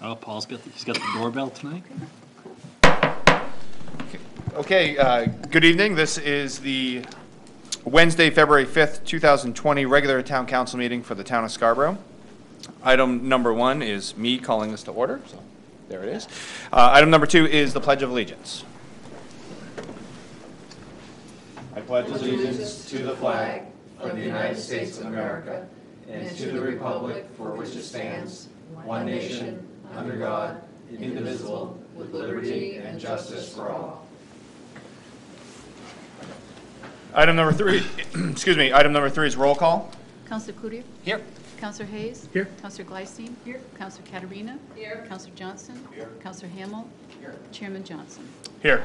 Oh, Paul's got, the- he's got the doorbell tonight? Okay, uh, good evening. This is the Wednesday, February 5th, 2020 regular town council meeting for the town of Scarborough. Item number one is me calling this to order, so there it is. Uh, Item number two is the Pledge of Allegiance. I pledge allegiance to the flag of the United States of America and to the republic for which it stands, one nation, under God, indivisible, with liberty and justice for all. Item number three, excuse me, item number three is roll call. Councilor Cloutier? Here. Councilor Hayes? Here. Councilor Gleysteen? Here. Councilor Caterina? Here. Councilor Johnson? Here. Councilor Hamill? Here. Chairman Johnson? Here.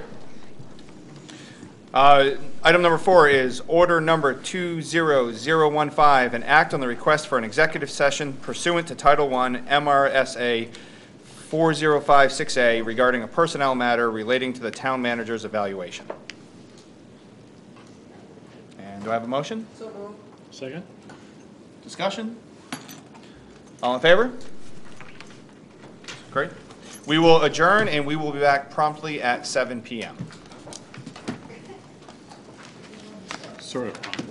Uh, Item number four is order number 20015, an act on the request for an executive session pursuant to Title I MRSA 4056A regarding a personnel matter relating to the town manager's evaluation. And do I have a motion? Second? Discussion? All in favor? Great. We will adjourn, and we will be back promptly at 7 PM. Sort of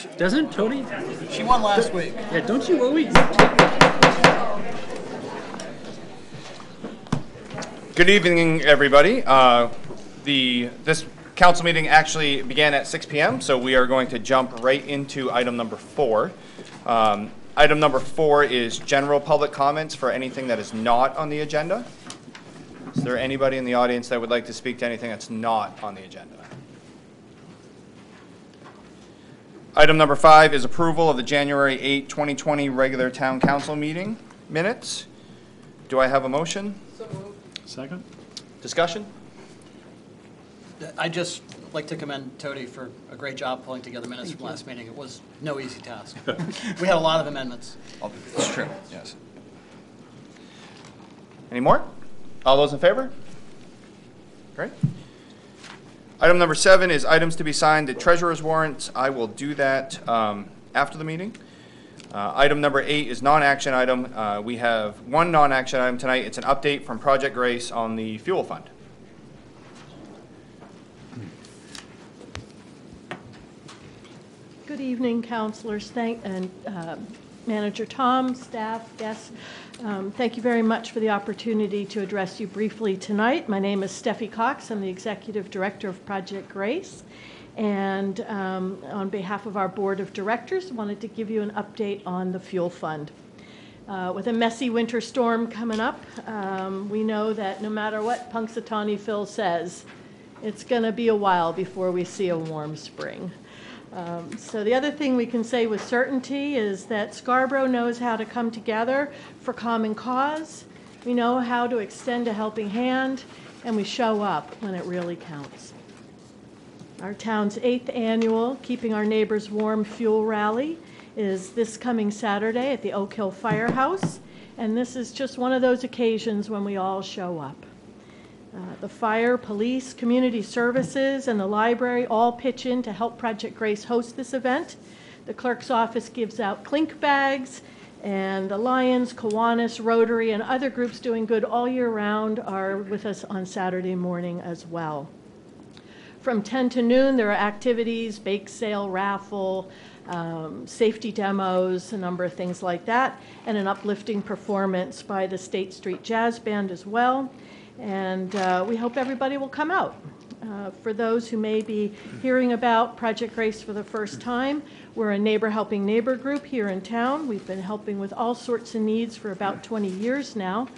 promptly. Doesn't Tony? She won last week. Yeah, don't you always? Good evening, everybody. Uh, The, this council meeting actually began at 6 PM, so we are going to jump right into item number four. Um, Item number four is general public comments for anything that is not on the agenda. Is there anybody in the audience that would like to speak to anything that's not on the agenda? Item number five is approval of the January 8, 2020 regular town council meeting minutes. Do I have a motion? Second? Discussion? I just like to commend Tony for a great job pulling together minutes from last meeting. It was no easy task. We had a lot of amendments. It's true, yes. Any more? All those in favor? Great. Item number seven is items to be signed, the treasurer's warrants. I will do that um, after the meeting. Uh, Item number eight is non-action item. Uh, We have one non-action item tonight. It's an update from Project Grace on the fuel fund. Good evening, councilors, thank, and uh, Manager Tom, staff, guests. Um, Thank you very much for the opportunity to address you briefly tonight. My name is Steffi Cox. I'm the Executive Director of Project Grace. And um, on behalf of our Board of Directors, I wanted to give you an update on the fuel fund. Uh, With a messy winter storm coming up, um, we know that no matter what Punxsutawney Phil says, it's going to be a while before we see a warm spring. Um, So the other thing we can say with certainty is that Scarborough knows how to come together for common cause. We know how to extend a helping hand, and we show up when it really counts. Our town's eighth annual Keeping Our Neighbors Warm Fuel Rally is this coming Saturday at the Oak Hill Firehouse, and this is just one of those occasions when we all show up. Uh, The fire, police, community services, and the library all pitch in to help Project Grace host this event. The clerk's office gives out clink bags, and the Lions, Kiwanis, Rotary, and other groups doing good all year round are with us on Saturday morning as well. From 10 to noon, there are activities, bake sale, raffle, um, safety demos, a number of things like that, and an uplifting performance by the State Street Jazz Band as well. And uh, we hope everybody will come out. Uh, For those who may be hearing about Project Grace for the first time, we're a neighbor helping neighbor group here in town. We've been helping with all sorts of needs for about 20 years now.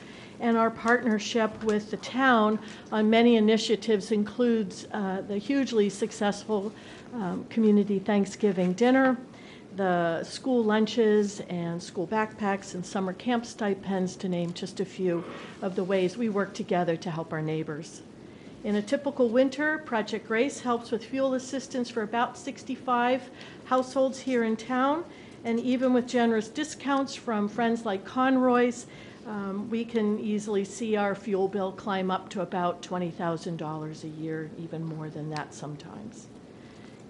And our partnership with the town on many initiatives includes uh, the hugely successful um, Community Thanksgiving Dinner, the school lunches and school backpacks and summer camp stipends, to name just a few of the ways we work together to help our neighbors. In a typical winter, Project Grace helps with fuel assistance for about 65 households here in town. And even with generous discounts from friends like Conroy's, um, we can easily see our fuel bill climb up to about $20,000 a year, even more than that sometimes.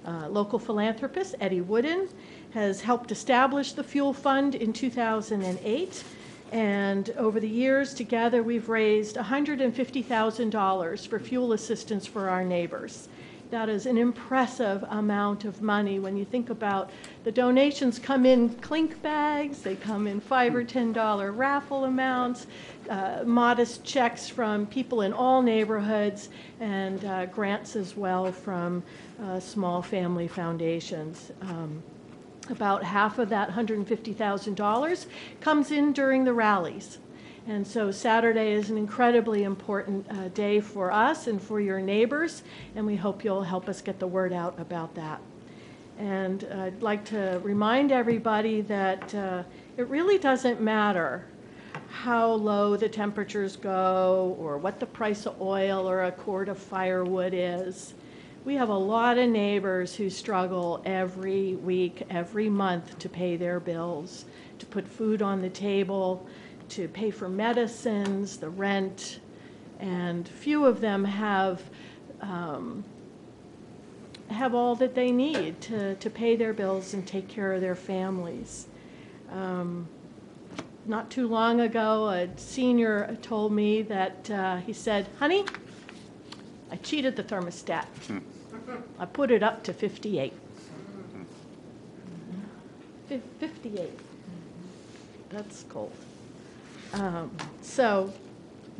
Uh, Local philanthropist Eddie Wooden has helped establish the Fuel Fund in 2008. And over the years, together, we've raised $150,000 for fuel assistance for our neighbors. That is an impressive amount of money when you think about the donations come in clink bags, they come in five or ten dollar raffle amounts, uh, modest checks from people in all neighborhoods, and uh, grants as well from uh, small family foundations. Um, about half of that $150,000 comes in during the rallies. And so Saturday is an incredibly important uh, day for us and for your neighbors, and we hope you'll help us get the word out about that. And uh, I'd like to remind everybody that uh, it really doesn't matter how low the temperatures go or what the price of oil or a cord of firewood is. We have a lot of neighbors who struggle every week, every month to pay their bills, to put food on the table, to pay for medicines, the rent, and few of them have um, have all that they need to, to pay their bills and take care of their families. Um, not too long ago, a senior told me that uh, he said, Honey, I cheated the thermostat. I put it up to 58. fif- 58. That's cold. Um, So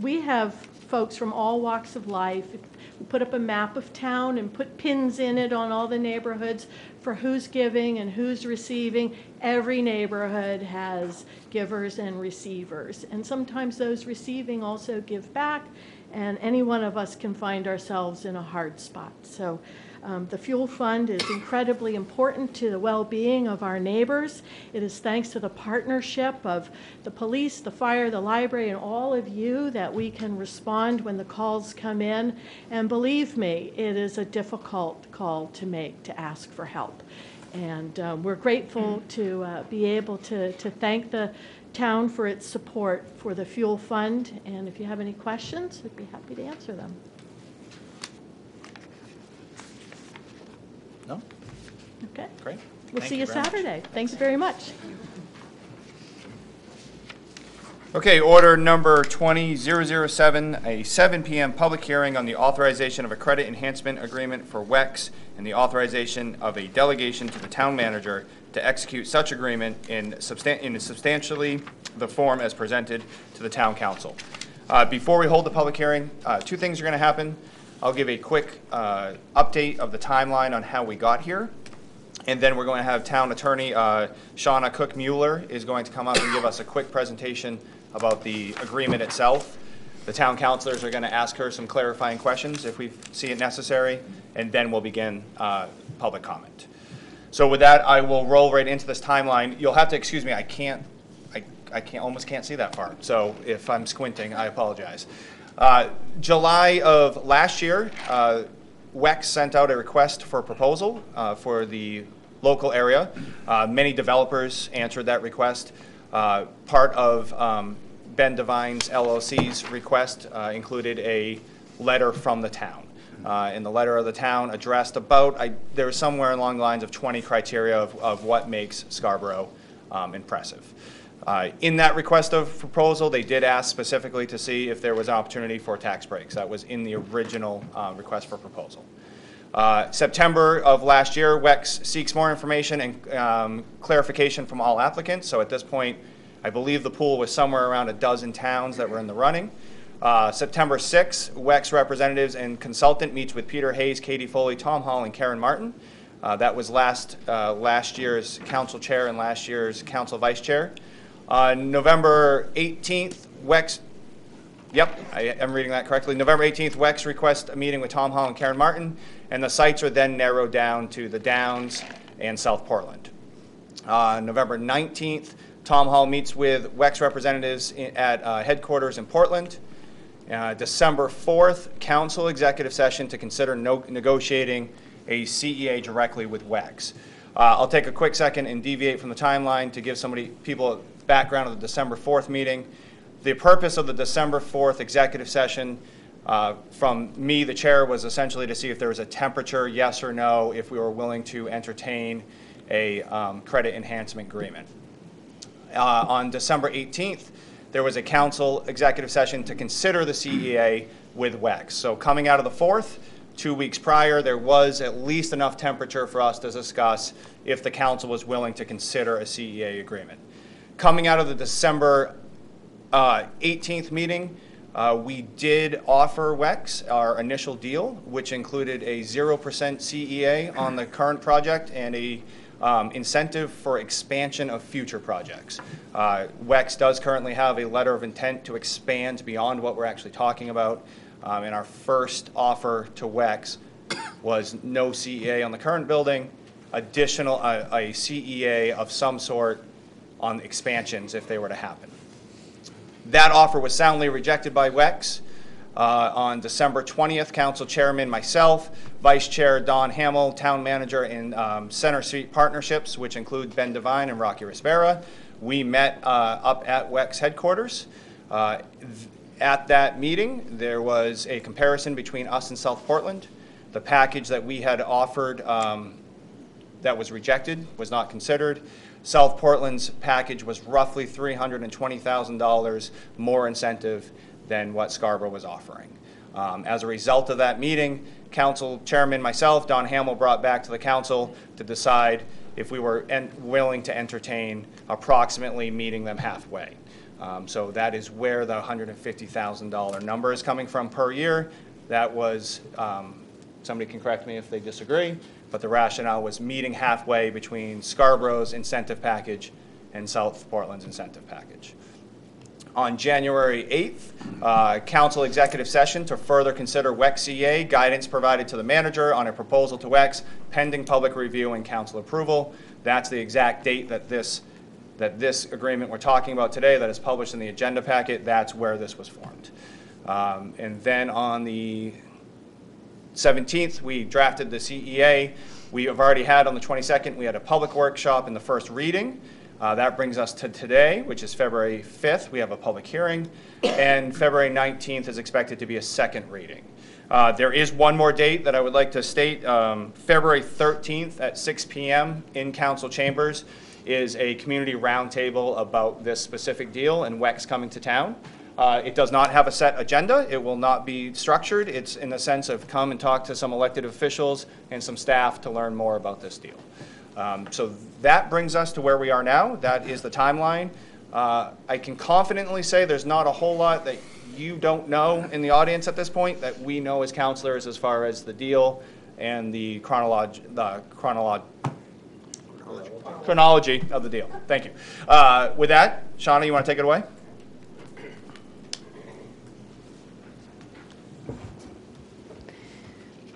we have folks from all walks of life. We put up a map of town and put pins in it on all the neighborhoods for who's giving and who's receiving. Every neighborhood has givers and receivers. And sometimes those receiving also give back, and any one of us can find ourselves in a hard spot. So um, The Fuel Fund is incredibly important to the well-being of our neighbors. It is thanks to the partnership of the police, the fire, the library, and all of you that we can respond when the calls come in. And believe me, it is a difficult call to make, to ask for help. And um, we're grateful to uh, be able to to thank the town for its support for the Fuel Fund. And if you have any questions, I'd be happy to answer them. No? Okay? Great. We'll Thank see you very much. Saturday. Thanks very much. Okay, order number 20007, a 7 PM public hearing on the authorization of a credit enhancement agreement for WEX and the authorization of a delegation to the town manager to execute such agreement in substan- in substantially the form as presented to the town council. Uh, Before we hold the public hearing, uh, two things are going to happen. I'll give a quick uh, update of the timeline on how we got here. And then we're going to have Town Attorney uh, Shauna Cook Mueller is going to come up and give us a quick presentation about the agreement itself. The town councilors are going to ask her some clarifying questions if we see it necessary, and then we'll begin uh, public comment. So with that, I will roll right into this timeline. You'll have to excuse me, I can't, I, I can't, almost can't see that far. So if I'm squinting, I apologize. Uh, July of last year, uh, WEX sent out a request for a proposal uh, for the local area. Uh, Many developers answered that request. Uh, Part of um, Ben Devine's LLC's request uh, included a letter from the town. Uh, And the letter of the town addressed about, I- there was somewhere along the lines of 20 criteria of of what makes Scarborough um, impressive. Uh, In that request of proposal, they did ask specifically to see if there was opportunity for tax breaks. That was in the original uh, request for proposal. Uh, September of last year, WEX seeks more information and um, clarification from all applicants. So at this point, I believe the pool was somewhere around a dozen towns that were in the running. Uh, September 6th, WEX representatives and consultant meets with Peter Hayes, Katie Foley, Tom Hall, and Karen Martin. Uh, That was last, uh, last year's council chair and last year's council vice chair. Uh, November 18th, WEX Yep, I am reading that correctly. November 18th, WEX requests a meeting with Tom Hall and Karen Martin, and the sites are then narrowed down to the Downs and South Portland. Uh, November 19th, Tom Hall meets with WEX representatives i- at uh, headquarters in Portland. Uh, December 4th, council executive session to consider no- negotiating a CEA directly with WEX. Uh, I'll take a quick second and deviate from the timeline to give somebody, people background of the December 4th meeting. The purpose of the December 4th executive session uh, from me, the chair, was essentially to see if there was a temperature, yes or no, if we were willing to entertain a um, credit enhancement agreement. Uh, On December 18th, there was a council executive session to consider the CEA with WEX. So coming out of the 4th, two weeks prior, there was at least enough temperature for us to discuss if the council was willing to consider a CEA agreement. Coming out of the December uh, 18th meeting, uh, we did offer WEX our initial deal, which included a 0% CEA on the current project and a um, incentive for expansion of future projects. Uh, WEX does currently have a letter of intent to expand beyond what we're actually talking about. Um, And our first offer to WEX was no CEA on the current building, additional, uh, a CEA of some sort on expansions if they were to happen. That offer was soundly rejected by WEX. Uh, On December 20th, council chairman, myself, vice chair Don Hamill, town manager in um, Center Street Partnerships, which include Ben Devine and Rocky Risbara, we met uh, up at WEX headquarters. Uh, th- At that meeting, there was a comparison between us and South Portland. The package that we had offered um, that was rejected, was not considered. South Portland's package was roughly $320,000 more incentive than what Scarborough was offering. Um, As a result of that meeting, council chairman, myself, Don Hamill, brought back to the council to decide if we were en- willing to entertain approximately meeting them halfway. Um, So that is where the $150,000 number is coming from per year. That was, um, somebody can correct me if they disagree, but the rationale was meeting halfway between Scarborough's incentive package and South Portland's incentive package. On January 8th, uh, council executive session to further consider WEX CA guidance provided to the manager on a proposal to WEX pending public review and council approval. That's the exact date that this, that this agreement we're talking about today, that is published in the agenda packet, that's where this was formed. Um, And then on the 17th, we drafted the CEA. We have already had on the 22nd, we had a public workshop in the first reading. Uh, That brings us to today, which is February 5th. We have a public hearing. And February 19th is expected to be a second reading. Uh, There is one more date that I would like to state. Um, February 13th at 6 PM in council chambers is a community roundtable about this specific deal and WEX coming to town. Uh, It does not have a set agenda. It will not be structured. It's in the sense of come and talk to some elected officials and some staff to learn more about this deal. Um, So that brings us to where we are now. That is the timeline. Uh, I can confidently say there's not a whole lot that you don't know in the audience at this point that we know as councilors as far as the deal and the chronolog, the chronolog, chronology of the deal. Thank you. Uh, With that, Shauna, you want to take it away?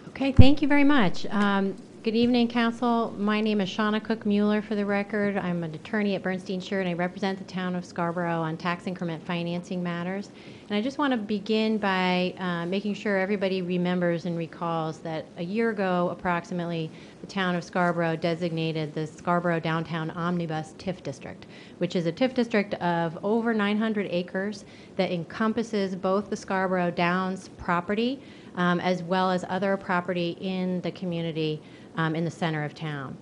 Okay, thank you very much. Um, Good evening, council. My name is Shauna Cook Mueller, for the record. I'm an attorney at Bernstein Shur, and I represent the town of Scarborough on tax increment financing matters. And I just want to begin by uh, making sure everybody remembers and recalls that a year ago, approximately, the town of Scarborough designated the Scarborough Downtown Omnibus TIF District, which is a TIF district of over 900 acres that encompasses both the Scarborough Downs property um, as well as other property in the community um, in the center of town.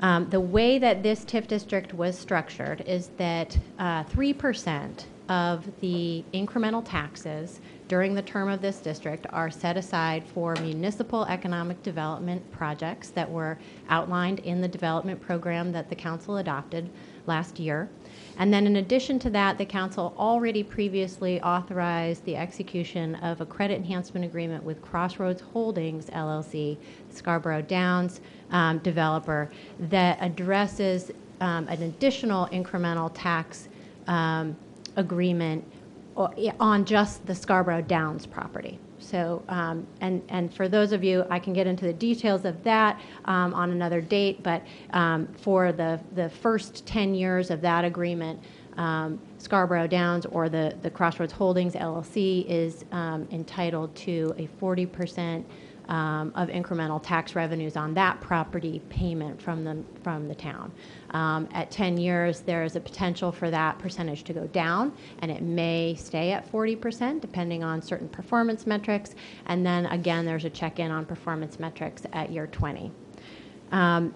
Um, the way that this TIF district was structured is that uh, 3% of the incremental taxes during the term of this district are set aside for municipal economic development projects that were outlined in the development program that the council adopted last year. And then in addition to that, the council already previously authorized the execution of a credit enhancement agreement with Crossroads Holdings LLC, Scarborough Downs um, developer, that addresses um, an additional incremental tax um, agreement on just the Scarborough Downs property. So, um, and, and for those of you, I can get into the details of that um, on another date, but um, for the, the first 10 years of that agreement, um, Scarborough Downs or the, the Crossroads Holdings LLC is um, entitled to a 40% um, of incremental tax revenues on that property payment from the, from the town. Um, At 10 years, there is a potential for that percentage to go down, and it may stay at 40%, depending on certain performance metrics. And then again, there's a check-in on performance metrics at year 20. Um,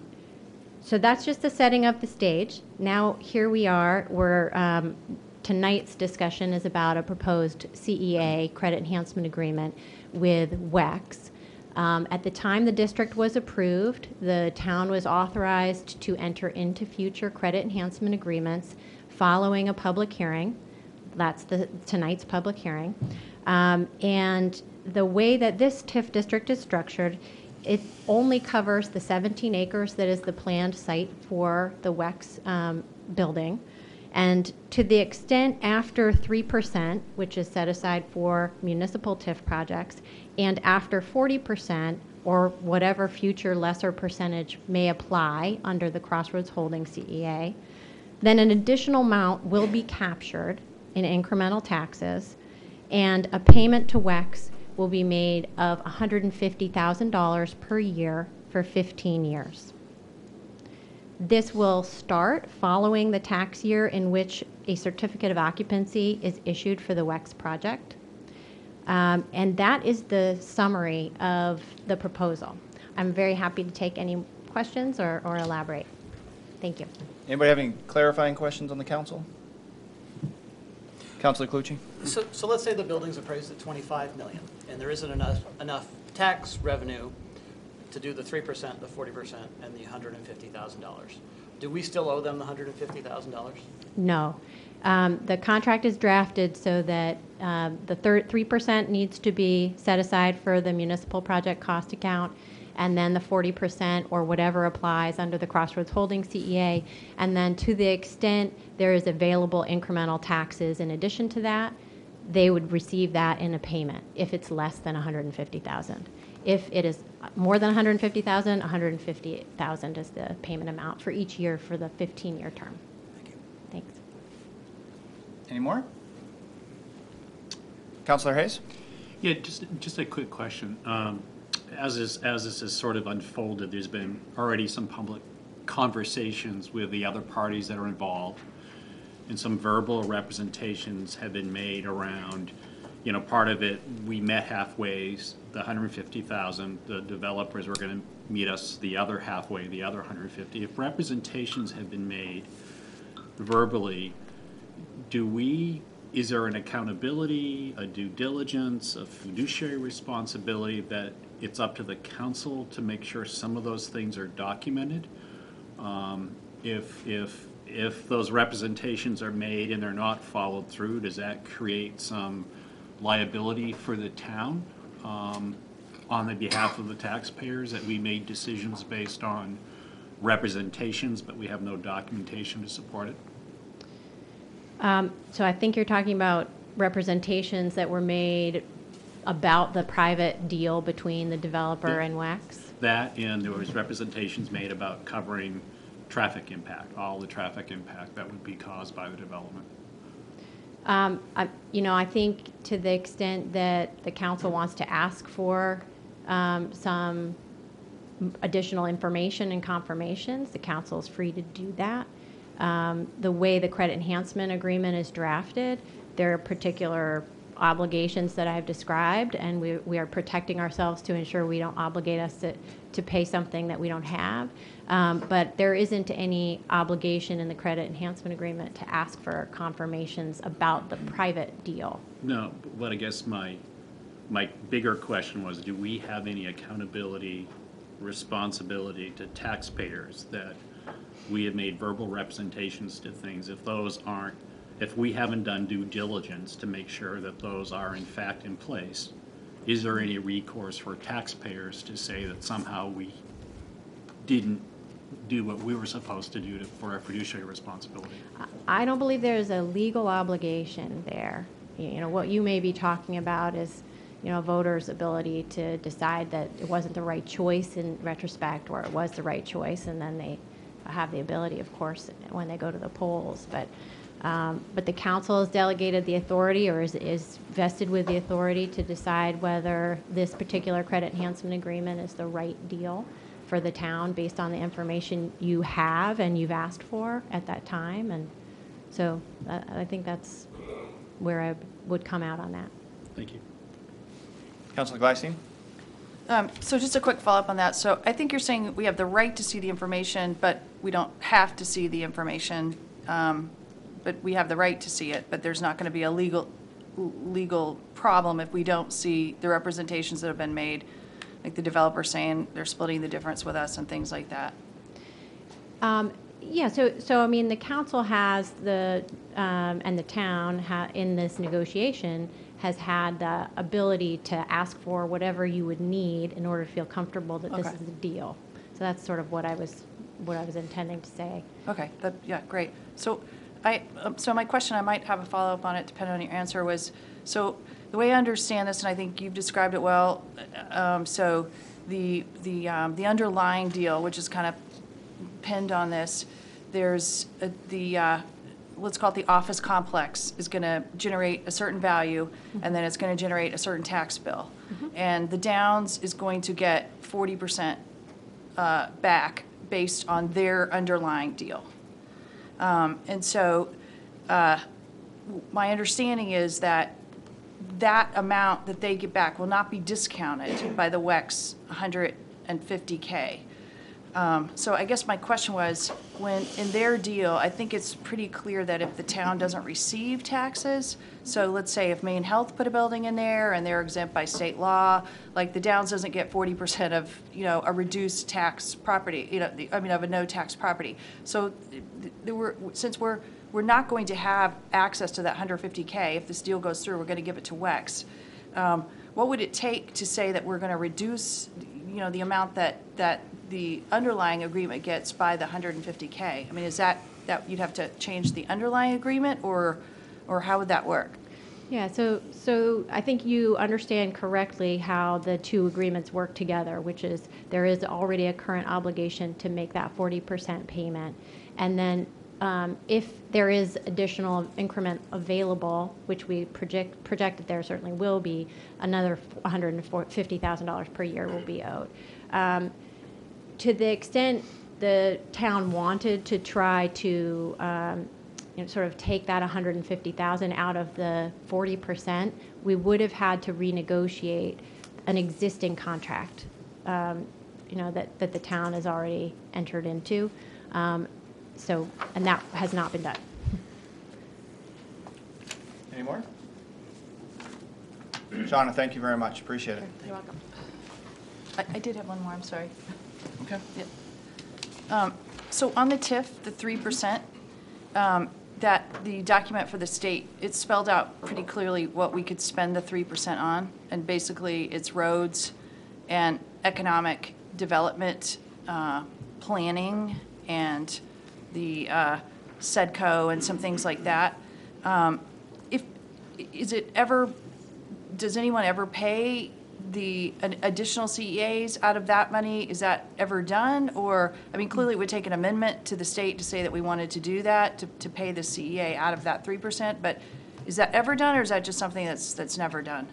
so that's just the setting of the stage. Now, here we are. We're, um, tonight's discussion is about a proposed CEA, Credit Enhancement Agreement, with WEX. Um, At the time the district was approved, the town was authorized to enter into future credit enhancement agreements following a public hearing. That's the, tonight's public hearing. Um, And the way that this TIF district is structured, it only covers the 17 acres that is the planned site for the WEX um, building. And to the extent after 3%, which is set aside for municipal TIF projects, and after 40%, or whatever future lesser percentage may apply under the Crossroads Holding CEA, then an additional amount will be captured in incremental taxes, and a payment to WEX will be made of $150,000 per year for 15 years. This will start following the tax year in which a certificate of occupancy is issued for the WEX project. Um, And that is the summary of the proposal. I'm very happy to take any questions or or elaborate. Thank you. Anybody have any clarifying questions on the council? Councilor Cloutier? So, so let's say the building's appraised at 25 million, and there isn't enough, enough tax revenue to do the 3%, the 40%, and the $150,000. Do we still owe them the $150,000? No. Um, The contract is drafted so that um, the thir- 3% needs to be set aside for the municipal project cost account, and then the 40% or whatever applies under the Crossroads Holding CEA. And then to the extent there is available incremental taxes in addition to that, they would receive that in a payment if it's less than 150,000. If it is more than 150,000, 150,000 is the payment amount for each year for the 15-year term. Thank you. Thanks. Any more? Councilor Hayes? Yeah, just, just a quick question. Um, As this, as this has sort of unfolded, there's been already some public conversations with the other parties that are involved. And some verbal representations have been made around, you know, part of it, we met halfway, the hundred and fifty thousand, the developers were gonna meet us the other halfway, the other hundred and fifty. If representations have been made verbally, do we, is there an accountability, a due diligence, a fiduciary responsibility that it's up to the council to make sure some of those things are documented? Um, If, if, if those representations are made and they're not followed through, does that create some liability for the town um, on the behalf of the taxpayers that we made decisions based on representations, but we have no documentation to support it? Um, So I think you're talking about representations that were made about the private deal between the developer and WEX? That, and there was representations made about covering traffic impact, all the traffic impact that would be caused by the development. Um, I- You know, I think to the extent that the council wants to ask for um, some additional information and confirmations, the council is free to do that. Um, The way the credit enhancement agreement is drafted, there are particular obligations that I've described, and we we are protecting ourselves to ensure we don't obligate us to to pay something that we don't have. Um, But there isn't any obligation in the credit enhancement agreement to ask for confirmations about the private deal. No, but I guess my, my bigger question was, do we have any accountability, responsibility to taxpayers that we have made verbal representations to things, if those aren't, if we haven't done due diligence to make sure that those are in fact in place, is there any recourse for taxpayers to say that somehow we didn't do what we were supposed to do to, for our fiduciary responsibility? I don't believe there is a legal obligation there. You know, what you may be talking about is, you know, voters' ability to decide that it wasn't the right choice in retrospect, or it was the right choice, and then they have the ability, of course, when they go to the polls. But, um, but the council has delegated the authority, or is, is vested with the authority to decide whether this particular credit enhancement agreement is the right deal for the town based on the information you have and you've asked for at that time. And so I, I think that's where I would come out on that. Thank you. Councilor Gleysteen? Um, So just a quick follow-up on that. So I think you're saying we have the right to see the information, but we don't have to see the information. um, But we have the right to see it, but there's not going to be a legal, legal problem if we don't see the representations that have been made, like the developer saying they're splitting the difference with us and things like that. Um, Yeah, so, so I mean, the council has the, um, and the town ha, in this negotiation has had the ability to ask for whatever you would need in order to feel comfortable that this Okay. is a deal. So that's sort of what I was, what I was intending to say. Okay, that, yeah, great. So I, um, so my question, I might have a follow-up on it depending on your answer, was, so the way I understand this, and I think you've described it well, um, so the, the, um, the underlying deal, which is kind of pinned on this, there's a- the, uh, let's call it the office complex, is going to generate a certain value, and then it's going to generate a certain tax bill. And the Downs is going to get 40% uh, back based on their underlying deal. Um, And so uh, my understanding is that that amount that they get back will not be discounted by the WEX 150K. Um, So I guess my question was, when, in their deal, I think it's pretty clear that if the town doesn't receive taxes, so let's say if Maine Health put a building in there and they're exempt by state law, like the Downs doesn't get forty percent of, you know, a reduced tax property, you know, the- I mean, of a no-tax property. So th- there were, since we're, we're not going to have access to that hundred fifty K, if this deal goes through, we're gonna give it to Wex. Um, What would it take to say that we're gonna reduce, you know, the amount that, that the underlying agreement gets by the 150K? I mean, is that, that you'd have to change the underlying agreement, or, or how would that work? Yeah, so, so I think you understand correctly how the two agreements work together, which is there is already a current obligation to make that 40% payment. And then um, if there is additional increment available, which we project, project that there certainly will be, another $150,000 per year will be owed. Um, to the extent the town wanted to try to um, you know, sort of take that 150,000 out of the 40%, we would have had to renegotiate an existing contract, um, you know, that, that the town has already entered into. Um, So, and that has not been done. Any more? Shana, thank you very much. Appreciate it. You're welcome. I, I did have one more, I'm sorry. Okay. Um, So on the TIF, the three percent, um, that, the document for the state, it spelled out pretty clearly what we could spend the three percent on. And basically, it's roads and economic development, uh, planning, and the uh, SEDCO and some things like that. Um, If, is it ever does anyone ever pay the additional CEAs out of that money? Is that ever done? Or, I mean, clearly it would take an amendment to the state to say that we wanted to do that, to, to pay the CEA out of that three percent, but is that ever done, or is that just something that's, that's never done?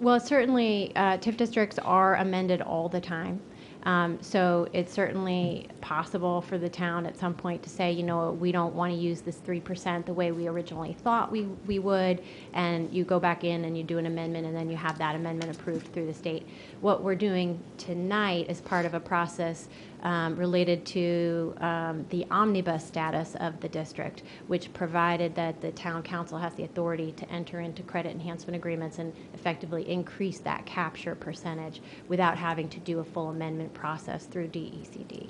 Well, certainly, uh, TIF districts are amended all the time. Um, So it's certainly possible for the town at some point to say, you know, we don't want to use this 3% the way we originally thought we, we would, and you go back in and you do an amendment, and then you have that amendment approved through the state. What we're doing tonight is part of a process um, related to um, the omnibus status of the district, which provided that the town council has the authority to enter into credit enhancement agreements and effectively increase that capture percentage without having to do a full amendment process through DECD.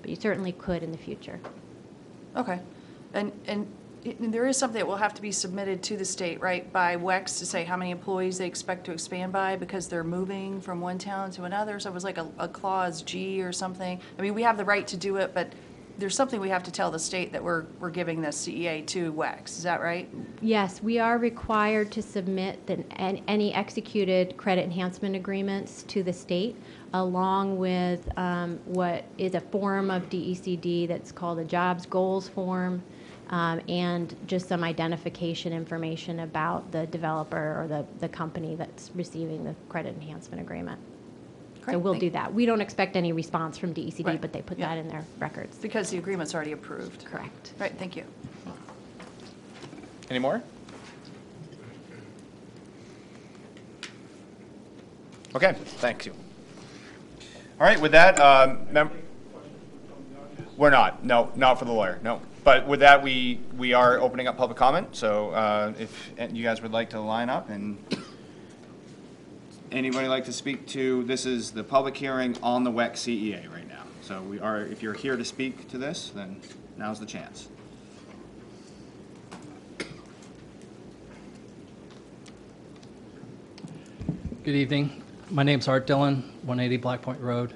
But you certainly could in the future. Okay. And, and there is something that will have to be submitted to the state, right, by WEX to say how many employees they expect to expand by because they're moving from one town to another? So it was like a, a clause G or something? I mean, we have the right to do it, but there's something we have to tell the state that we're, we're giving this CEA to WEX, is that right? Yes, we are required to submit the, an- any executed credit enhancement agreements to the state, along with um, what is a form of DECD that's called a Jobs Goals Form, um, and just some identification information about the developer or the, the company that's receiving the credit enhancement agreement. Great, So we'll do that. We don't expect any response from DECD, Right, but they put yeah. that in their records. Because the agreement's already approved. Correct. Right, thank you. Any more? Okay, thank you. All right, with that, um, mem- we're not, no, not for the lawyer, no. But with that, we, we are opening up public comment, so uh, if you guys would like to line up and anybody like to speak to, this is the public hearing on the WEX CEA right now. So we are, if you're here to speak to this, then now's the chance. Good evening. My name's Art Dillon, 180 Black Point Road.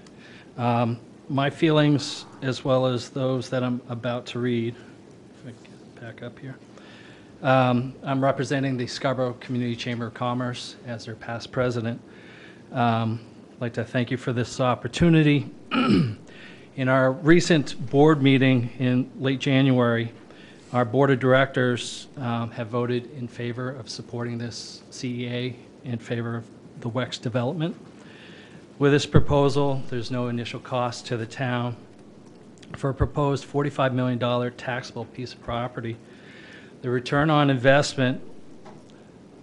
Um, My feelings, as well as those that I'm about to read, if I get back up here. Um, I'm representing the Scarborough Community Chamber of Commerce as their past president. Um, I'd like to thank you for this opportunity. In our recent board meeting in late January, our board of directors um, have voted in favor of supporting this CEA in favor of the WEX development. With this proposal, there's no initial cost to the town. For a proposed $45 million taxable piece of property, the return on investment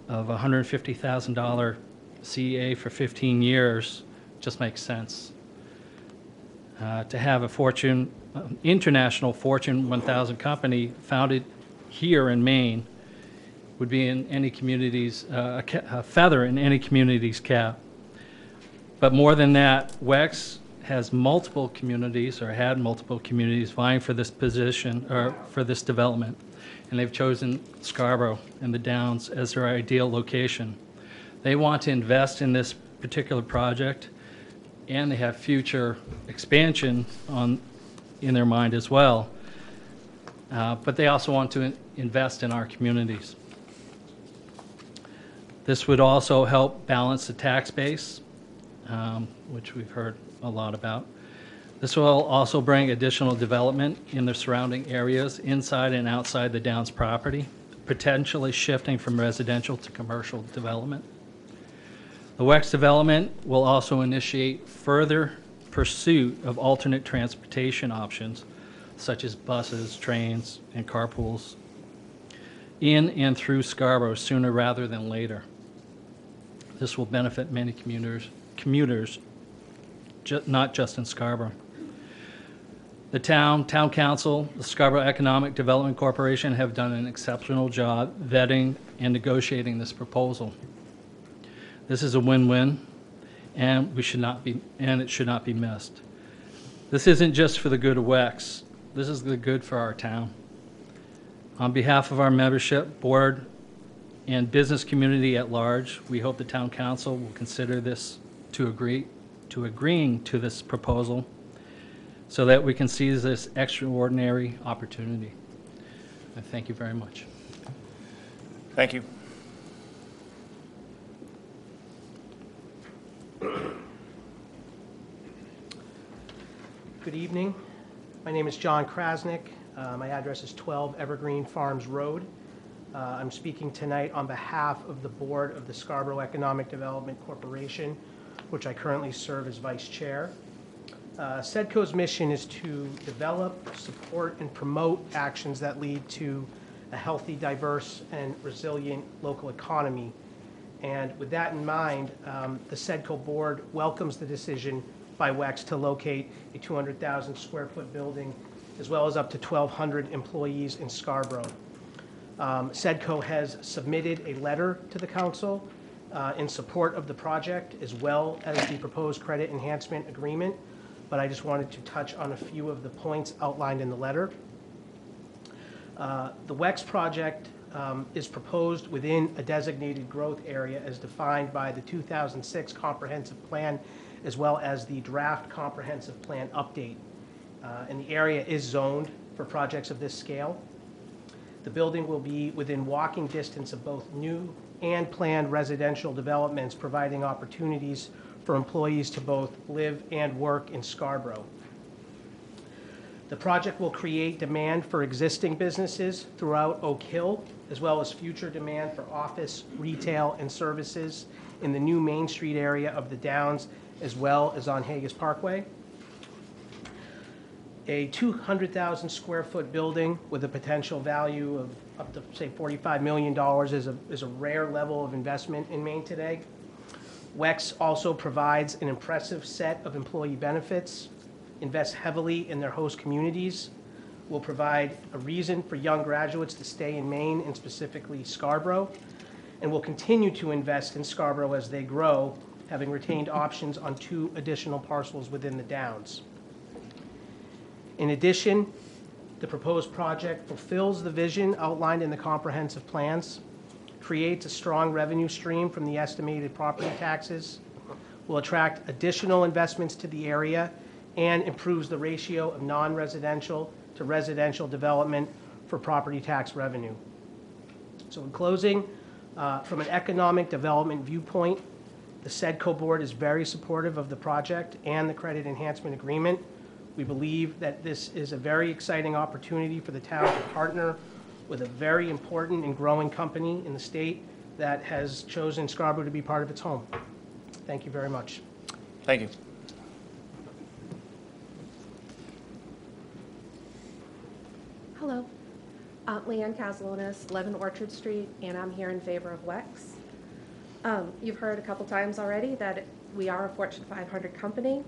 of $150,000 CEA for 15 years just makes sense. uh, to have a Fortune, uh, international Fortune 1000 company founded here in Maine would be in any community's, uh, a a feather in any community's cap. But more than that, WEX has multiple communities, or had multiple communities vying for this position, or for this development. And they've chosen Scarborough and the Downs as their ideal location. They want to invest in this particular project, and they have future expansion on, in their mind as well. Uh, But they also want to in- invest in our communities. This would also help balance the tax base, um, which we've heard a lot about. This will also bring additional development in the surrounding areas, inside and outside the Downs property, potentially shifting from residential to commercial development. The WEX development will also initiate further pursuit of alternate transportation options, such as buses, trains, and carpools, in and through Scarborough sooner rather than later. This will benefit many commuters, commuters, ju- not just in Scarborough. The town, town council, the Scarborough Economic Development Corporation have done an exceptional job vetting and negotiating this proposal. This is a win-win, and we should not be, and it should not be missed. This isn't just for the good of Wex. This is the good for our town. On behalf of our membership, board, and business community at large, we hope the town council will consider this to agree, to agreeing to this proposal so that we can seize this extraordinary opportunity. I thank you very much. Thank you. Good evening. My name is John Krasnick. Uh, My address is 12 Evergreen Farms Road. Uh, I'm speaking tonight on behalf of the Board of the Scarborough Economic Development Corporation, which I currently serve as vice chair. Uh, SEDCO's mission is to develop, support, and promote actions that lead to a healthy, diverse, and resilient local economy. And with that in mind, um, the SEDCO board welcomes the decision by WEX to locate a 200,000 square foot building, as well as up to 1,200 employees in Scarborough. Um, SEDCO has submitted a letter to the council uh, in support of the project, as well as the proposed credit enhancement agreement, but I just wanted to touch on a few of the points outlined in the letter. Uh, The WEX project um, is proposed within a designated growth area as defined by the 2006 comprehensive plan, as well as the draft comprehensive plan update. Uh, And the area is zoned for projects of this scale. The building will be within walking distance of both new and planned residential developments, providing opportunities for employees to both live and work in Scarborough. The project will create demand for existing businesses throughout Oak Hill, as well as future demand for office, retail, and services in the new Main Street area of the Downs, as well as on Haigis Parkway. A 200,000 square foot building with a potential value of up to, say, $45 million is a, is a rare level of investment in Maine today. WEX also provides an impressive set of employee benefits, invests heavily in their host communities, will provide a reason for young graduates to stay in Maine and specifically Scarborough, and will continue to invest in Scarborough as they grow, having retained options on two additional parcels within the Downs. In addition, the proposed project fulfills the vision outlined in the comprehensive plans, creates a strong revenue stream from the estimated property taxes, will attract additional investments to the area, and improves the ratio of non-residential to residential development for property tax revenue. So in closing, uh, from an economic development viewpoint, the SEDCO board is very supportive of the project and the credit enhancement agreement. We believe that this is a very exciting opportunity for the town to partner with a very important and growing company in the state that has chosen Scarborough to be part of its home. Thank you very much. Thank you. Hello. Uh, Leanne Casalonis, 11 Orchard Street, and I'm here in favor of WEX. Um, You've heard a couple times already that we are a Fortune 500 company.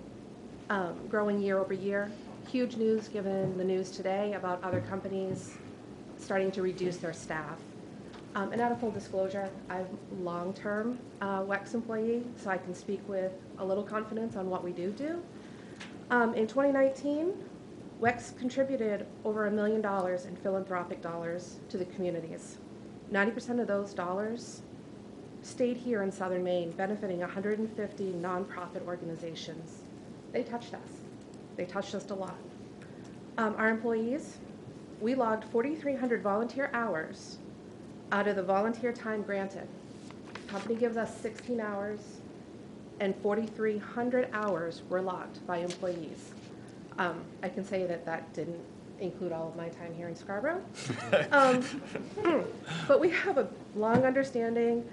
Um, growing year over year. Huge news, given the news today about other companies starting to reduce their staff. Um, And out of full disclosure, I'm long-term uh, WEX employee, so I can speak with a little confidence on what we do do. Um, In 2019, WEX contributed over a million dollars in philanthropic dollars to the communities. 90% of those dollars stayed here in southern Maine, benefiting 150 nonprofit organizations. They touched us. They touched us a lot. Um, our employees, we logged 4,300 volunteer hours out of the volunteer time granted. Company gives us 16 hours, and 4,300 hours were logged by employees. Um, I can say that that didn't include all of my time here in Scarborough. Um, But we have a long understanding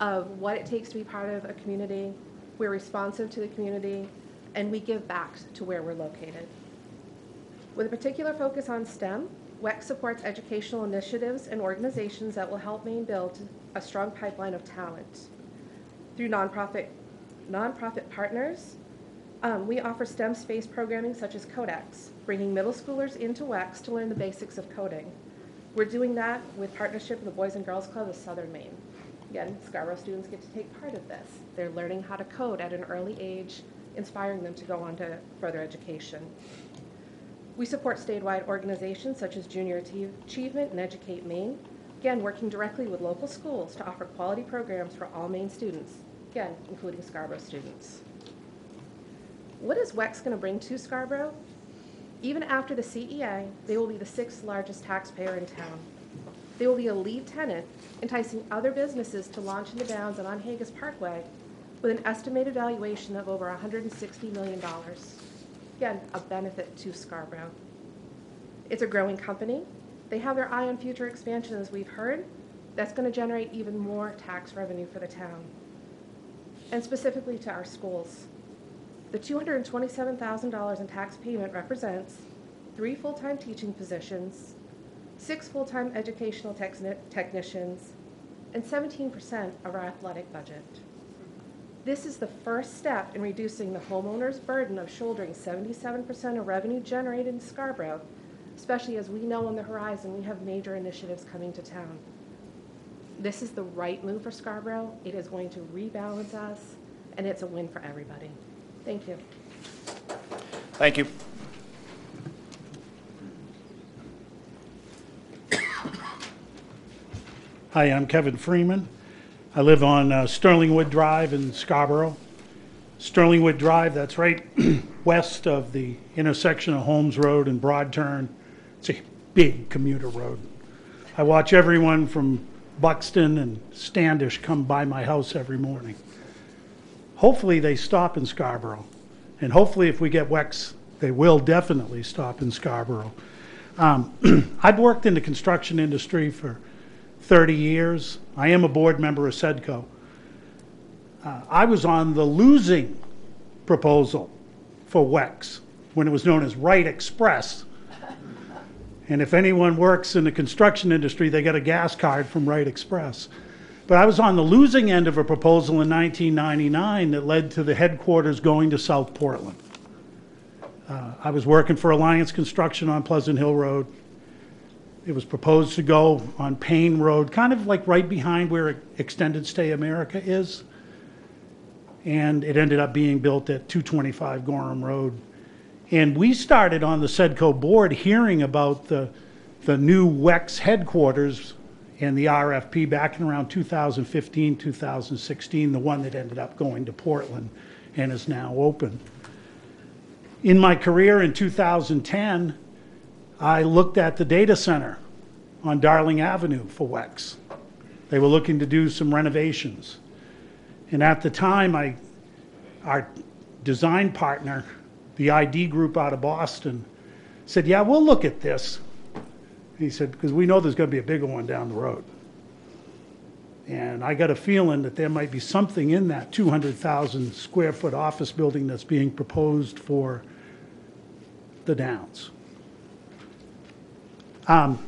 of what it takes to be part of a community. We're responsive to the community, and we give back to where we're located. With a particular focus on STEM, WEX supports educational initiatives and organizations that will help Maine build a strong pipeline of talent. Through nonprofit, nonprofit partners, um, we offer STEM space programming such as Codex, bringing middle schoolers into WEX to learn the basics of coding. We're doing that with partnership with the Boys and Girls Club of Southern Maine. Again, Scarborough students get to take part of this. They're learning how to code at an early age, inspiring them to go on to further education. We support statewide organizations such as Junior Achievement and Educate Maine, again, working directly with local schools to offer quality programs for all Maine students, again, including Scarborough students. What is WEX going to bring to Scarborough? Even after the CEA, they will be the sixth largest taxpayer in town. They will be a lead tenant, enticing other businesses to launch into Downs and on Haigis Parkway with an estimated valuation of over $160 million. Again, a benefit to Scarborough. It's a growing company. They have their eye on future expansion, as we've heard. That's going to generate even more tax revenue for the town. And specifically to our schools. The $227,000 in tax payment represents three full-time teaching positions, six full-time educational techni- technicians, and 17% of our athletic budget. This is the first step in reducing the homeowner's burden of shouldering 77% of revenue generated in Scarborough, especially as we know on the horizon we have major initiatives coming to town. This is the right move for Scarborough. It is going to rebalance us, and it's a win for everybody. Thank you. Thank you. Hi, I'm Kevin Freeman. I live on uh, Sterlingwood Drive in Scarborough. Sterlingwood Drive, that's right west of the intersection of Holmes Road and Broad Turn. It's a big commuter road. I watch everyone from Buxton and Standish come by my house every morning. Hopefully, they stop in Scarborough. And hopefully, if we get WEX, they will definitely stop in Scarborough. Um, I've worked in the construction industry for 30 years. I am a board member of SEDCO. Uh, I was on the losing proposal for WEX when it was known as Wright Express. And if anyone works in the construction industry, they get a gas card from Wright Express. But I was on the losing end of a proposal in 1999 that led to the headquarters going to South Portland. Uh, I was working for Alliance Construction on Pleasant Hill Road. It was proposed to go on Payne Road, kind of like right behind where Extended Stay America is. And it ended up being built at 225 Gorham Road. And we started on the SEDCO board hearing about the, the new WEX headquarters and the RFP back in around 2015, 2016, the one that ended up going to Portland and is now open. In my career in 2010, I looked at the data center on Darling Avenue for WEX. They were looking to do some renovations. And at the time, I, our design partner, the ID group out of Boston, said, Yeah, we'll look at this. He said, Because we know there's going to be a bigger one down the road. And I got a feeling that there might be something in that 200,000 square foot office building that's being proposed for the Downs. Um,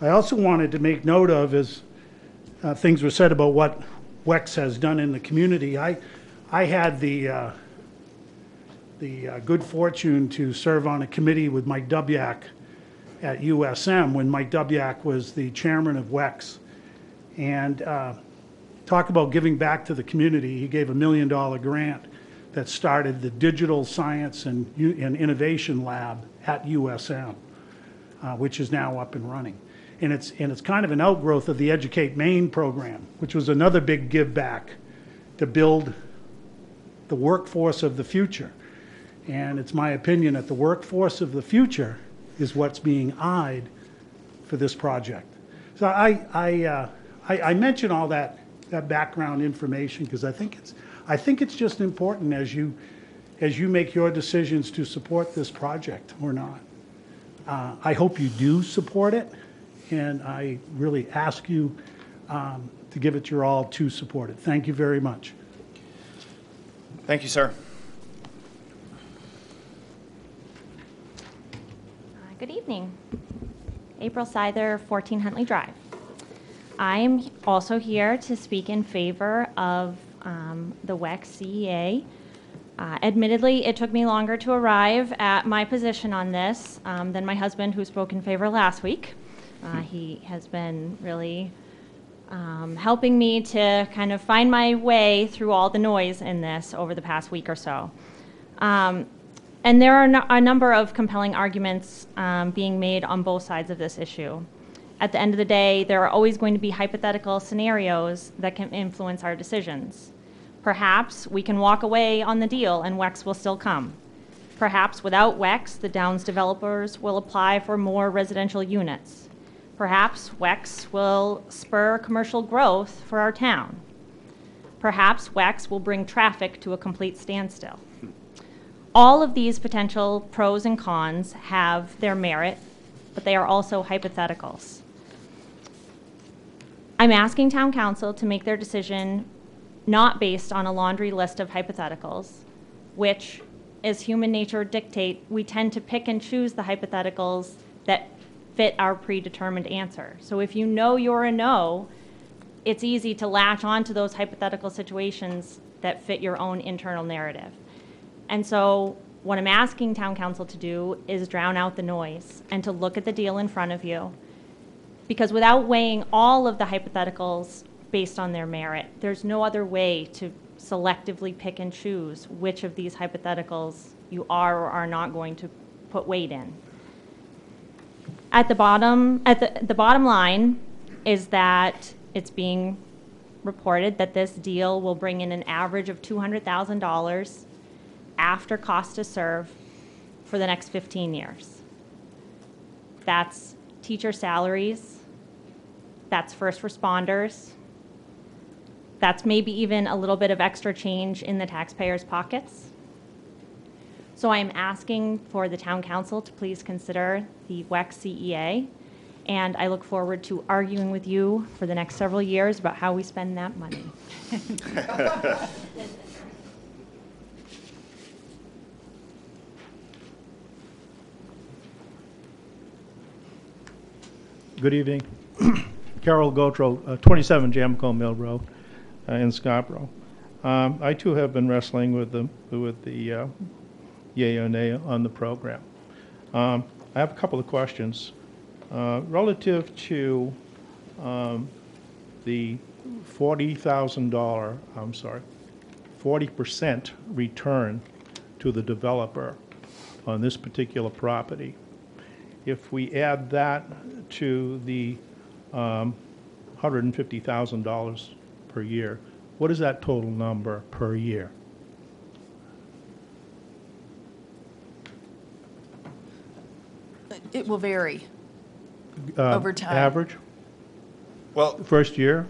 I also wanted to make note of, as uh, things were said about what WEX has done in the community, I, I had the, uh, the uh, good fortune to serve on a committee with Mike Dubyak at USM when Mike Dubyak was the chairman of WEX. And uh, talk about giving back to the community. He gave a million dollar grant that started the Digital Science and and Innovation Lab at USM, uh, which is now up and running. And it's, and it's kind of an outgrowth of the Educate Maine program, which was another big give back to build the workforce of the future. And it's my opinion that the workforce of the future is what's being eyed for this project. So I, I, uh, I, I mention all that, that background information because I think it's, I think it's just important as you, as you make your decisions to support this project or not. Uh, I hope you do support it, and I really ask you um, to give it your all to support it. Thank you very much. Thank you, sir. Uh, Good evening. April Scyther, 14 Huntley Drive. I am also here to speak in favor of um, the WEX CEA. Uh, Admittedly, it took me longer to arrive at my position on this um, than my husband, who spoke in favor last week. Uh, He has been really um, helping me to kind of find my way through all the noise in this over the past week or so. Um, and there are no, a number of compelling arguments um, being made on both sides of this issue. At the end of the day, there are always going to be hypothetical scenarios that can influence our decisions. Perhaps we can walk away on the deal and WEX will still come. Perhaps without WEX, the Downs developers will apply for more residential units. Perhaps WEX will spur commercial growth for our town. Perhaps WEX will bring traffic to a complete standstill. All of these potential pros and cons have their merit, but they are also hypotheticals. I'm asking town council to make their decision not based on a laundry list of hypotheticals, which, as human nature dictate, we tend to pick and choose the hypotheticals that fit our predetermined answer. So if you know you're a no, it's easy to latch onto those hypothetical situations that fit your own internal narrative. And so what I'm asking town council to do is drown out the noise and to look at the deal in front of you. Because without weighing all of the hypotheticals based on their merit, there's no other way to selectively pick and choose which of these hypotheticals you are or are not going to put weight in. At the bottom, at the, the bottom line is that it's being reported that this deal will bring in an average of $200,000 after cost to serve for the next 15 years. That's teacher salaries, that's first responders, that's maybe even a little bit of extra change in the taxpayers' pockets. So I am asking for the town council to please consider the WEX CEA, and I look forward to arguing with you for the next several years about how we spend that money. Good evening. Carol Gotro, uh, 27 Jamco Mill Road uh, in Scarborough. Um, I too have been wrestling with the, with the uh, yay or nay on the program. Um, I have a couple of questions. Uh, Relative to um, the $40,000, I'm sorry, 40% return to the developer on this particular property, if we add that to the um, $150,000 per year, what is that total number per year? It will vary. Uh, Over time. Average? Well, First year?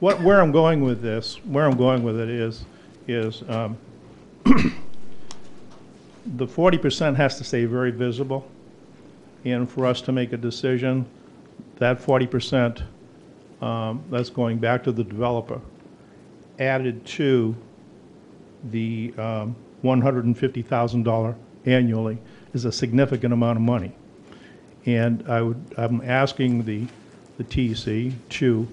What, where I'm going with this, where I'm going with it is, is um, the 40% has to stay very visible. And for us to make a decision, that 40%, um, that's going back to the developer, added to the um, $150,000 annually is a significant amount of money. And I would, I'm asking the, the TEC to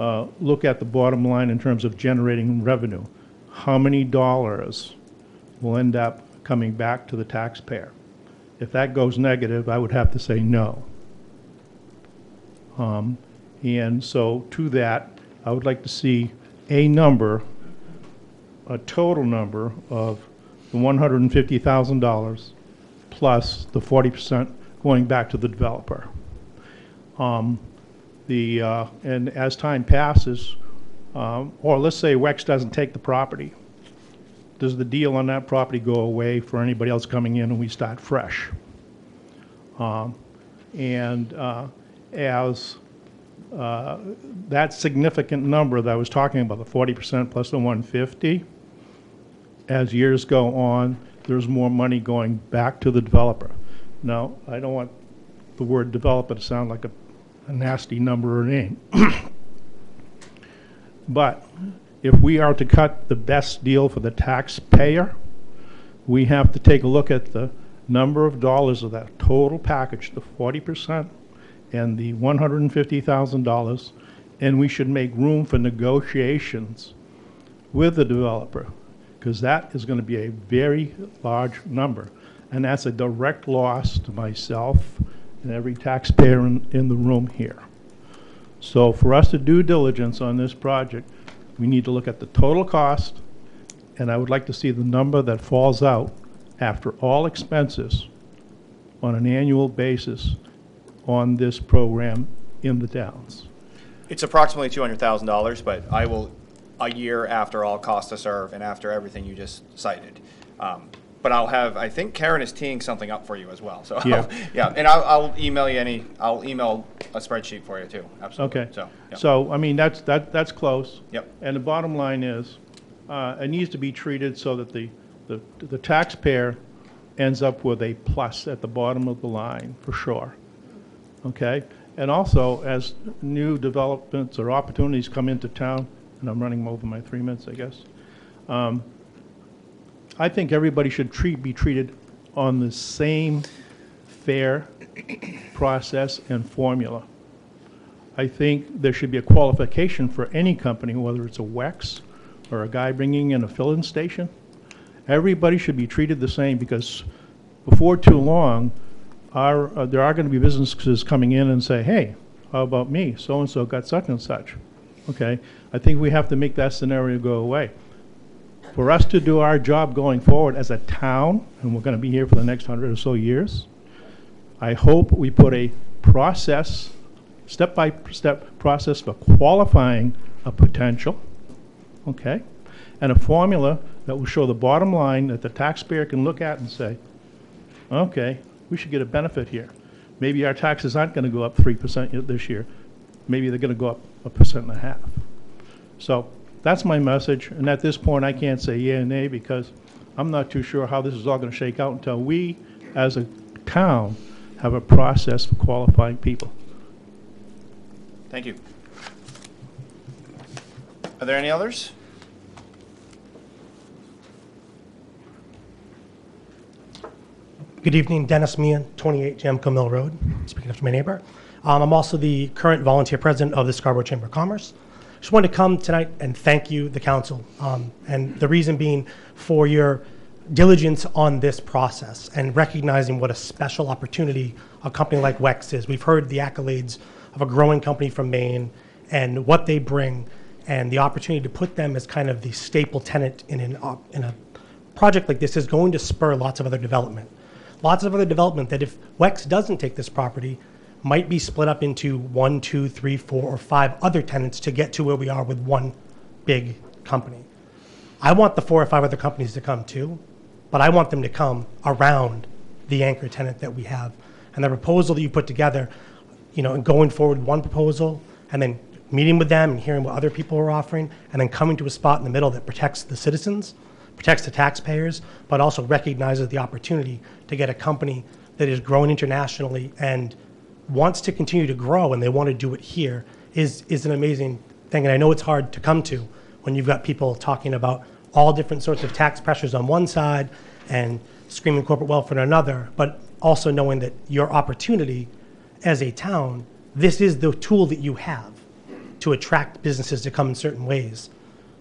uh, look at the bottom line in terms of generating revenue. How many dollars will end up coming back to the taxpayer. If that goes negative, I would have to say no. Um, And so to that, I would like to see a number, a total number of the $150,000 plus the 40% going back to the developer. Um, The, uh, and as time passes, um, or let's say Wex doesn't take the property, does the deal on that property go away for anybody else coming in and we start fresh? Um, And uh, as that significant number that I was talking about, the 40% plus the 150, as years go on, there's more money going back to the developer. Now, I don't want the word developer to sound like a a nasty number or name. But if we are to cut the best deal for the taxpayer, we have to take a look at the number of dollars of that total package, the forty percent and the one hundred and we should make room for negotiations with the developer, because that is gonna be a very large number. And that's a direct loss to myself and every taxpayer in, in the room here. So for us to do diligence on this project, we need to look at the total cost, and I would like to see the number that falls out after all expenses on an annual basis on this program in the towns. It's approximately two hundred thousand dollars, but I will, a year after all cost to serve and after everything you just cited. Um, But I'll have, I think Karen is teeing something up for you as well, so. Yeah. Yeah, and I'll, I'll email you any, I'll email a spreadsheet for you too, absolutely. Okay. So, yeah. So, I mean, that's, that, that's close. Yep. And the bottom line is, uh, it needs to be treated so that the, the the taxpayer ends up with a plus at the bottom of the line, for sure. Okay? And also, as new developments or opportunities come into town, and I'm running over my three minutes, I guess, um, I think everybody should treat, be treated on the same fair process and formula. I think there should be a qualification for any company, whether it's a WEX or a guy bringing in a filling station. Everybody should be treated the same because before too long, our, uh, there are going to be businesses coming in and say, hey, how about me? So-and-so got such and such. Okay? I think we have to make that scenario go away. For us to do our job going forward as a town, and we're going to be here for the next hundred or so years, I hope we put a process, step-by-step process for qualifying a potential, okay? And a formula that will show the bottom line that the taxpayer can look at and say, okay, we should get a benefit here. Maybe our taxes aren't going to go up 3% this year. Maybe they're going to go up a percent and a half. So that's my message, and at this point, I can't say yea or nay because I'm not too sure how this is all going to shake out until we, as a town, have a process for qualifying people. Thank you. Are there any others? Good evening, Dennis Meehan, 28 Jamco Mill Road, speaking up to my neighbor. Um, I'm also the current volunteer president of the Scarborough Chamber of Commerce. Just wanted to come tonight and thank you, the council, um, and the reason being for your diligence on this process and recognizing what a special opportunity a company like Wex is. We've heard the accolades of a growing company from Maine and what they bring, and the opportunity to put them as kind of the staple tenant in an in a project like this is going to spur lots of other development. Lots of other development that if Wex doesn't take this property, might be split up into one, two, three, four, or five other tenants to get to where we are with one big company. I want the four or five other companies to come too, but I want them to come around the anchor tenant that we have. And the proposal that you put together, you know, and going forward one proposal and then meeting with them and hearing what other people are offering and then coming to a spot in the middle that protects the citizens, protects the taxpayers, but also recognizes the opportunity to get a company that is growing internationally and wants to continue to grow and they want to do it here is, is an amazing thing. And I know it's hard to come to when you've got people talking about all different sorts of tax pressures on one side and screaming corporate welfare on another, but also knowing that your opportunity as a town, this is the tool that you have to attract businesses to come in certain ways.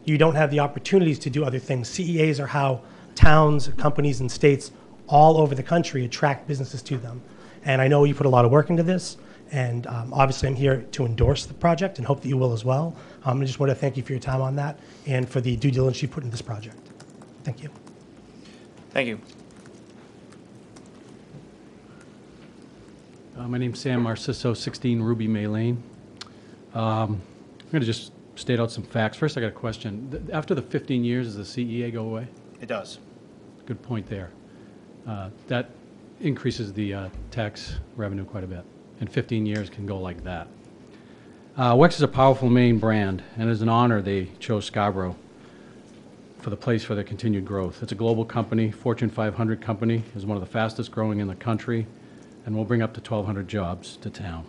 You don't have the opportunities to do other things. CEAs are how towns, companies, and states all over the country attract businesses to them. And I know you put a lot of work into this, and um, obviously I'm here to endorse the project and hope that you will as well. Um, I just want to thank you for your time on that and for the due diligence you put into this project. Thank you. Thank you. Uh, My name's Sam Marciso, 16 Ruby May Lane. Um, I'm going to just state out some facts. First, I got a question. Th- After the 15 years, does the CEA go away? It does. Good point there. Uh, That increases the uh, tax revenue quite a bit, and 15 years can go like that. Uh, Wex is a powerful Maine brand, and it is an honor they chose Scarborough for the place for their continued growth. It's a global company, Fortune 500 company, is one of the fastest growing in the country, and will bring up to 1,200 jobs to town.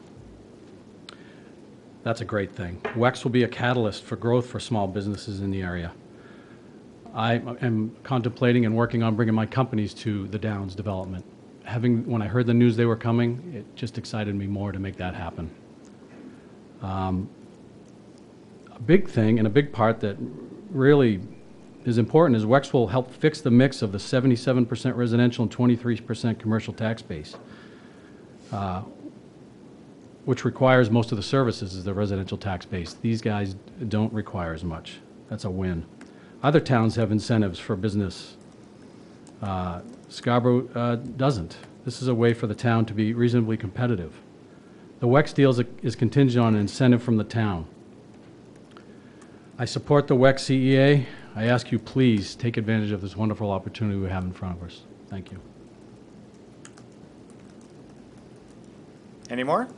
That's a great thing. Wex will be a catalyst for growth for small businesses in the area. I am contemplating and working on bringing my companies to the Downs development. Having, when I heard the news they were coming, it just excited me more to make that happen. Um, A big thing and a big part that really is important is Wex will help fix the mix of the 77% residential and 23% commercial tax base, uh, which requires most of the services is the residential tax base. These guys don't require as much. That's a win. Other towns have incentives for business. Uh, Scarborough uh, doesn't. This is a way for the town to be reasonably competitive. The WEX deal is- is contingent on an incentive from the town. I support the WEX CEA. I ask you, please, take advantage of this wonderful opportunity we have in front of us. Thank you. Any more?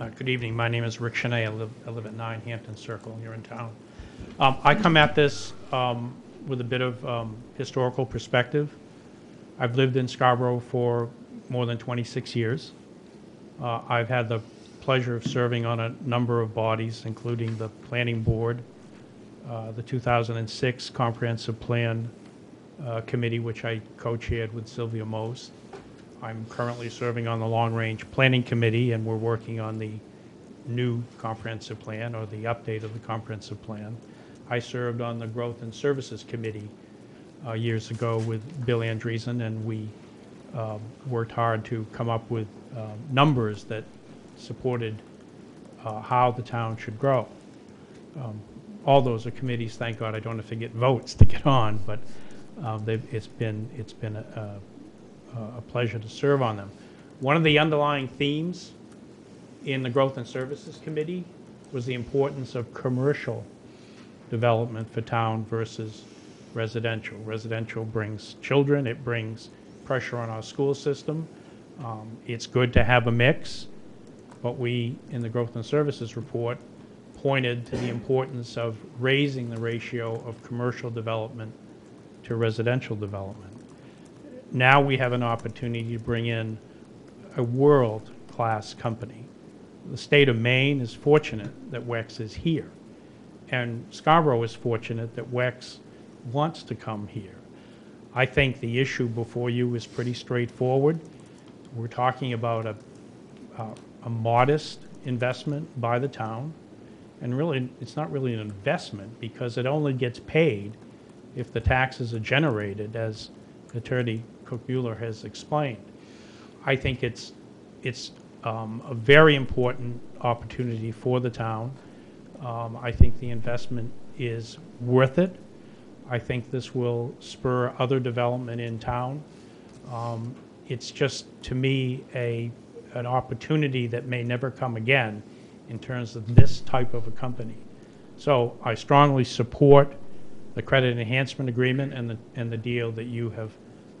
Uh, Good evening. My name is Rick Cheney. I live, I live at 9 Hampton Circle here in town. Um, I come at this um, with a bit of um, historical perspective. I've lived in Scarborough for more than 26 years. Uh, I've had the pleasure of serving on a number of bodies, including the Planning Board, uh, the 2006 Comprehensive Plan uh, Committee, which I co-chaired with Sylvia Most. I'm currently serving on the Long Range Planning Committee, and we're working on the new comprehensive plan, or the update of the comprehensive plan. I served on the Growth and Services Committee uh, years ago with Bill Andreessen, and we um, worked hard to come up with uh, numbers that supported uh, how the town should grow. Um, All those are committees, thank God I don't have to get votes to get on, but um, it's been, it's been a, a a pleasure to serve on them. One of the underlying themes in the Growth and Services Committee was the importance of commercial development for town versus residential. Residential brings children, it brings pressure on our school system. Um, It's good to have a mix, but we, in the Growth and Services Report, pointed to the importance of raising the ratio of commercial development to residential development now we have an opportunity to bring in a world-class company. The state of Maine is fortunate that WEX is here, and Scarborough is fortunate that WEX wants to come here. I think the issue before you is pretty straightforward. We're talking about a, a, a modest investment by the town, and really, it's not really an investment because it only gets paid if the taxes are generated, as Attorney Cook Mueller has explained. I think it's, it's um, a very important opportunity for the town. Um, I think the investment is worth it. I think this will spur other development in town. Um, It's just, to me, a, an opportunity that may never come again in terms of this type of a company. So I strongly support the credit enhancement agreement and the, and the deal that you have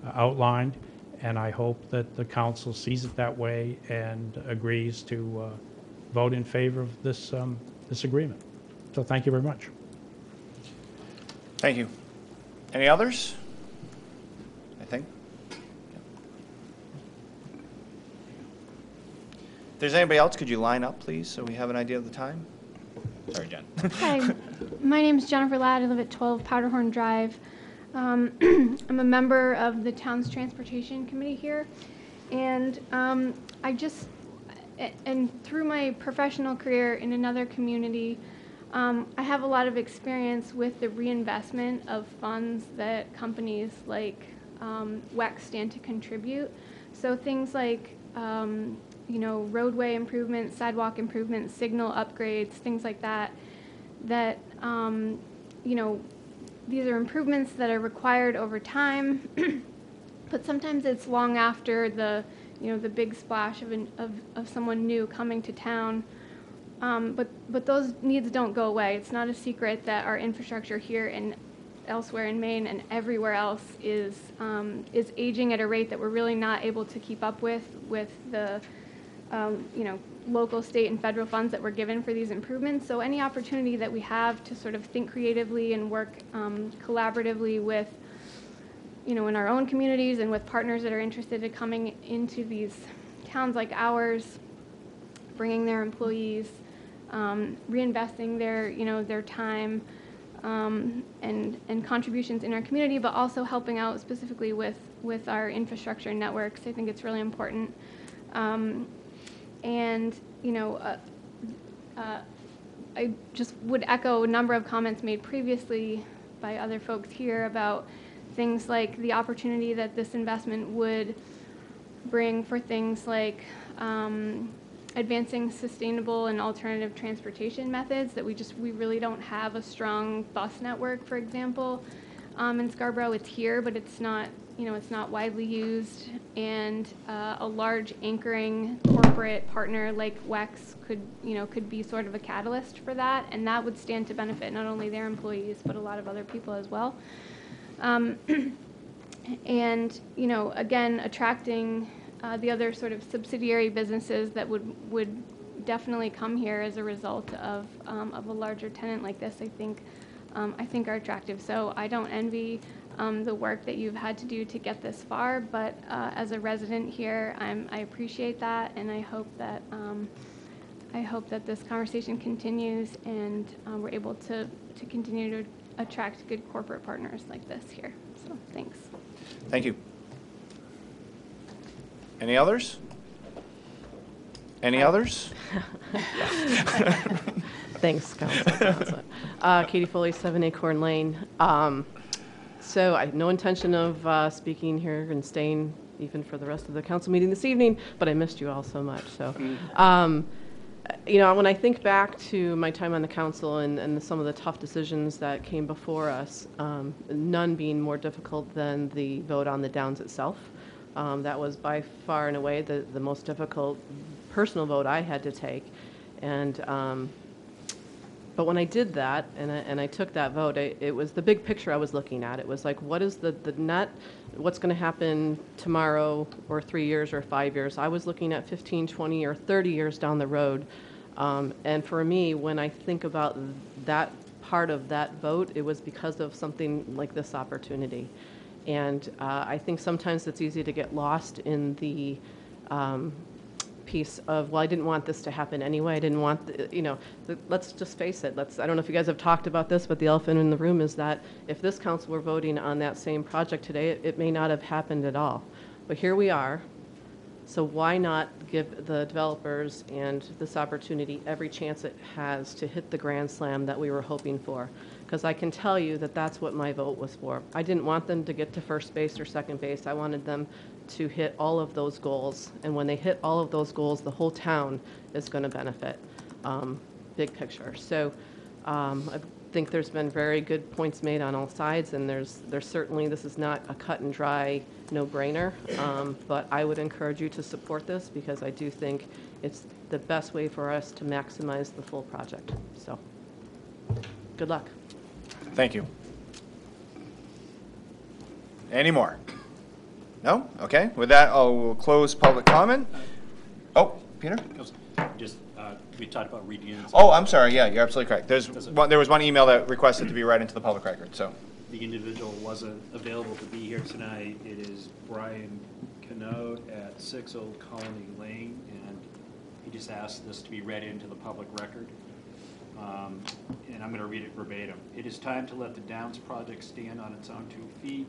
outlined, and I hope that the council sees it that way and agrees to uh, vote in favor of this, um, this agreement. So thank you very much. Thank you. Any others? I think. If there's anybody else, could you line up, please, so we have an idea of the time? Sorry, Jen. Hi, my name is Jennifer Ladd. I live at 12 Powderhorn Drive. Um, I'm a member of the town's transportation committee here, and um, I just and through my professional career in another community, um, I have a lot of experience with the reinvestment of funds that companies like um, WEX stand to contribute. So things like, um, you know, roadway improvements, sidewalk improvements, signal upgrades, things like that, that, um, you know, these are improvements that are required over time, but sometimes it's long after the, you know, the big splash of, an, of, of someone new coming to town. Um, but, but those needs don't go away. It's not a secret that our infrastructure here and elsewhere in Maine and everywhere else is, um, is aging at a rate that we're really not able to keep up with, with the, um, you know, local, state, and federal funds that we're given for these improvements. So any opportunity that we have to sort of think creatively and work um, collaboratively with, you know, in our own communities and with partners that are interested in coming into these towns like ours, bringing their employees, um, reinvesting their, you know, their time um, and and contributions in our community, but also helping out specifically with with our infrastructure networks. I think it's really important. Um, and you know, uh, uh, I just would echo a number of comments made previously by other folks here about things like the opportunity that this investment would bring for things like um, advancing sustainable and alternative transportation methods that we just we really don't have a strong bus network for example um, in scarborough. It's here but it's not you know it's not widely used and uh, a large anchoring corporate partner like WEX could you know could be sort of a catalyst for that and that would stand to benefit not only their employees but a lot of other people as well. Um, and you know again attracting uh, the other sort of subsidiary businesses that would would definitely come here as a result of um, of a larger tenant like this I think um, I think are attractive. So I don't envy um, the work that you've had to do to get this far but uh, as a resident here I'm, I appreciate that and I hope that um, I hope that this conversation continues and uh, we're able to, to continue to attract good corporate partners like this here. So thanks. Thank you. Any others? Any others? Thanks, Council. Council. Uh, Katie Foley, 7 Acorn Lane. Um, So I have no intention of uh, speaking here and staying even for the rest of the council meeting this evening, but I missed you all so much, so. um, You know, when I think back to my time on the council and, and some of the tough decisions that came before us, um, none being more difficult than the vote on the Downs itself. Um, That was by far and away the, the most difficult personal vote I had to take. And, um, but when I did that and I, and I took that vote, I, it was the big picture I was looking at. It was like, what is the, the net, what's going to happen tomorrow or three years or five years? I was looking at 15, 20, or 30 years down the road. Um, and for me, when I think about that part of that vote, it was because of something like this opportunity. And uh, I think sometimes it's easy to get lost in the um, piece of, well, I didn't want this to happen anyway. I didn't want, the, you know, the, let's just face it. Let's, I don't know if you guys have talked about this, but the elephant in the room is that if this council were voting on that same project today, it, it may not have happened at all. But here we are. So why not give the developers and this opportunity every chance it has to hit the grand slam that we were hoping for? Because I can tell you that that's what my vote was for. I didn't want them to get to first base or second base. I wanted them to hit all of those goals. And when they hit all of those goals, the whole town is going to benefit, um, big picture. So um, I think there's been very good points made on all sides, and there's, there's certainly, this is not a cut and dry no-brainer. Um, but I would encourage you to support this because I do think it's the best way for us to maximize the full project. So, good luck. Thank you. Any more? No? Okay. With that, I will close public comment. Oh, Peter? Just, uh, we talked about reading in. Oh, I'm sorry. Yeah, you're absolutely correct. There's one, there was one email that requested to be read into the public record, so. The individual wasn't available to be here tonight. It is Brian Canode at 6 Old Colony Lane, and he just asked this to be read into the public record. Um, And I'm going to read it verbatim. It is time to let the Downs project stand on its own two feet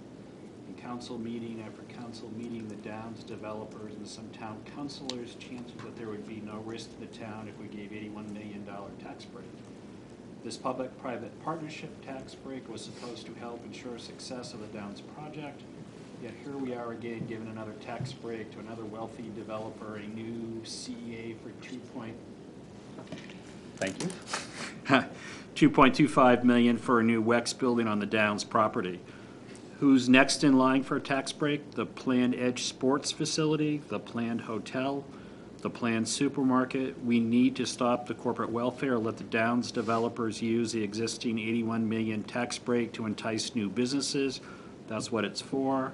council meeting after council meeting, the Downs developers and some town councilors, chances that there would be no risk to the town if we gave eighty-one million dollar tax break. This public-private partnership tax break was supposed to help ensure success of the Downs project, yet here we are again giving another tax break to another wealthy developer, a new CEA for two point, thank you. 2.25 million for a new WEX building on the Downs property. Who's next in line for a tax break? The planned Edge Sports Facility, the planned hotel, the planned supermarket. We need to stop the corporate welfare, let the Downs developers use the existing 81 million tax break to entice new businesses. That's what it's for.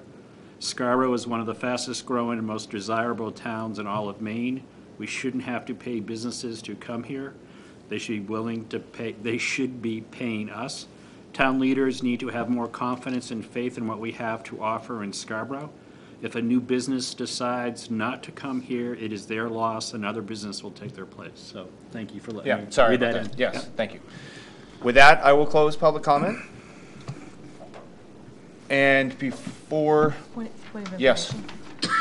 Scarborough is one of the fastest growing and most desirable towns in all of Maine. We shouldn't have to pay businesses to come here. They should be willing to pay, they should be paying us. Town leaders need to have more confidence and faith in what we have to offer in Scarborough. If a new business decides not to come here, it is their loss, and another business will take their place. So, thank you for letting me sorry read about that that. in. Yes, Yeah. thank you. With that, I will close public comment. And before, Point point of yes,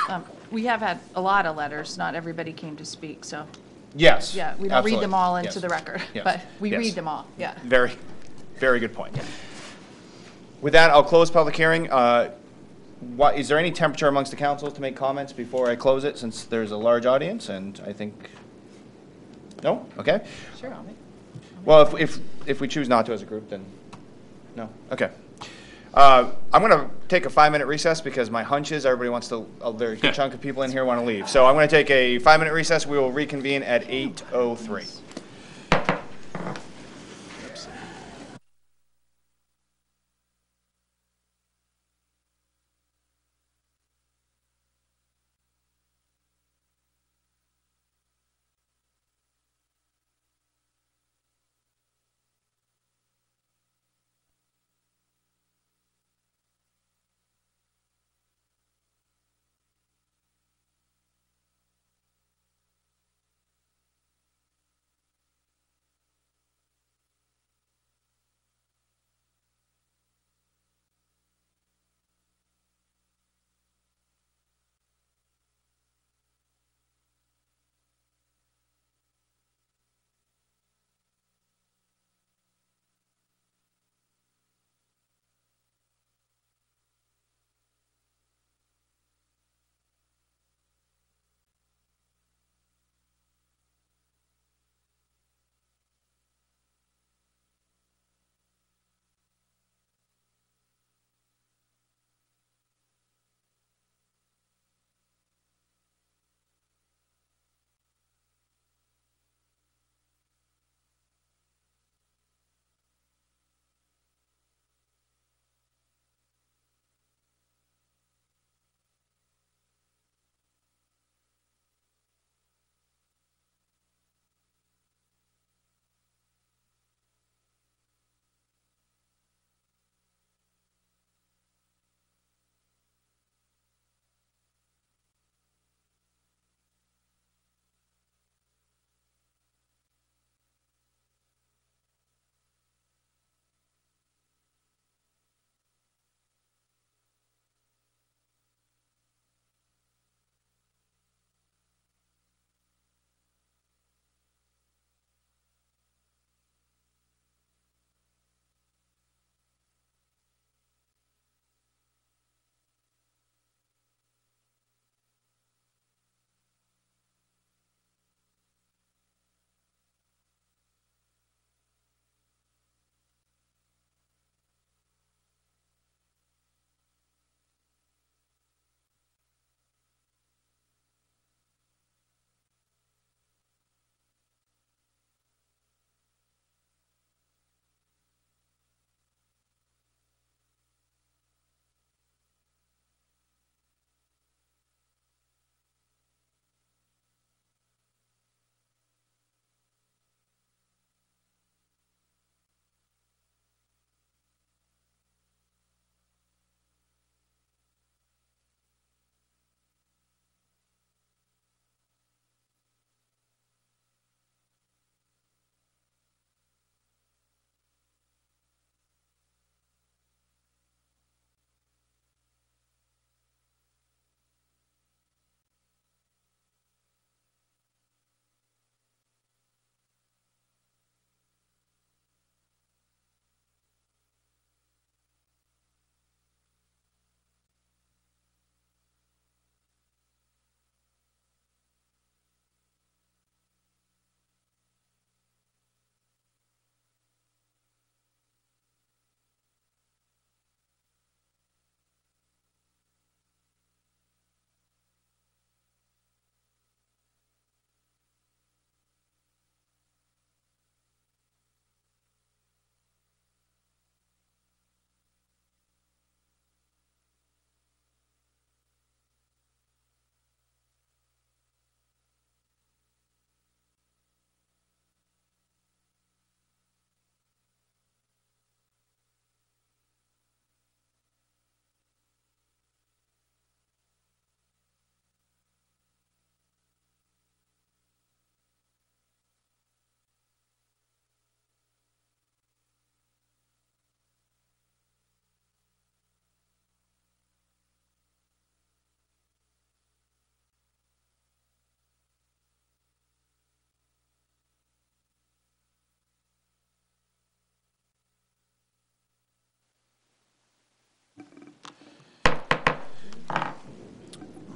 Um, We have had a lot of letters, not everybody came to speak, so. yes. Yeah, we don't read absolutely. them all into Yes. the record, Yes. but we Yes. read them all, yeah. Very, very good point. With that, I'll close public hearing. Uh, What, is there any temperature amongst the council to make comments before I close it, since there's a large audience, and I think, no? Okay. Sure, I'll make. Well, if, if, if we choose not to as a group, then, no, okay. Uh, I'm gonna take a five-minute recess, because my hunch is everybody wants to, a very good chunk of people in here want to leave. So I'm gonna take a five-minute recess, we will reconvene at eight oh three.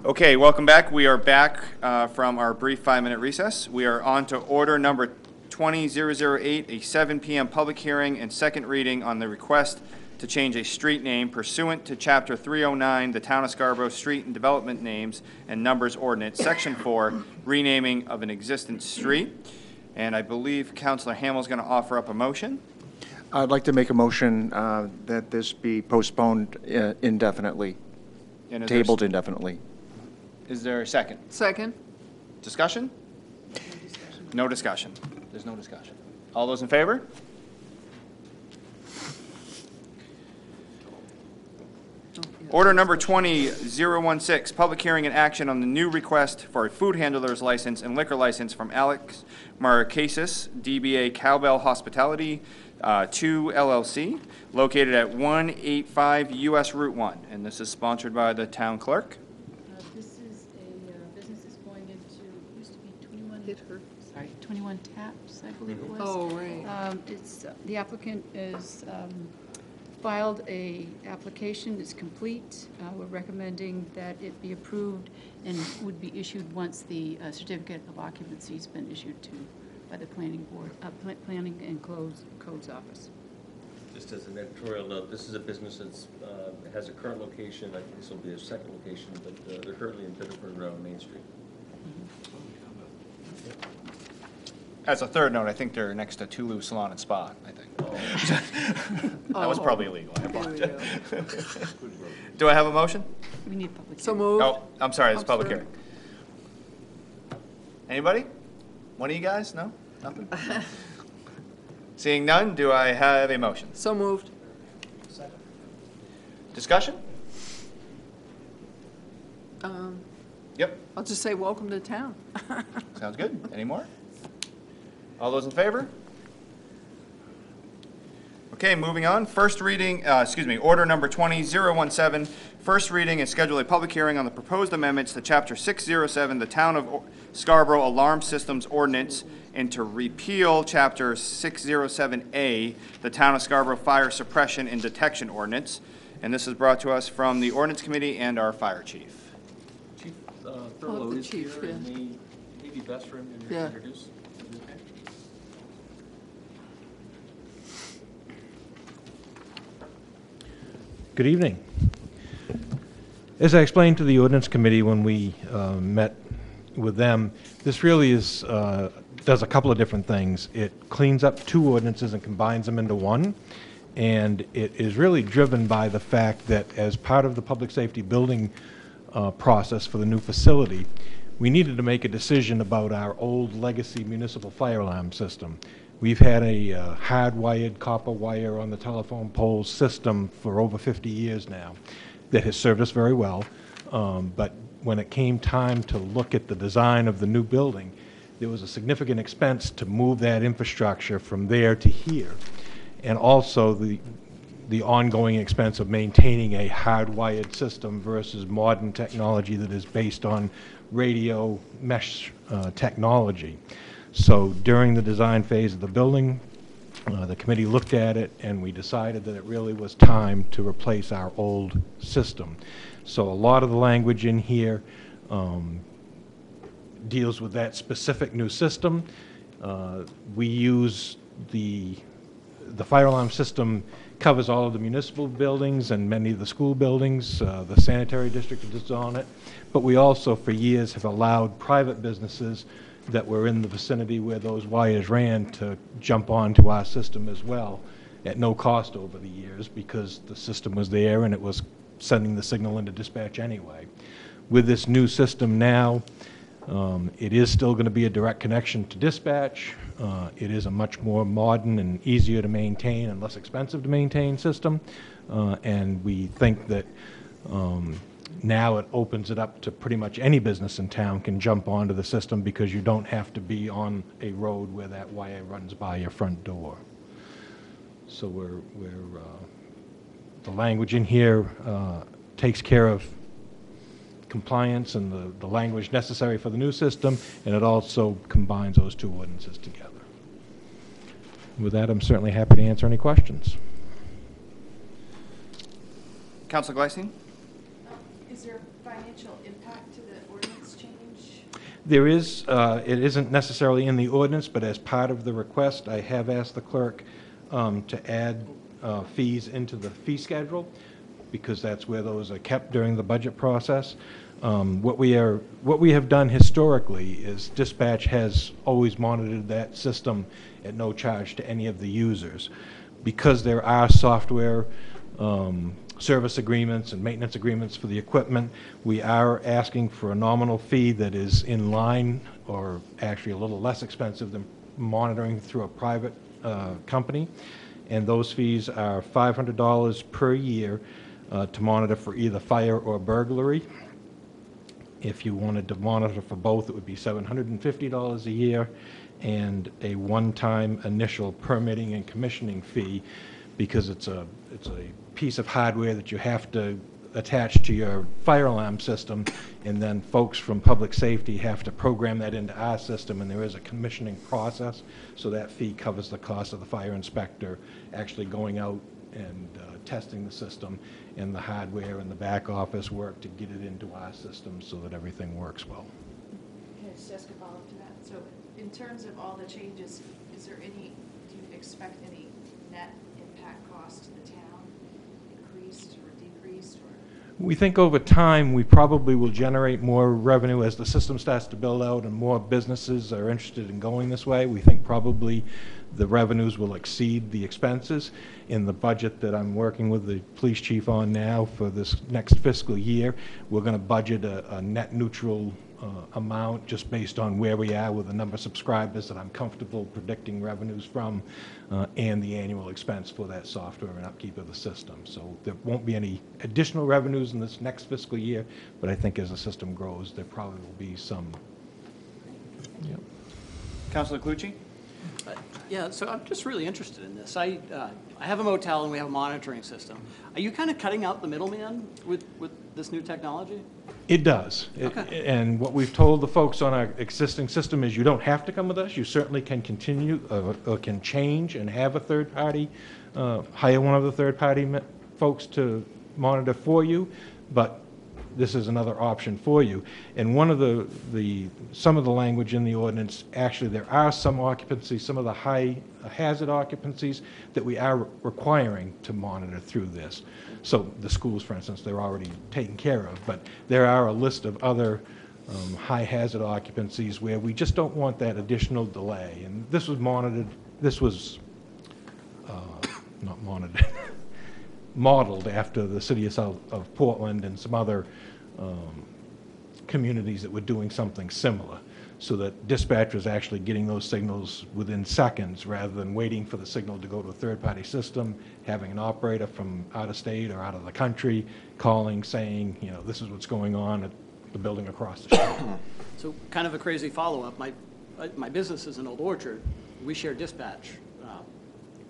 Okay, welcome back. We are back uh, from our brief five-minute recess. We are on to order number 20008, a 7 PM public hearing and second reading on the request to change a street name pursuant to Chapter 309, the Town of Scarborough Street and Development Names and Numbers Ordinance, Section 4, renaming of an existing street. And I believe Councilor is going to offer up a motion. I'd like to make a motion uh, that this be postponed uh, indefinitely, And is there- tabled indefinitely. Is there a second? Second? Discussion? No discussion. There's no discussion. All those in favor? Order number 20016, public hearing and action on the new request for a food handler's license and liquor license from Alex Marcasis, DBA Cowbell Hospitality, uh, 2 LLC, located at 185 US Route 1. And this is sponsored by the town clerk. Uh, This is a uh, business that's going into, used to be 21, sorry, 21 Taps, I believe it was. Oh, right. Um, It's, uh, the applicant is um, filed a application, it's complete. Uh, We're recommending that it be approved and would be issued once the uh, certificate of occupancy's been issued to, by the planning board, uh, pla- planning and codes, codes office. Just as an editorial note, this is a business that's, uh, has a current location, I think this will be a second location, but uh, they're currently in Biddeford Road, Main Street. As a third note, I think they're next to Tulu Salon and Spa, I think. That was probably illegal, I apologize. Do I have a motion? We need public. So moved. Oh, I'm sorry, it's a I'm public hearing. Anybody? One of you guys? No? Nothing? Seeing none, do I have a motion? So moved. Discussion? Um, Yep, I'll just say, welcome to town. sounds good. Any more? All those in favor? Okay, moving on. First reading, uh, excuse me, order number 20017, first reading and schedule a public hearing on the proposed amendments to Chapter 607, the Town of O- Scarborough Alarm Systems Ordinance, and to repeal Chapter 607A, the Town of Scarborough Fire Suppression and Detection Ordinance. And this is brought to us from the Ordinance Committee and our Fire Chief. Chief uh, Oh, Thurlow the is chief, here, and yeah. may, may be best for him to Yeah. introduce. Good evening. As I explained to the ordinance committee when we uh, met with them, this really is, uh, does a couple of different things. It cleans up two ordinances and combines them into one, and it is really driven by the fact that as part of the public safety building uh, process for the new facility, we needed to make a decision about our old legacy municipal fire alarm system. We've had a uh, hardwired copper wire on the telephone pole system for over 50 years now that has served us very well. Um, But when it came time to look at the design of the new building, there was a significant expense to move that infrastructure from there to here. And also the, the ongoing expense of maintaining a hardwired system versus modern technology that is based on radio mesh uh, technology. So during the design phase of the building, uh, the committee looked at it and we decided that it really was time to replace our old system. So a lot of the language in here um, deals with that specific new system. Uh, We use the, the fire alarm system covers all of the municipal buildings and many of the school buildings. Uh, The sanitary district is on it. But we also, for years, have allowed private businesses that were in the vicinity where those wires ran to jump onto our system as well at no cost over the years because the system was there and it was sending the signal into dispatch anyway. With this new system now, um, It is still going to be a direct connection to dispatch. Uh, It is a much more modern and easier to maintain and less expensive to maintain system. Uh, And we think that um, now it opens it up to pretty much any business in town can jump onto the system because you don't have to be on a road where that wire runs by your front door. So we're, we're, uh, the language in here uh, takes care of compliance and the, the language necessary for the new system, and it also combines those two ordinances together. With that, I'm certainly happy to answer any questions. Council Gleysteen? Is there financial impact to There is, uh, it isn't necessarily in the ordinance, but as part of the request, I have asked the clerk um, to add uh, fees into the fee schedule, because that's where those are kept during the budget process. Um, What we are, what we have done historically is dispatch has always monitored that system at no charge to any of the users. Because there are software um, service agreements and maintenance agreements for the equipment, we are asking for a nominal fee that is in line or actually a little less expensive than monitoring through a private uh, company. And those fees are $500 per year uh, to monitor for either fire or burglary. If you wanted to monitor for both, it would be $750 a year and a one-time initial permitting and commissioning fee because it's a, it's a piece of hardware that you have to attach to your fire alarm system, and then folks from public safety have to program that into our system, and there is a commissioning process, so that fee covers the cost of the fire inspector actually going out and uh, testing the system, and the hardware and the back office work to get it into our system so that everything works well. Okay, so just a follow-up to that. So in terms of all the changes, is there any, do you expect any net impact cost to the town? Increased or decreased or? We think over time, we probably will generate more revenue as the system starts to build out and more businesses are interested in going this way. We think probably the revenues will exceed the expenses. In the budget that I'm working with the police chief on now for this next fiscal year, we're going to budget a, a net neutral uh, amount just based on where we are with the number of subscribers that I'm comfortable predicting revenues from uh, and the annual expense for that software and upkeep of the system. So there won't be any additional revenues in this next fiscal year, but I think as the system grows, there probably will be some. Yep. Councilor Cloutier? Uh, Yeah, so I'm just really interested in this. I, uh, I have a motel and we have a monitoring system. Are you kind of cutting out the middleman with, with this new technology? It does. It- Okay. And what we've told the folks on our existing system is you don't have to come with us. You certainly can continue, uh, or can change and have a third party, uh, hire one of the third-party me- folks to monitor for you, but this is another option for you. And one of the, the, some of the language in the ordinance, actually, there are some occupancies, some of the high hazard occupancies that we are requiring to monitor through this. So the schools, for instance, they're already taken care of, but there are a list of other um, high hazard occupancies where we just don't want that additional delay. And this was monitored, this was, uh, not monitored, modeled after the city of South, of Portland and some other um, communities that were doing something similar, so that dispatch was actually getting those signals within seconds, rather than waiting for the signal to go to a third-party system, having an operator from out of state or out of the country calling, saying, you know, this is what's going on at the building across the street. So kind of a crazy follow-up. My, uh, my business is in Old Orchard. We share dispatch. Uh,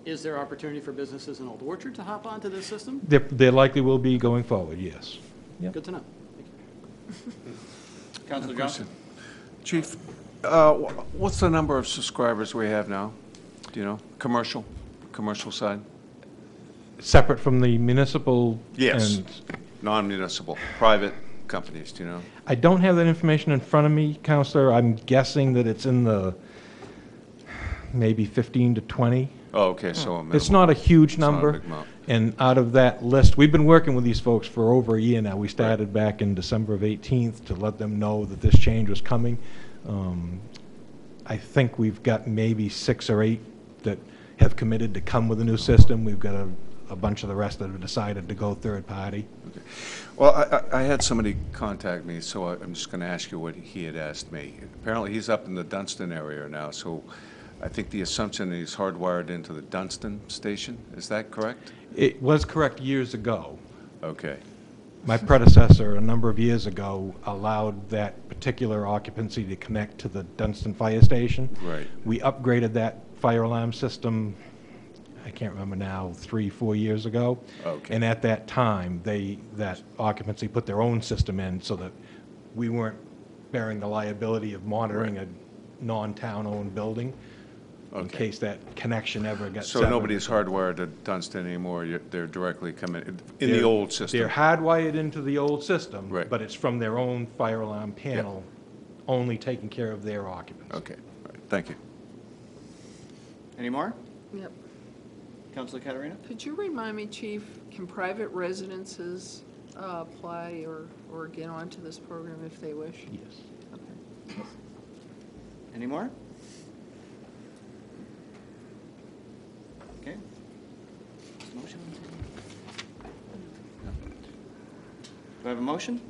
Is there opportunity for businesses in Old Orchard to hop onto this system? There, there likely will be going forward, yes. Yep. Good to know. Councilor Question. Johnson? Chief, uh, what's the number of subscribers we have now? Do you know? Commercial, commercial side? Separate from the municipal Yes. and Non-municipal, private companies, do you know? I don't have that information in front of me, Councilor. I'm guessing that it's in the maybe 15 to 20. Oh, okay, so a It's not a huge It's not a number. big amount. And out of that list, we've been working with these folks for over a year now. We started back in December of 18th to let them know that this change was coming. Um, I think we've got maybe six or eight that have committed to come with a new system. We've got a, a bunch of the rest that have decided to go third party. Okay. Well, I- I, I had somebody contact me, so I- I'm just going to ask you what he had asked me. Apparently, he's up in the Dunstan area now, so I think the assumption is hardwired into the Dunstan station. Is that correct? It was correct years ago. Okay. My predecessor, a number of years ago, allowed that particular occupancy to connect to the Dunstan Fire Station. Right. We upgraded that fire alarm system, I can't remember now, three, four years ago. Okay. And at that time, they, that occupancy put their own system in so that we weren't bearing the liability of monitoring a non-town-owned building in Okay. case that connection ever got So severed. nobody's hardwired to Dunstan anymore, You're- they're directly coming, in the They're- old system? They're hardwired into the old system. Right. But it's from their own fire alarm panel only taking care of their occupants. Okay, all right, thank you. Any more? Yep. Councilor Caterina? Could you remind me, Chief, can private residences uh, apply or, or get onto this program if they wish? Yes. Okay. Any more? Do I have a motion?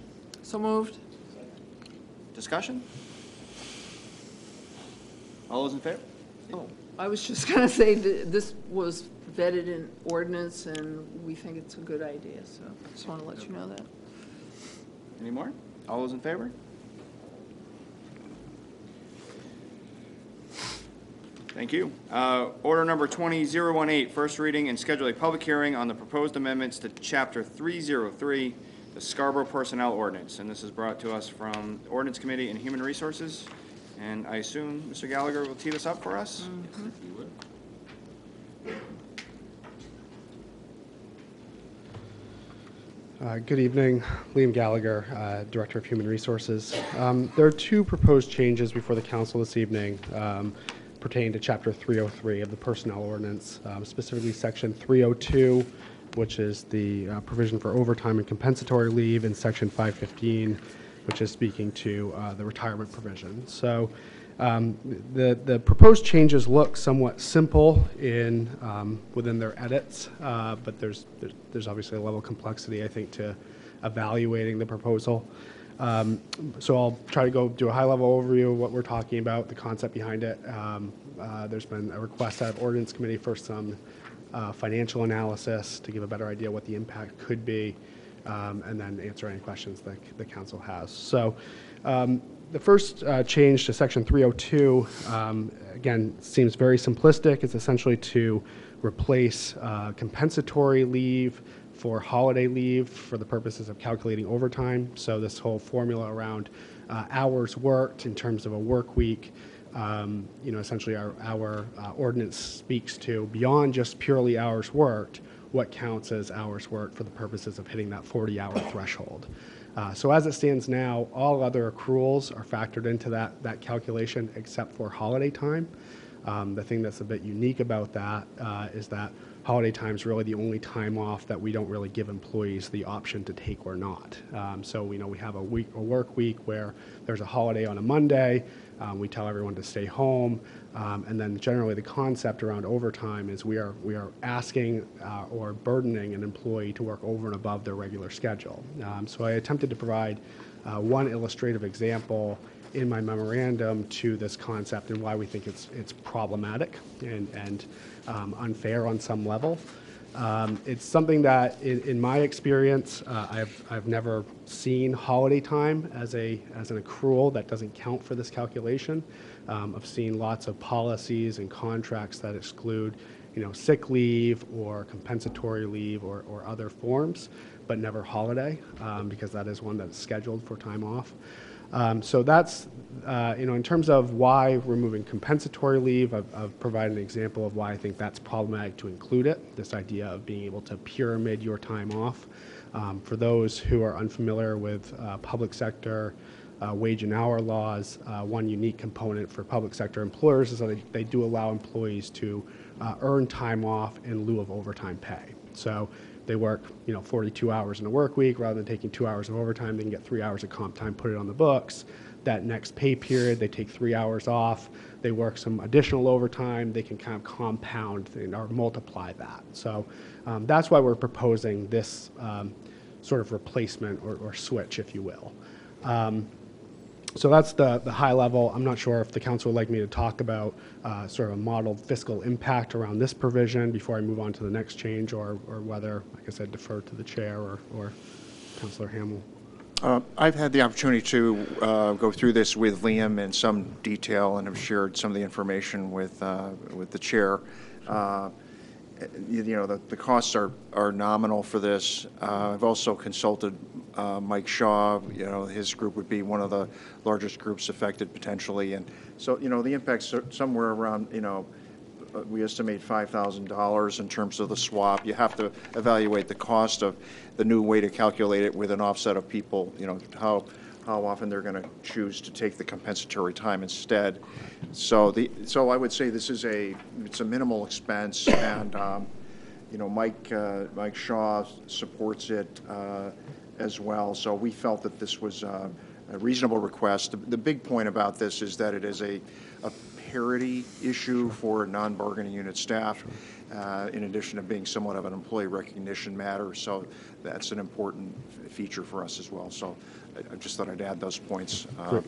So moved. Discussion? All those in favor? Oh, I was just going to say, that this was vetted in ordinance, and we think it's a good idea, so I just want to let you know that. Any more? All those in favor? Thank you. Uh, Order number 20018, first reading and schedule a public hearing on the proposed amendments to Chapter 303, the Scarborough Personnel Ordinance. And this is brought to us from the Ordinance Committee and Human Resources. And I assume Mr. Gallagher will tee this up for us? If you would. Uh, Good evening, Liam Gallagher, uh, Director of Human Resources. Um, There are two proposed changes before the council this evening um, pertaining to Chapter 303 of the Personnel Ordinance, um, specifically Section 302, which is the uh, provision for overtime and compensatory leave, in Section 515, which is speaking to uh, the retirement provision. So um, The the proposed changes look somewhat simple in, um, within their edits, uh, but there's there's- obviously a level of complexity, I think, to evaluating the proposal. Um, So I'll try to go do a high-level overview of what we're talking about, the concept behind it. Um, uh, There's been a request out of ordinance committee for some uh, financial analysis to give a better idea what the impact could be, um, and then answer any questions that the council has. So um, the first uh, change to section 302, um, again, seems very simplistic. It's essentially to replace uh, compensatory leave for holiday leave for the purposes of calculating overtime. So this whole formula around uh, hours worked in terms of a work week, um, you know, essentially our, our uh, ordinance speaks to beyond just purely hours worked, what counts as hours worked for the purposes of hitting that 40-hour threshold. Uh, So as it stands now, all other accruals are factored into that, that calculation except for holiday time. Um, The thing that's a bit unique about that uh, is that holiday time is really the only time off that we don't really give employees the option to take or not. Um, So, you know, we have a week, a work week where there's a holiday on a Monday, um, we tell everyone to stay home, um, and then generally the concept around overtime is we are, we are asking uh, or burdening an employee to work over and above their regular schedule. Um, So I attempted to provide uh, one illustrative example in my memorandum to this concept and why we think it's, it's problematic and, and um, unfair on some level. Um, It's something that, in, in my experience, uh, I've, I've never seen holiday time as a, as an accrual that doesn't count for this calculation. Um, I've seen lots of policies and contracts that exclude, you know, sick leave or compensatory leave or, or other forms, but never holiday, um, because that is one that's scheduled for time off. Um, So that's, uh, you know, in terms of why removing compensatory leave, I've, I've provided an example of why I think that's problematic to include it, this idea of being able to pyramid your time off. Um, For those who are unfamiliar with uh, public sector uh, wage and hour laws, uh, one unique component for public sector employers is that they, they do allow employees to uh, earn time off in lieu of overtime pay. So they work, you know, 42 hours in a work week, rather than taking two hours of overtime, they can get three hours of comp time, put it on the books. That next pay period, they take three hours off, they work some additional overtime, they can kind of compound or multiply that. So um, that's why we're proposing this um, sort of replacement or, or switch, if you will. Um, so that's the, the high level. I'm not sure if the council would like me to talk about uh, sort of a modeled fiscal impact around this provision before I move on to the next change, or, or whether, like I said, defer to the chair or, or Councilor Hamill. Uh, I've had the opportunity to uh, go through this with Liam in some detail and have shared some of the information with, uh, with the chair. Uh, You know, the, the costs are, are nominal for this. Uh, I've also consulted uh, Mike Shaw, you know, his group would be one of the largest groups affected potentially. And so, you know, the impact's are somewhere around, you know, uh, we estimate $5,000 in terms of the swap. You have to evaluate the cost of the new way to calculate it with an offset of people, you know, how, how often they're going to choose to take the compensatory time instead. So the, so I would say this is a, it's a minimal expense, and, um, you know, Mike, uh, Mike Shaw supports it uh, as well. So we felt that this was uh, a reasonable request. The- The big point about this is that it is a, a parity issue for non-bargaining unit staff, uh, in addition to being somewhat of an employee recognition matter. So that's an important feature for us as well. So I I just thought I'd add those points. uh,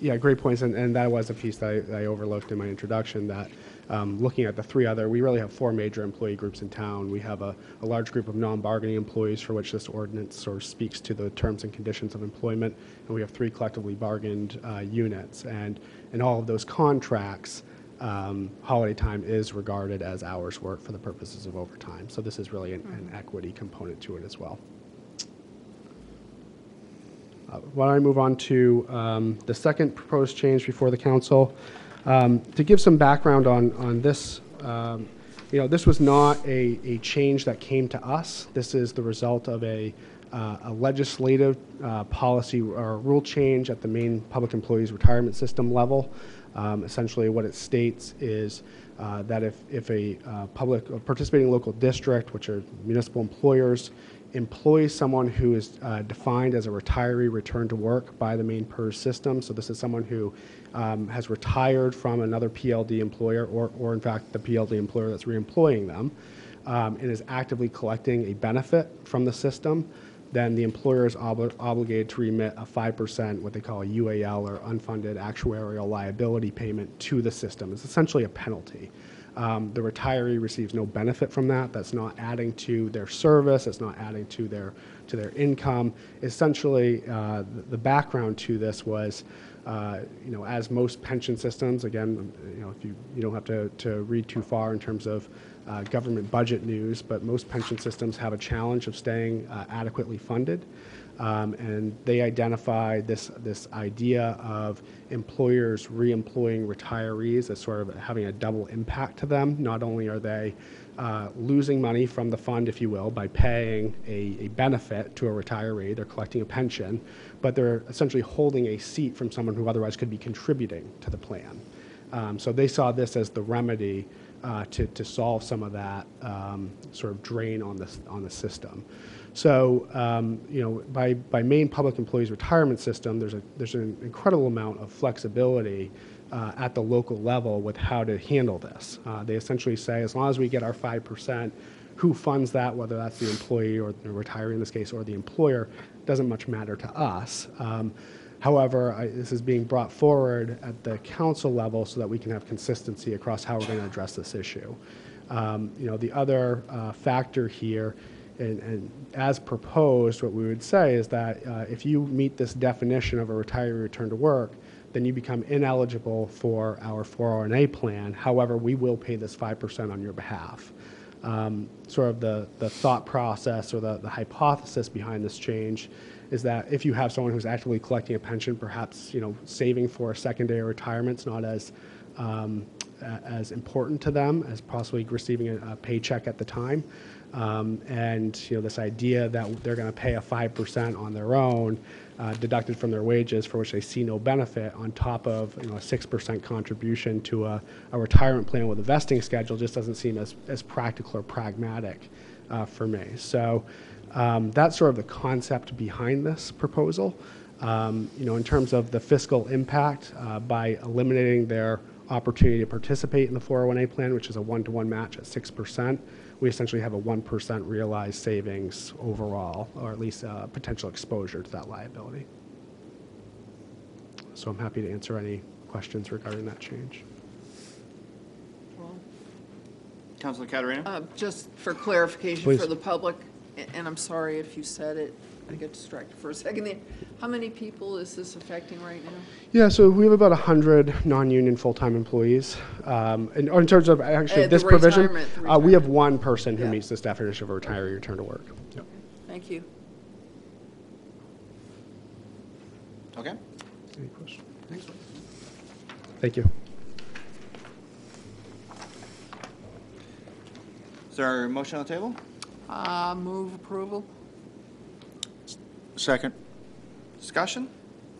Yeah, great points, and, and that was a piece that I, that I overlooked in my introduction, that um, looking at the three other, we really have four major employee groups in town. We have a, a large group of non-bargaining employees for which this ordinance sort of speaks to the terms and conditions of employment, and we have three collectively bargained uh, units. And in all of those contracts, um, holiday time is regarded as hours worked for the purposes of overtime. So this is really an, an equity component to it as well. Uh, Why don't I move on to um, the second proposed change before the council? Um, To give some background on, on this, um, you know, this was not a, a change that came to us. This is the result of a, uh, a legislative uh, policy or rule change at the Maine public employees retirement system level. Um, Essentially, what it states is uh, that if, if a uh, public, a participating local district, which are municipal employers, employs someone who is uh, defined as a retiree returned to work by the Maine PERS system. So this is someone who um, has retired from another PLD employer, or, or in fact, the PLD employer that's reemploying them, um, and is actively collecting a benefit from the system. Then the employer is obli- obligated to remit a 5%, what they call a UAL or unfunded actuarial liability payment to the system. It's essentially a penalty. Um, the retiree receives no benefit from that. That's not adding to their service. It's not adding to their to their income. Essentially, uh, the, background to this was, uh, you know, as most pension systems, again, you know, if you you don't have to to read too far in terms of uh, government budget news, but most pension systems have a challenge of staying uh, adequately funded. Um, and they identified this, this idea of employers reemploying retirees as sort of having a double impact to them. Not only are they uh, losing money from the fund, if you will, by paying a, a benefit to a retiree, they're collecting a pension, but they're essentially holding a seat from someone who otherwise could be contributing to the plan. Um, so they saw this as the remedy uh, to, to solve some of that um, sort of drain on the, on the system. So, um, you know, by, by Maine public employees retirement system, there's, a, there's an incredible amount of flexibility uh, at the local level with how to handle this. Uh, they essentially say, as long as we get our 5%, who funds that, whether that's the employee or the retiree in this case, or the employer, doesn't much matter to us. Um, However, I, this is being brought forward at the council level so that we can have consistency across how we're going to address this issue. Um, you know, the other uh, factor here, and, and as proposed, what we would say is that uh, if you meet this definition of a retiree return to work, then you become ineligible for our 401A plan. However, we will pay this 5% on your behalf. Um, sort of the, the thought process or the, the hypothesis behind this change is that if you have someone who's actively collecting a pension, perhaps you know saving for a secondary retirement is not as um, as important to them as possibly receiving a, a paycheck at the time. Um, and you know this idea that they're going to pay a five percent on their own, uh, deducted from their wages, for which they see no benefit, on top of you know a six percent contribution to a, a retirement plan with a vesting schedule, just doesn't seem as as practical or pragmatic uh, for me. So. Um, that's sort of the concept behind this proposal. Um, you know, in terms of the fiscal impact, uh, by eliminating their opportunity to participate in the 401a plan, which is a one-to-one match at 6%, we essentially have a 1% realized savings overall, or at least uh, potential exposure to that liability. So I'm happy to answer any questions regarding that change. Councilor Caterina? Uh, Just for clarification Please. for the public, a- and I'm sorry if you said it, I got distracted for a second there. How many people is this affecting right now? Yeah, so we have about 100 non-union full-time employees. Um, and in terms of actually Uh, the this provision, retirement, the uh, we have one person who Yeah. meets this definition of a retiree return to work. Yep. Thank you. Okay. Any questions? Thanks. Thank you. Is there a motion on the table? Uh, Move approval? Second. Discussion?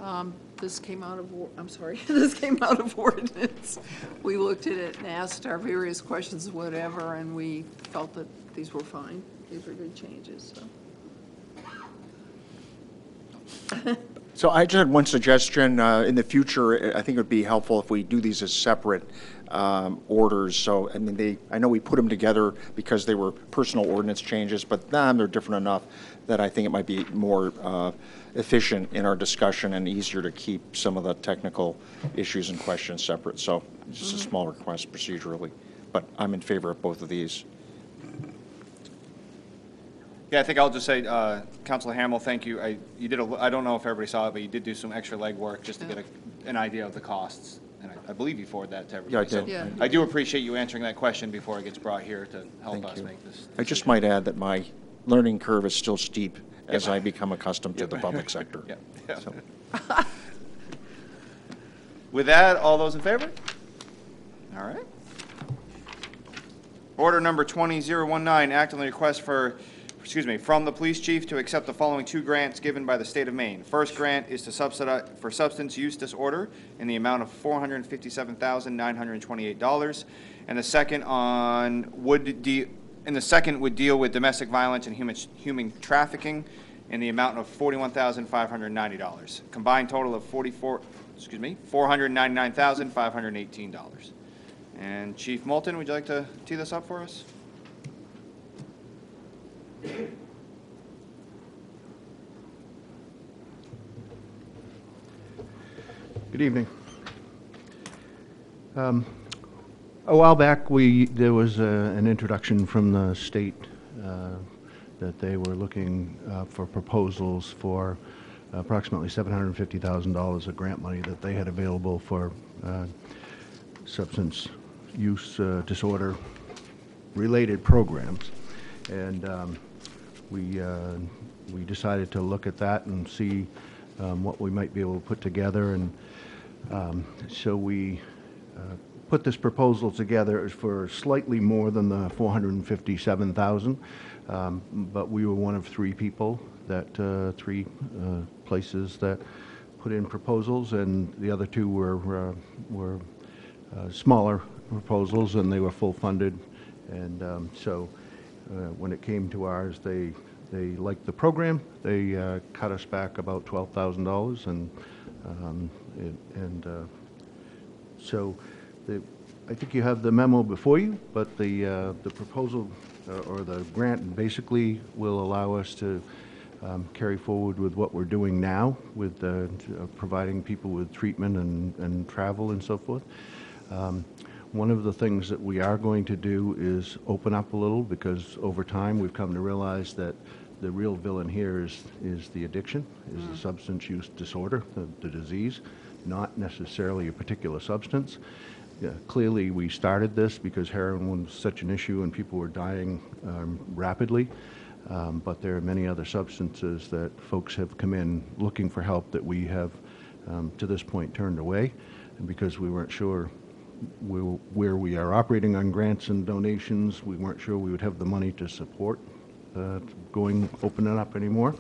Um, This came out of, or- I'm sorry, this came out of ordinance. We looked at it and asked our various questions, whatever, and we felt that these were fine. These were good changes, so. So I just had one suggestion. uh, In the future, I think it would be helpful if we do these as separate um, orders. So, I mean, they, I know we put them together because they were personal ordinance changes, but nah, they're different enough that I think it might be more uh, efficient in our discussion and easier to keep some of the technical issues and questions separate. So just a small request procedurally, but I'm in favor of both of these. Yeah, I think I'll just say, uh, Councilor Hamill, thank you. I, you did, a I don't know if everybody saw it, but you did do some extra legwork just to get a- an idea of the costs. And I- I believe you forwarded that to everybody. did. So Yeah. I do appreciate you answering that question before it gets brought here to help Thank us you. make this. I just might add that my learning curve is still steep as. I become accustomed to the public sector. Yeah, yeah. So- With that, all those in favor? All right. Order number 20019, act on the request for, excuse me, from the police chief to accept the following two grants given by the state of Maine. First grant is to subsidize, for substance use disorder in the amount of $457,928. And the second on, would de, and the second would deal with domestic violence and human, human trafficking in the amount of $41,590. Combined total of 44, excuse me, $499,518. And Chief Moulton, would you like to tee this up for us? Good evening. Um, A while back, we, there was uh, an introduction from the state uh, that they were looking uh, for proposals for approximately $750,000 of grant money that they had available for uh, substance use uh, disorder related programs. And um, we, uh, we decided to look at that and see um, what we might be able to put together. And um, so we put this proposal together for slightly more than the 457,000. Um, But we were one of three people that, uh, three uh, places that put in proposals, and the other two were, uh, were uh, smaller proposals, and they were full-funded. And um, so uh, when it came to ours, they, they liked the program. They uh, cut us back about $12,000, and, um, it- and so the, I think you have the memo before you, but the, uh, the proposal uh, or the grant basically will allow us to um, carry forward with what we're doing now with uh, uh, providing people with treatment and, and travel and so forth. Um, One of the things that we are going to do is open up a little because over time we've come to realize that the real villain here is, is the addiction, is the substance use disorder, the, the disease, not necessarily a particular substance. Yeah, Clearly, we started this because heroin was such an issue and people were dying um, rapidly. Um, But there are many other substances that folks have come in looking for help that we have, um, to this point, turned away. And because we weren't sure where where we are operating on grants and donations, we weren't sure we would have the money to support uh, going, open it up anymore.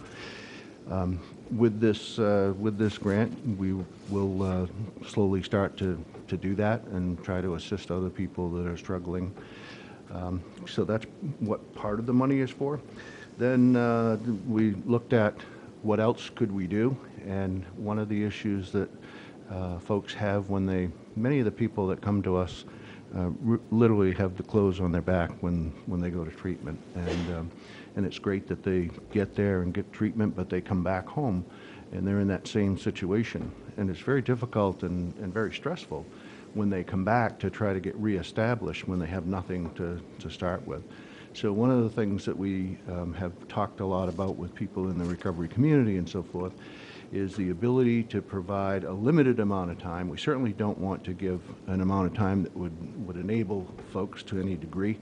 Um, With this, uh, with this grant, we will uh, slowly start to, to do that and try to assist other people that are struggling. Um, So that's what part of the money is for. Then uh, we looked at what else could we do, and one of the issues that uh, folks have when they, many of the people that come to us uh, r- literally have the clothes on their back when, when they go to treatment. And, um, and it's great that they get there and get treatment, but they come back home and they're in that same situation. And it's very difficult and, and very stressful when they come back to try to get reestablished when they have nothing to, to start with. So one of the things that we um, have talked a lot about with people in the recovery community and so forth is the ability to provide a limited amount of time. We certainly don't want to give an amount of time that would, would enable folks to any degree,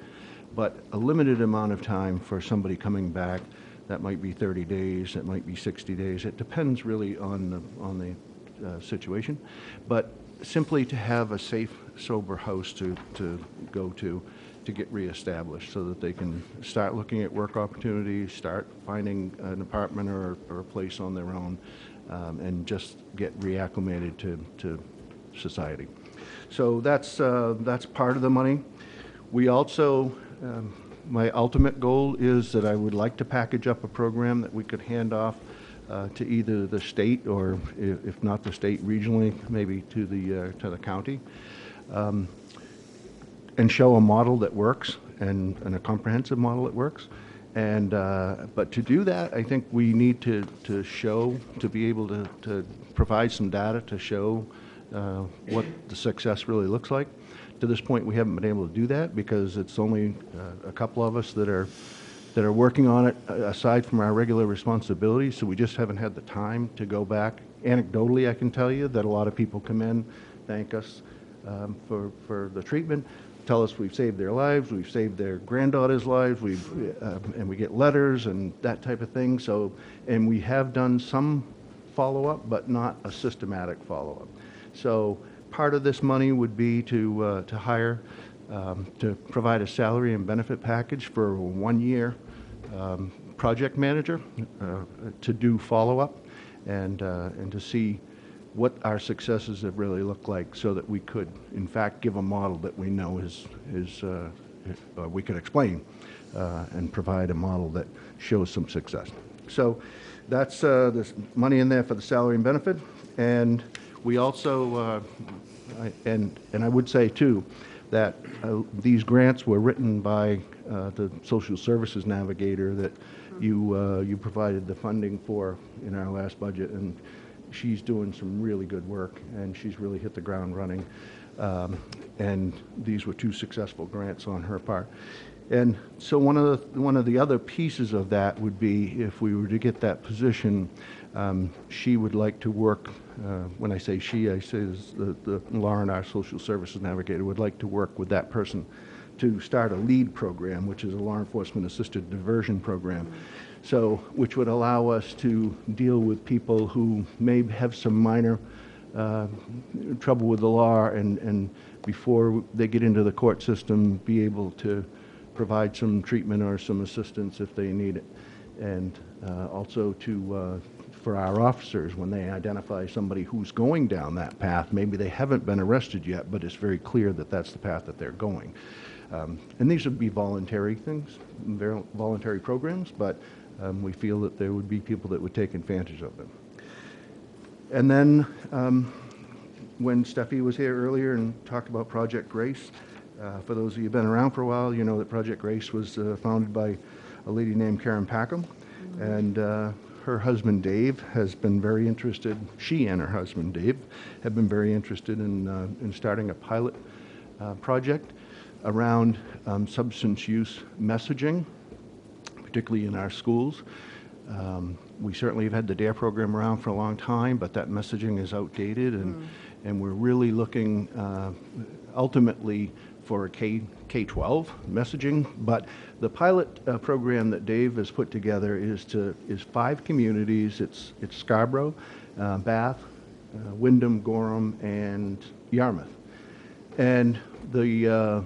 but a limited amount of time for somebody coming back. That might be 30 days, that might be 60 days. It depends really on the, on the uh, situation. But simply to have a safe, sober house to, to go to, to get reestablished so that they can start looking at work opportunities, start finding an apartment or, or a place on their own, um, and just get reacclimated to, to society. So that's, uh, that's part of the money. We also, um, my ultimate goal is that I would like to package up a program that we could hand off uh, to either the state or, i- if not the state, regionally, maybe to the, uh, to the county, um, and show a model that works and, and a comprehensive model that works. And, uh, but to do that, I think we need to, to show, to be able to, to provide some data to show uh, what the success really looks like. To this point, we haven't been able to do that because it's only uh, a couple of us that are, that are working on it aside from our regular responsibilities, so we just haven't had the time to go back. Anecdotally, I can tell you that a lot of people come in, thank us um, for, for the treatment, tell us we've saved their lives, we've saved their granddaughters' lives, we've, uh, and we get letters and that type of thing. So, and we have done some follow-up, but not a systematic follow-up. So part of this money would be to, uh, to hire, um, to provide a salary and benefit package for one-year um, project manager uh, to do follow-up and, uh, and to see what our successes have really looked like so that we could, in fact, give a model that we know is, is uh, uh, we could explain uh, and provide a model that shows some success. So that's, uh, money in there for the salary and benefit. And we also, uh, and, and I would say too, that uh, these grants were written by uh, the social services navigator that you, uh, you provided the funding for in our last budget. And she's doing some really good work and she's really hit the ground running. Um, And these were two successful grants on her part. And so one of the, one of the other pieces of that would be if we were to get that position, um, she would like to work, uh, when I say she, I say the, the Lauren, our social services navigator, would like to work with that person to start a LEAD program, which is a law enforcement assisted diversion program. So, which would allow us to deal with people who may have some minor uh, trouble with the law and, and before they get into the court system, be able to provide some treatment or some assistance if they need it. And uh, also to, uh, for our officers, when they identify somebody who's going down that path, maybe they haven't been arrested yet, but it's very clear that that's the path that they're going. Um, And these would be voluntary things, voluntary programs, but um, we feel that there would be people that would take advantage of them. And then, um, when Steffi was here earlier and talked about Project Grace, uh, for those of you who've been around for a while, you know that Project Grace was uh, founded by a lady named Karen Packham. And uh, her husband Dave has been very interested, she and her husband Dave have been very interested in, uh, in starting a pilot uh, project around um, substance use messaging, particularly in our schools. Um, We certainly have had the DARE program around for a long time, but that messaging is outdated, and, and we're really looking uh, ultimately for a K, K-12 messaging. But the pilot uh, program that Dave has put together is to, is five communities. It's, it's Scarborough, uh, Bath, uh, Windham, Gorham, and Yarmouth. And the, uh,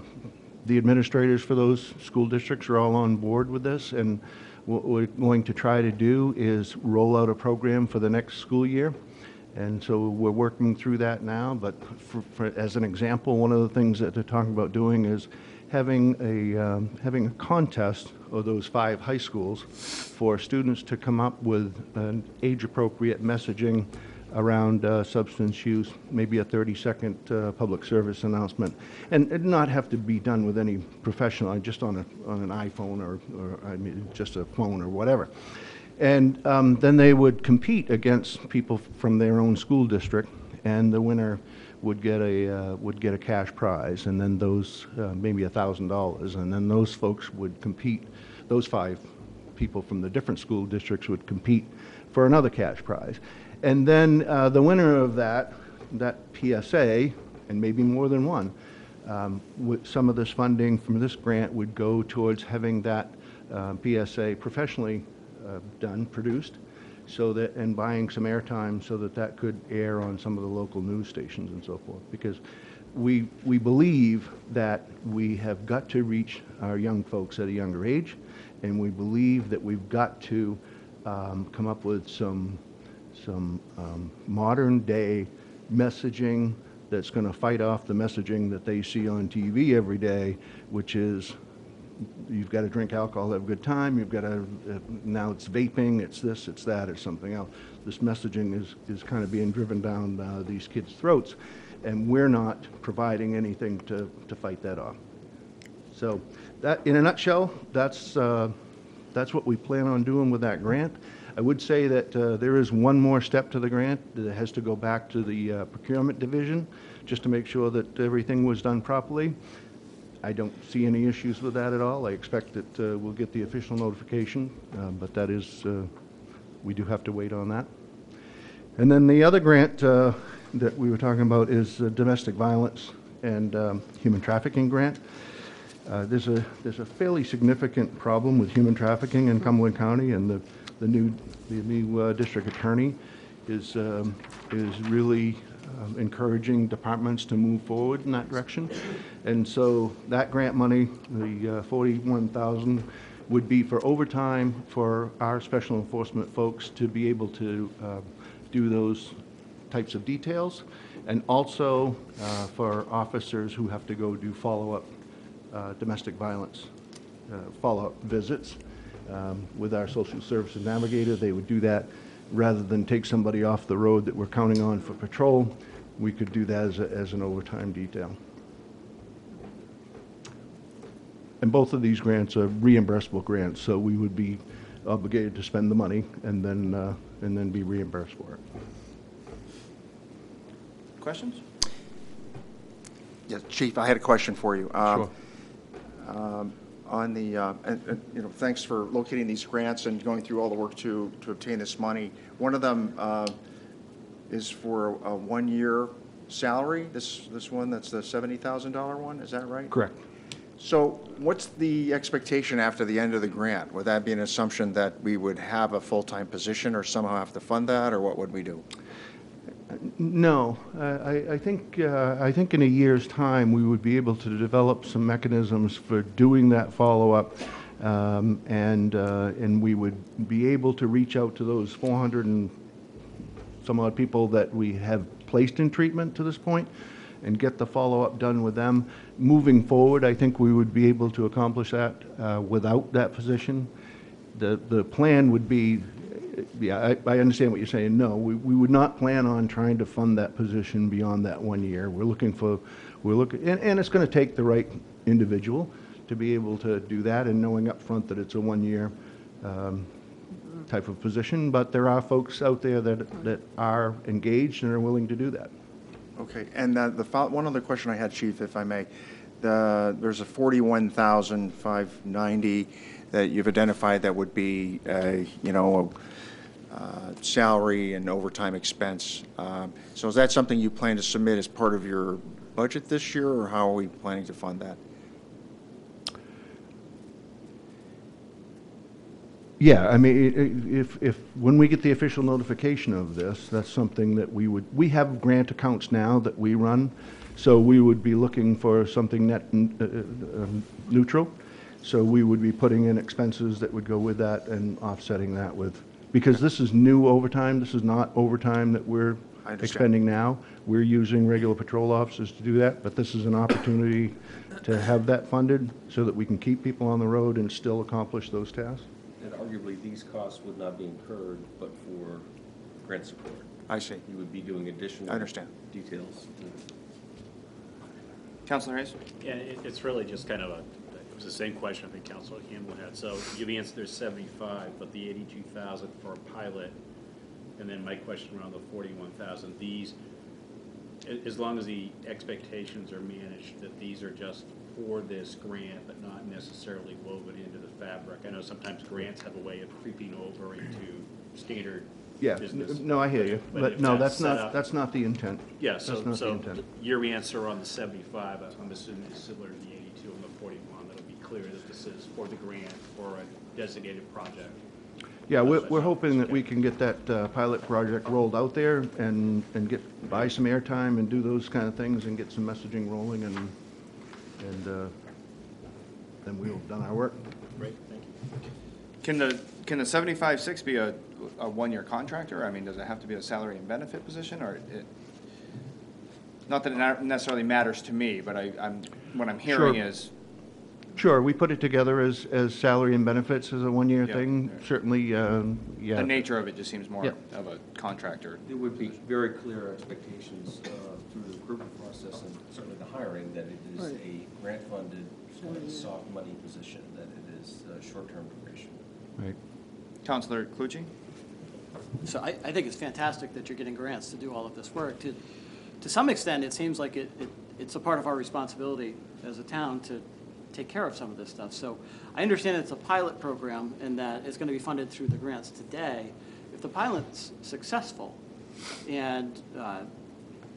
the administrators for those school districts are all on board with this, and what we're going to try to do is roll out a program for the next school year. And so we're working through that now, but for, for, as an example, one of the things that they're talking about doing is having a, um, having a contest of those five high schools for students to come up with an age-appropriate messaging around uh, substance use, maybe a 30-second uh, public service announcement, and and not have to be done with any professional, just on a, on an iPhone or, or, I mean, just a phone or whatever. And um, then they would compete against people from their own school district, and the winner would get a, uh, would get a cash prize, and then those, uh, maybe a thousand dollars, and then those folks would compete, those five people from the different school districts would compete for another cash prize. And then uh, the winner of that, that PSA, and maybe more than one, um, some of this funding from this grant would go towards having that uh, PSA professionally uh, done, produced, so that, and buying some airtime so that that could air on some of the local news stations and so forth. Because we, we believe that we have got to reach our young folks at a younger age, and we believe that we've got to um, come up with some, some um, modern-day messaging that's going to fight off the messaging that they see on TV every day, which is, you've got to drink alcohol, have a good time, you've got to, now it's vaping, it's this, it's that, it's something else. This messaging is, is kind of being driven down uh, these kids' throats, and we're not providing anything to, to fight that off. So that, in a nutshell, that's, uh, that's what we plan on doing with that grant. I would say that uh, there is one more step to the grant that has to go back to the uh, procurement division, just to make sure that everything was done properly. I don't see any issues with that at all. I expect that uh, we'll get the official notification, uh, but that is, uh, we do have to wait on that. And then the other grant uh, that we were talking about is uh, domestic violence and um, human trafficking grant. Uh, There's a, there's a fairly significant problem with human trafficking in Cumberland County, and the, the new, the new district attorney is, um, is really encouraging departments to move forward in that direction. And so that grant money, the uh, 41,000, would be for overtime for our special enforcement folks to be able to uh, do those types of details, and also uh, for officers who have to go do follow-up uh, domestic violence uh, follow-up visits um, with our social services navigator. They would do that rather than take somebody off the road that we're counting on for patrol. We could do that as, a, as an overtime detail. And both of these grants are reimbursable grants, so we would be obligated to spend the money and then, uh, and then be reimbursed for it. Questions? Yes, Chief, I had a question for you. Um, Sure. um, On the, uh, and- and, you know, thanks for locating these grants and going through all the work to, to obtain this money. One of them uh, is for a one-year salary, this, this one, that's the $70,000 one, is that right? Correct. So what's the expectation after the end of the grant? Would that be an assumption that we would have a full-time position or somehow have to fund that, or what would we do? No, I, I- think, uh, I think in a year's time, we would be able to develop some mechanisms for doing that follow-up, um, and, uh, and we would be able to reach out to those 400 and some odd people that we have placed in treatment to this point, and get the follow-up done with them. Moving forward, I think we would be able to accomplish that uh, without that position. The, the plan would be, yeah, I, I understand what you're saying, no, we, we would not plan on trying to fund that position beyond that one year. We're looking for, we're looking, and, and it's gonna take the right individual to be able to do that, and knowing up front that it's a one-year, um, type of position, but there are folks out there that, that are engaged and are willing to do that. Okay, and uh, the, one other question I had, Chief, if I may. The, there's a 41,590 that you've identified that would be, a, you know, a uh, salary and overtime expense. Um, So is that something you plan to submit as part of your budget this year, or how are we planning to fund that? Yeah, I mean, if, if, when we get the official notification of this, that's something that we would, we have grant accounts now that we run, so we would be looking for something net uh, uh, um, neutral. So we would be putting in expenses that would go with that and offsetting that with, because this is new overtime, this is not overtime that we're I understand. expending now. We're using regular patrol officers to do that, but this is an opportunity to have that funded so that we can keep people on the road and still accomplish those tasks. And arguably, these costs would not be incurred but for grant support. I see. You would be doing additional. I understand. Details. Councilor Hayes? Yeah, it, it's really just kind of a, it was the same question I think Councilor Hamlin had. So you've answered there's seventy-five, but the eighty-two thousand for a pilot, and then my question around the forty-one thousand, these, as long as the expectations are managed, that these are just for this grant, but not necessarily woven into the fabric. I know sometimes grants have a way of creeping over into standard Yeah, business. no, I hear you, But but if no, that's that's set not, up- that's not the intent. Yeah, That's so, not the so intent. your answer on the seventy-five, I'm assuming is similar to the eighty-two and the forty-one. That'll be clear that this is for the grant or a designated project. Yeah, we're, we're hoping that we can get that uh, pilot project rolled out there and, and get, buy some airtime and do those kind of things and get some messaging rolling and, and uh, then we'll have done our work. Great, thank you. Can the, can the seventy-five-six be a a one-year contract, or, I mean, does it have to be a salary and benefit position, or it? Not that it not necessarily matters to me, but I, I'm, what I'm hearing Sure. is, Sure, we put it together as, as salary and benefits as a one-year Yeah, thing. Certainly, um, yeah. the nature of it just seems more Yeah. of a contractor. There would be very clear expectations uh, through the recruitment process and certainly the hiring that it is Right. a grant-funded, uh, soft money position, that it is uh, short-term duration. Right. Councilor Cloutier? So I, I think it's fantastic that you're getting grants to do all of this work. To, to some extent, it seems like it, it, it's a part of our responsibility as a town to take care of some of this stuff. So I understand it's a pilot program and that it's going to be funded through the grants today. If the pilot's successful and uh,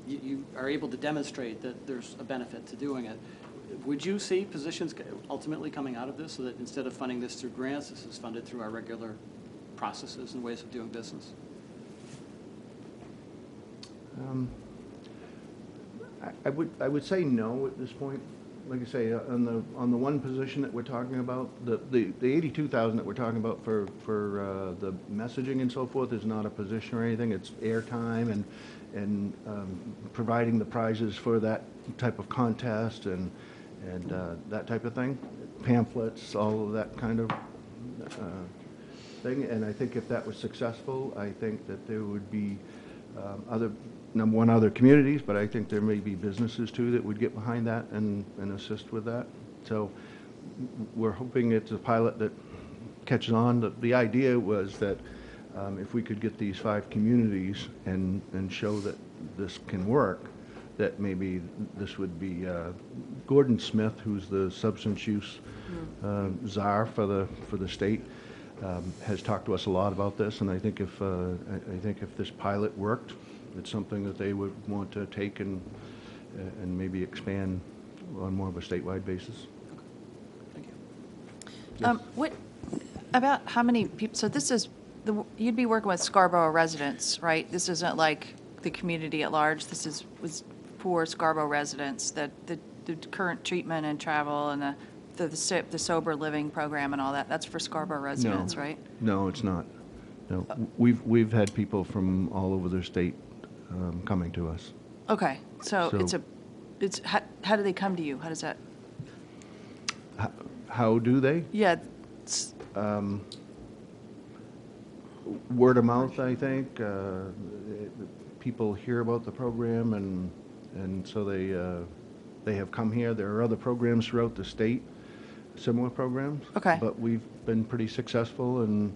you, you are able to demonstrate that there's a benefit to doing it, would you see positions ultimately coming out of this so that instead of funding this through grants, this is funded through our regular processes and ways of doing business? Um, I- I would, I would say no at this point. Like I say, uh, on the, on the one position that we're talking about, the, the the 82,000 that we're talking about for, for uh, the messaging and so forth is not a position or anything. It's airtime and, and um, providing the prizes for that type of contest and, and uh, that type of thing. Pamphlets, all of that kind of uh, thing. And I think if that was successful, I think that there would be um, other, number one, other communities, but I think there may be businesses too that would get behind that and, and assist with that. So we're hoping it's a pilot that catches on. The, the idea was that um, if we could get these five communities and, and show that this can work, that maybe this would be uh, Gordon Smith, who's the substance use uh, czar for the, for the state, um, has talked to us a lot about this, and I think if, uh, I I think if this pilot worked, it's something that they would want to take and, uh, and maybe expand on more of a statewide basis. Thank you. Um, What, about how many people, so this is, the you'd be working with Scarborough residents, right? This isn't like the community at large, this is, was for Scarborough residents, that the, the current treatment and travel and the, the- the so- the sober living program and all that, that's for Scarborough residents, No. right? No, it's not. No, we've, we've had people from all over the state um, coming to us. Okay, so it's a, it's, how, how do they come to you? How does that, H- How do they? yeah, it's- Um, Word of mouth, I think. uh, People hear about the program and, and so they, uh, they have come here. There are other programs throughout the state, similar programs. Okay. But we've been pretty successful and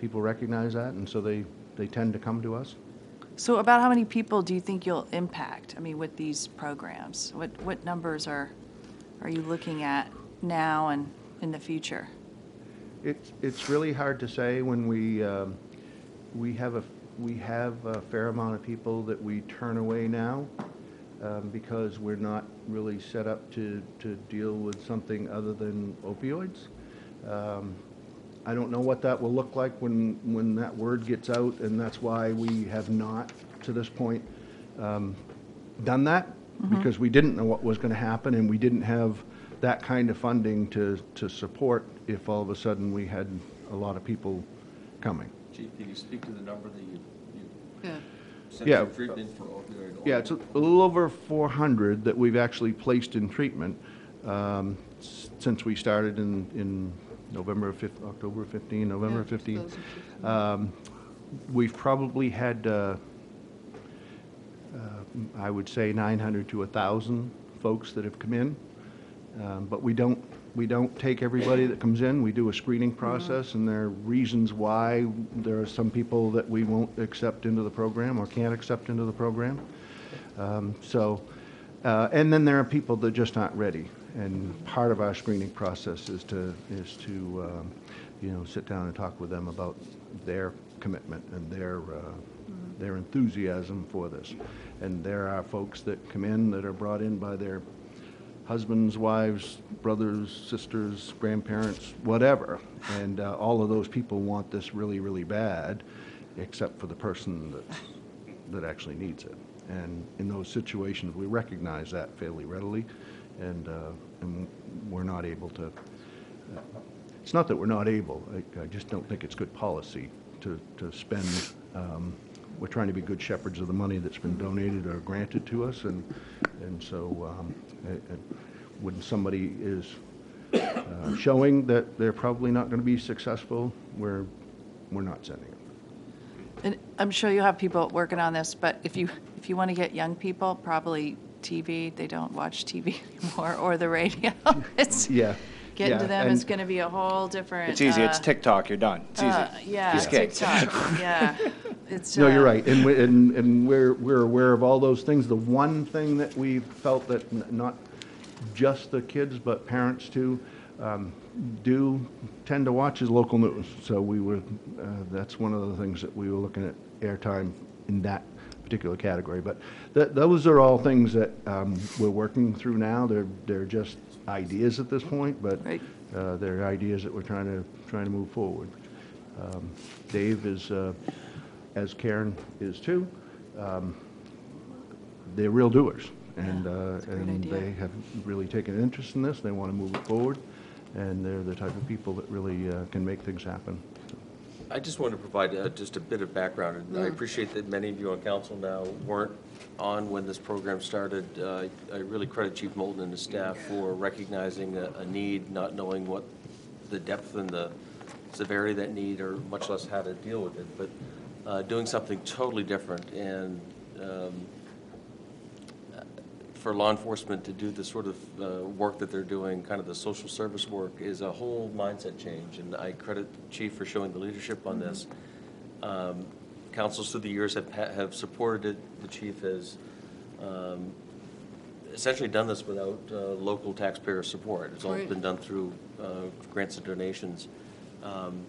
people recognize that and so they, they tend to come to us. So about how many people do you think you'll impact, I mean, with these programs? What, what numbers are, are you looking at now and in the future? It's, it's really hard to say when we, um, we have a, we have a fair amount of people that we turn away now um, because we're not really set up to, to deal with something other than opioids. Um, I don't know what that will look like when, when that word gets out, and that's why we have not, to this point, um, done that, because we didn't know what was going to happen, and we didn't have that kind of funding to, to support if all of a sudden we had a lot of people coming. Chief, can you speak to the number that you, you Yeah. sent Yeah. to treatment for opioid? Yeah, it's a a little over 400 that we've actually placed in treatment um, s- since we started in, in November, of fif- October 15, November Yeah, 15. 2015. Um, We've probably had, uh, uh, I would say 900 to 1,000 folks that have come in. Um, But we don't, we don't take everybody that comes in. We do a screening process, and there are reasons why there are some people that we won't accept into the program or can't accept into the program. Um, So, uh, and then there are people that just aren't ready. And part of our screening process is to, is to, um, you know, sit down and talk with them about their commitment and their, uh, their enthusiasm for this. And there are folks that come in that are brought in by their husbands, wives, brothers, sisters, grandparents, whatever. And uh, all of those people want this really, really bad, except for the person that, that actually needs it. And in those situations, we recognize that fairly readily, and, uh, and we're not able to, it's not that we're not able, I, I just don't think it's good policy to, to spend. Um, We're trying to be good shepherds of the money that's been donated or granted to us, and, and so um, it- it- when somebody is uh, showing that they're probably not going to be successful, we're, we're not sending them. And I'm sure you have people working on this, but if you, if you want to get young people, probably TV, they don't watch TV anymore, or the radio. It's, Yeah. getting to yeah, them is going to be a whole different. It's easy. It's uh, TikTok. You're done. It's easy. uh, Yeah, Just kidding. TikTok, yeah. It's. No, you're uh, right, and, we- and, and we're, we're aware of all those things. The one thing that we felt that n- not just the kids, but parents too, um, do tend to watch is local news. So we were, uh, that's one of the things that we were looking at airtime in that particular category. But th- those are all things that um, we're working through now. They're, they're just ideas at this point, but uh, they're ideas that we're trying to, trying to move forward. Um, Dave is, uh, as Karen is too, um, they're real doers. And, uh, and idea. they have really taken an interest in this, they want to move it forward, and they're the type of people that really uh, can make things happen. I just want to provide uh, just a bit of background. and I appreciate that many of you on council now weren't on when this program started. Uh, I really credit Chief Moulton and his staff for recognizing a a need, not knowing what the depth and the severity of that need, or much less how to deal with it, but uh, doing something totally different. And um, for law enforcement to do the sort of uh, work that they're doing, kind of the social service work, is a whole mindset change. And I credit Chief for showing the leadership on this. Um, Councils through the years have, have supported it. The chief has um, essentially done this without uh, local taxpayer support. It's all Right. been done through uh, grants and donations. Um,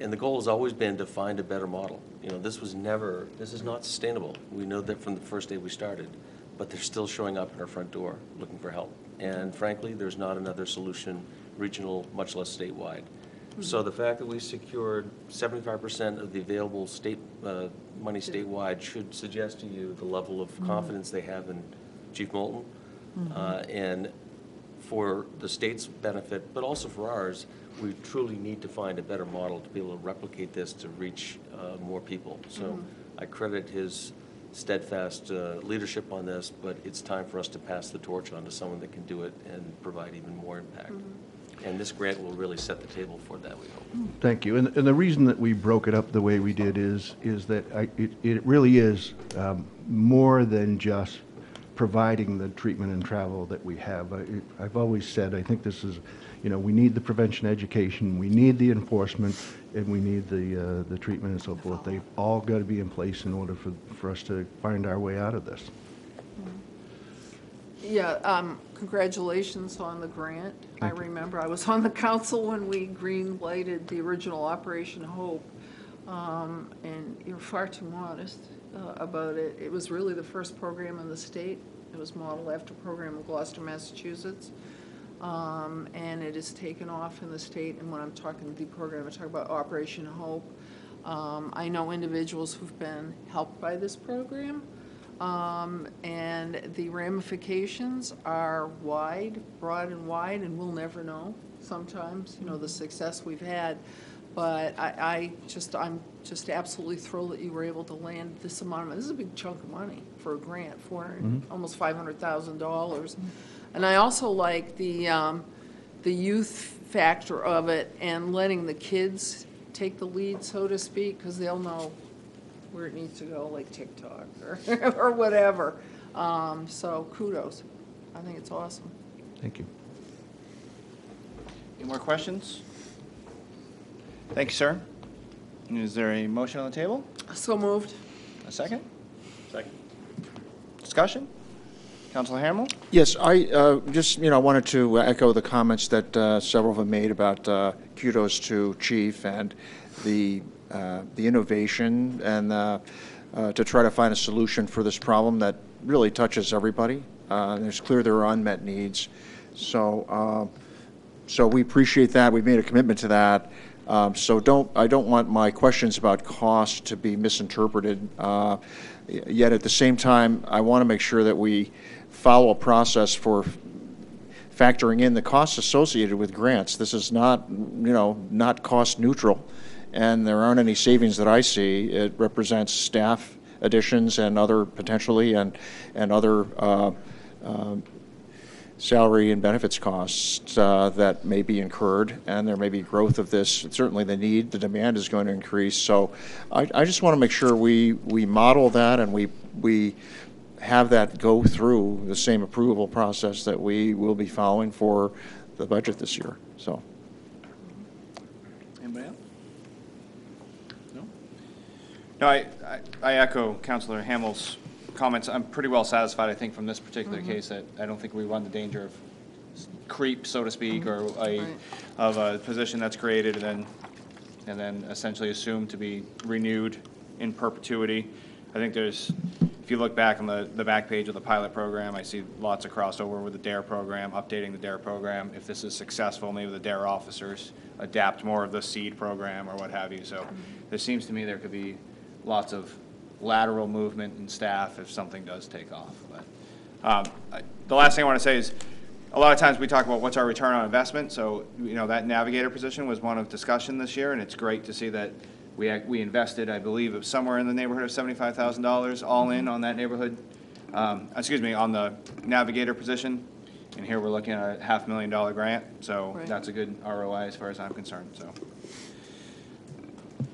And the goal has always been to find a better model. You know, this was never, this is not sustainable. We know that from the first day we started, but they're still showing up at our front door looking for help. And frankly, there's not another solution, regional, much less statewide. So the fact that we secured seventy-five percent of the available state, uh, money statewide should suggest to you the level of Mhm. confidence they have in Chief Moulton. Mhm. Uh, And for the state's benefit, but also for ours, we truly need to find a better model to be able to replicate this to reach uh, more people. So Mhm. I credit his steadfast uh, leadership on this, but it's time for us to pass the torch on to someone that can do it and provide even more impact. And this grant will really set the table for that, we hope. Thank you. And, and the reason that we broke it up the way we did is, is that I, it, it really is um, more than just providing the treatment and travel that we have. I, I've always said, I think this is, you know, we need the prevention education, we need the enforcement, and we need the, uh, the treatment and so forth. They've all got to be in place in order for, for us to find our way out of this. Yeah, um, congratulations on the grant. I remember I was on the council when we green lighted the original Operation Hope. Um, and you're far too modest, uh, about it. It was really the first program in the state. It was modeled after a program in Gloucester, Massachusetts. Um, and it has taken off in the state, and when I'm talking the program, I talk about Operation Hope. Um, I know individuals who've been helped by this program. Um, and the ramifications are wide, broad and wide, and we'll never know sometimes, you know, the success we've had. But I, I just, I'm just absolutely thrilled that you were able to land this amount of, this is a big chunk of money for a grant, four, Mhm. almost five hundred thousand dollars. And I also like the, um, the youth factor of it and letting the kids take the lead, so to speak, because they'll know where it needs to go, like TikTok or, or whatever. Um, so kudos. I think it's awesome. Thank you. Any more questions? Thank you, sir. Is there a motion on the table? So moved. A second? Second. Discussion? Councilor Hamill? Yes, I uh, just, you know, I wanted to echo the comments that uh, several have made about uh, kudos to Chief and the, uh, the innovation and uh, uh, to try to find a solution for this problem that really touches everybody. It's clear there are unmet needs. So, uh, so we appreciate that. We've made a commitment to that. Um, So don't, I don't want my questions about cost to be misinterpreted. Yet at the same time, I want to make sure that we follow a process for factoring in the costs associated with grants. This is not, you know, not cost neutral. and there aren't any savings that I see. It represents staff additions and other potentially, and, and other uh, um, salary and benefits costs uh, that may be incurred, and there may be growth of this. Certainly, the need, the demand is going to increase. So, I, I just want to make sure we we model that and we we have that go through the same approval process that we will be following for the budget this year. So. Anybody else? No? No, I, I- I echo Councilor Hamill's comments. I'm pretty well satisfied, I think, from this particular Mhm. case, that I don't think we run the danger of creep, so to speak, or a, Right. of a position that's created and then, and then essentially assumed to be renewed in perpetuity. I think there's, if you look back on the, the back page of the pilot program, I see lots of crossover with the DARE program, updating the DARE program. If this is successful, maybe the DARE officers adapt more of the SEED program or what have you. So there seems to me there could be lots of lateral movement in staff if something does take off. But um, I- The last thing I want to say is, a lot of times we talk about what's our return on investment, so, you know, that navigator position was one of discussion this year, and it's great to see that we, ac- we invested, I believe, of somewhere in the neighborhood of seventy-five thousand dollars all in on that neighborhood, um, excuse me, on the navigator position. And here we're looking at a half million dollar grant, so Right. that's a good ROI as far as I'm concerned, so.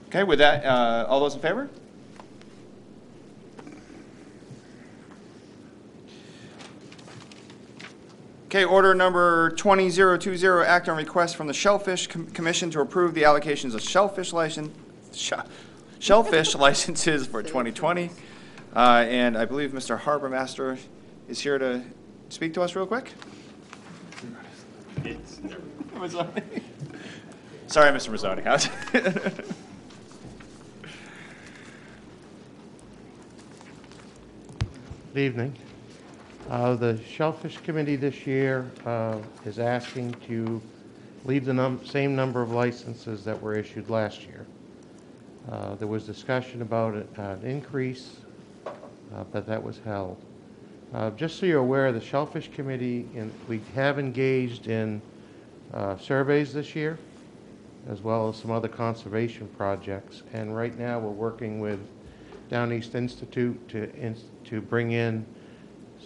Okay, with that, uh, all those in favor? Okay, order number 20020, act on request from the Shellfish Com- Commission to approve the allocations of shellfish license, shellfish licenses for 2020. Uh, And I believe Mr. Harbor Master is here to speak to us real quick. Sorry, Mr. Mazzoni. Good evening. Uh, The Shellfish Committee this year uh, is asking to leave the num- same number of licenses that were issued last year. Uh, There was discussion about it- an increase, uh, but that was held. Uh, Just so you're aware, the Shellfish Committee, we have engaged in uh, surveys this year, as well as some other conservation projects. And right now, we're working with Down East Institute to, to bring in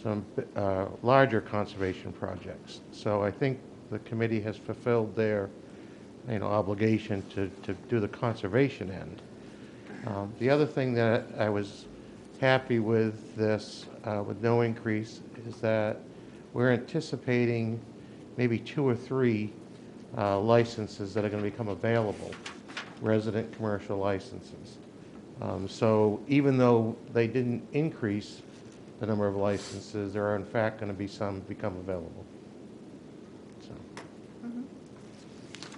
some uh, larger conservation projects. So I think the committee has fulfilled their, you know, obligation to, to do the conservation end. Um, The other thing that I was happy with this, uh, with no increase, is that we're anticipating maybe two or three uh, licenses that are going to become available, resident commercial licenses. Um, So even though they didn't increase the number of licenses, there are in fact going to be some become available. So,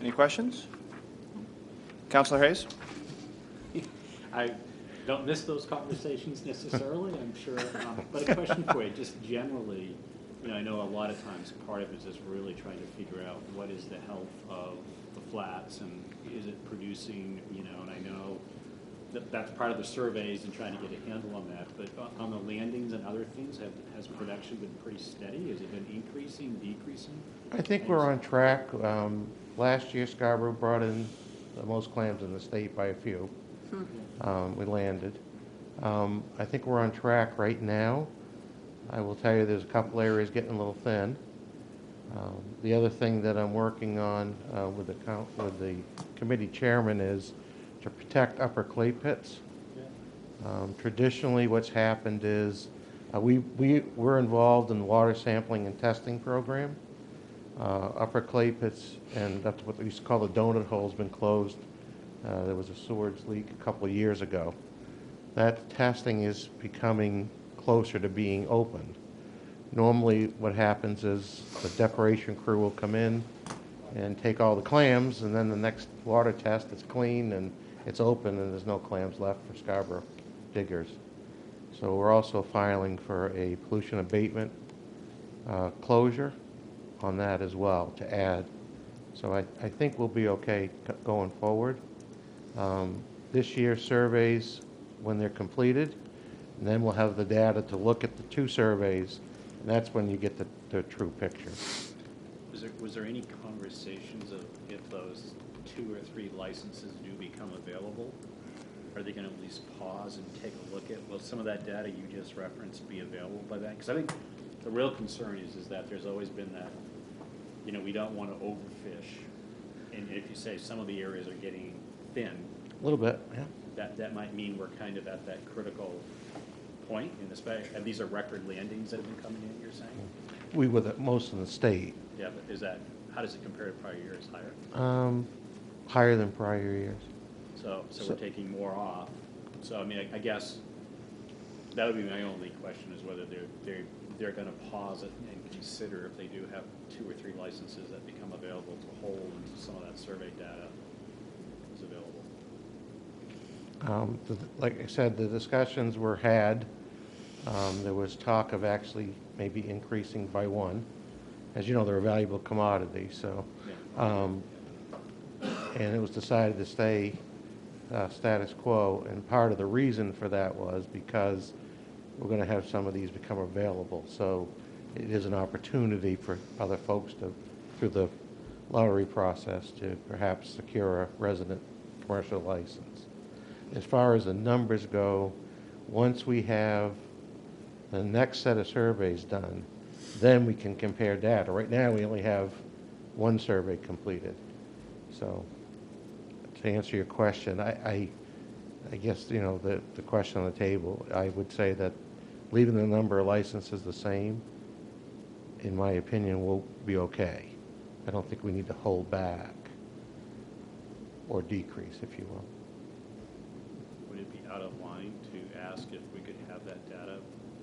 Any questions? Councilor Hayes? I don't miss those conversations necessarily, I'm sure. um, But a question for you, just generally, you know, I know a lot of times part of it is just really trying to figure out what is the health of the flats and is it producing, you know, and I know that that's part of the surveys and trying to get a handle on that. But on the landings and other things, have, has production been pretty steady? Has it been increasing, decreasing? I think we're on track. Um, Last year Scarborough brought in the most clams in the state by a few. Um, We landed. Um, I think we're on track right now. I will tell you, there's a couple areas getting a little thin. Um, The other thing that I'm working on uh, with the, with the committee chairman is to protect upper clay pits. Um, Traditionally, what's happened is, uh, we, we, we're involved in the water sampling and testing program. Uh, Upper clay pits, and that's what we used to call the donut hole, has been closed. Uh, There was a sewage leak a couple of years ago. That testing is becoming closer to being opened. Normally, what happens is the depuration crew will come in and take all the clams, and then the next water test, is clean and it's open, and there's no clams left for Scarborough diggers. So we're also filing for a pollution abatement uh, closure on that as well, to add. So I, I think we'll be okay going forward. Um, This year surveys, when they're completed, and then we'll have the data to look at the two surveys, and that's when you get the, the true picture. Was there, was there any conversations of if those two or three licenses do become available, are they gonna at least pause and take a look at, will some of that data you just referenced be available by then? Because I think the real concern is, is that there's always been that, you know, we don't want to overfish. And if you say some of the areas are getting thin, A little bit, yeah. that, that might mean we're kind of at that critical point in the spec, and these are record landings that have been coming in, you're saying? We were the most in the state, Yeah, but is that, how does it compare to prior years, higher? um, higher than prior years. So, so So- we're taking more off. So, I mean, I- I guess that would be my only question is whether they're, they're, they're gonna pause it and consider if they do have two or three licenses that become available to hold some of that survey data. Um, the- Like I said, the discussions were had. Um, There was talk of actually maybe increasing by one. As you know, they're a valuable commodity, so. um, And it was decided to stay uh, status quo, and part of the reason for that was because we're going to have some of these become available. So it is an opportunity for other folks to, through the lottery process, to perhaps secure a resident commercial license. As far as the numbers go, once we have the next set of surveys done, then we can compare data. Right now, we only have one survey completed. So to answer your question, I, I, I guess, you know, the, the question on the table, I would say that leaving the number of licenses the same, in my opinion, will be okay. I don't think we need to hold back or decrease, if you will. Would it be out of line to ask if we could have that data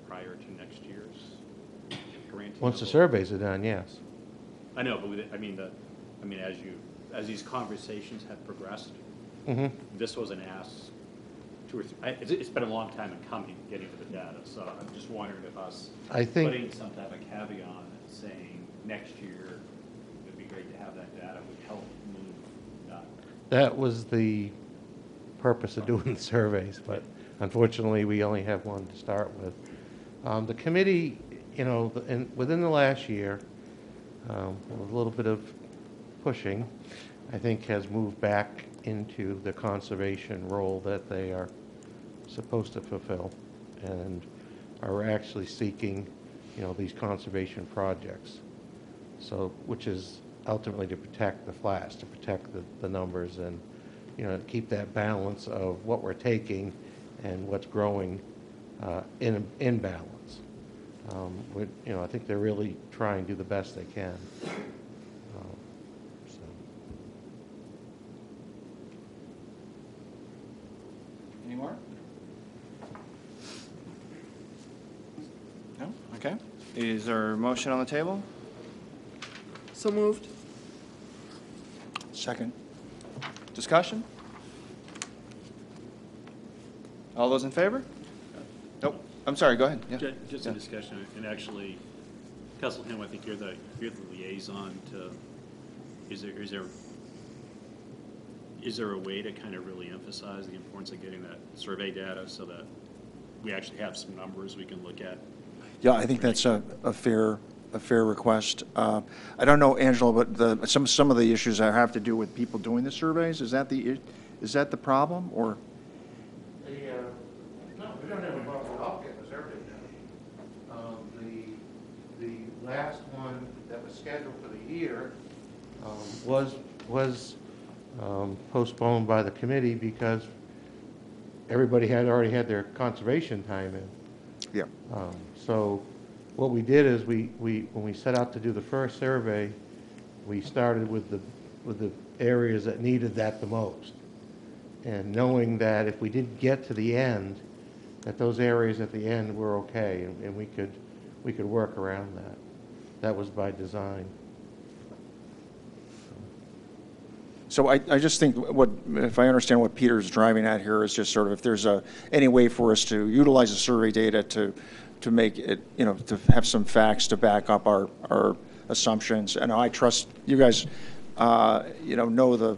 prior to next year's granting? Once the surveys are done, yes. I know, but I mean, the, I mean, as you, as these conversations have progressed, Mhm. this was an ask two or three, I, it's, it's been a long time in coming, getting to the data, so I'm just wondering if us I think- putting some type of caveat on it, saying next year, it'd be great to have that data, would help move that. That was the purpose of doing the surveys, but unfortunately, we only have one to start with. Um, The committee, you know, in, within the last year, um, with a little bit of pushing, I think has moved back into the conservation role that they are supposed to fulfill, and are actually seeking, you know, these conservation projects. So, which is ultimately to protect the flats, to protect the, the numbers and, you know, keep that balance of what we're taking and what's growing uh, in, in balance. Um, we- You know, I think they're really trying to do the best they can. Um, so. Any more? No? Okay. Is there a motion on the table? So moved. Second. Discussion? All those in favor? Nope. I'm sorry, go ahead. Yeah. Ju- Just a Yeah. discussion, and actually, Council Ham, I think you're the, you're the liaison to, is there, is there, is there a way to kind of really emphasize the importance of getting that survey data so that we actually have some numbers we can look at? Yeah, I think that's a, a fair, a fair request. Uh, I don't know, Angela, but the, some, some of the issues that have to do with people doing the surveys, is that the, i- is that the problem, or? The, uh, no, we don't have a problem at all getting the survey done. Um, The, the last one that was scheduled for the year um, was, was um, postponed by the committee because everybody had already had their conservation time in. Yeah. Um, So what we did is we, we, when we set out to do the first survey, we started with the, with the areas that needed that the most. And knowing that if we didn't get to the end, that those areas at the end were okay and, and we could, we could work around that. That was by design. So I, I just think what, if I understand what Peter's driving at here is just sort of if there's a, any way for us to utilize the survey data to, to make it, you know, to have some facts to back up our, our assumptions. And I trust you guys, uh, you know, know the,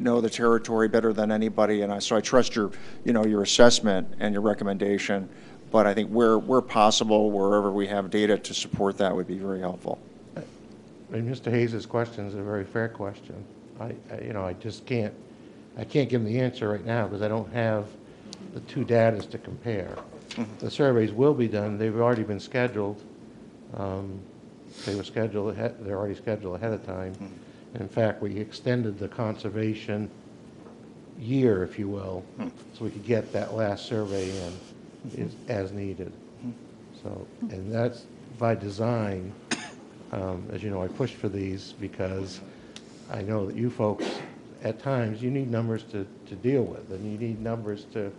know the territory better than anybody. And I, so I trust your, you know, your assessment and your recommendation. But I think where, where possible, wherever we have data to support that would be very helpful. And Mr. Hayes's question is a very fair question. I, I- you know, I just can't, I can't give them the answer right now because I don't have the two datas to compare. Mm-hmm. The surveys will be done, they've already been scheduled. Um, They were scheduled, ahead- they're already scheduled ahead of time. And In fact, we extended the conservation year, if you will, hmm. so we could get that last survey in is- as needed. So, and that's by design. Um, As you know, I pushed for these because I know that you folks, at times, you need numbers to, to deal with, and you need numbers to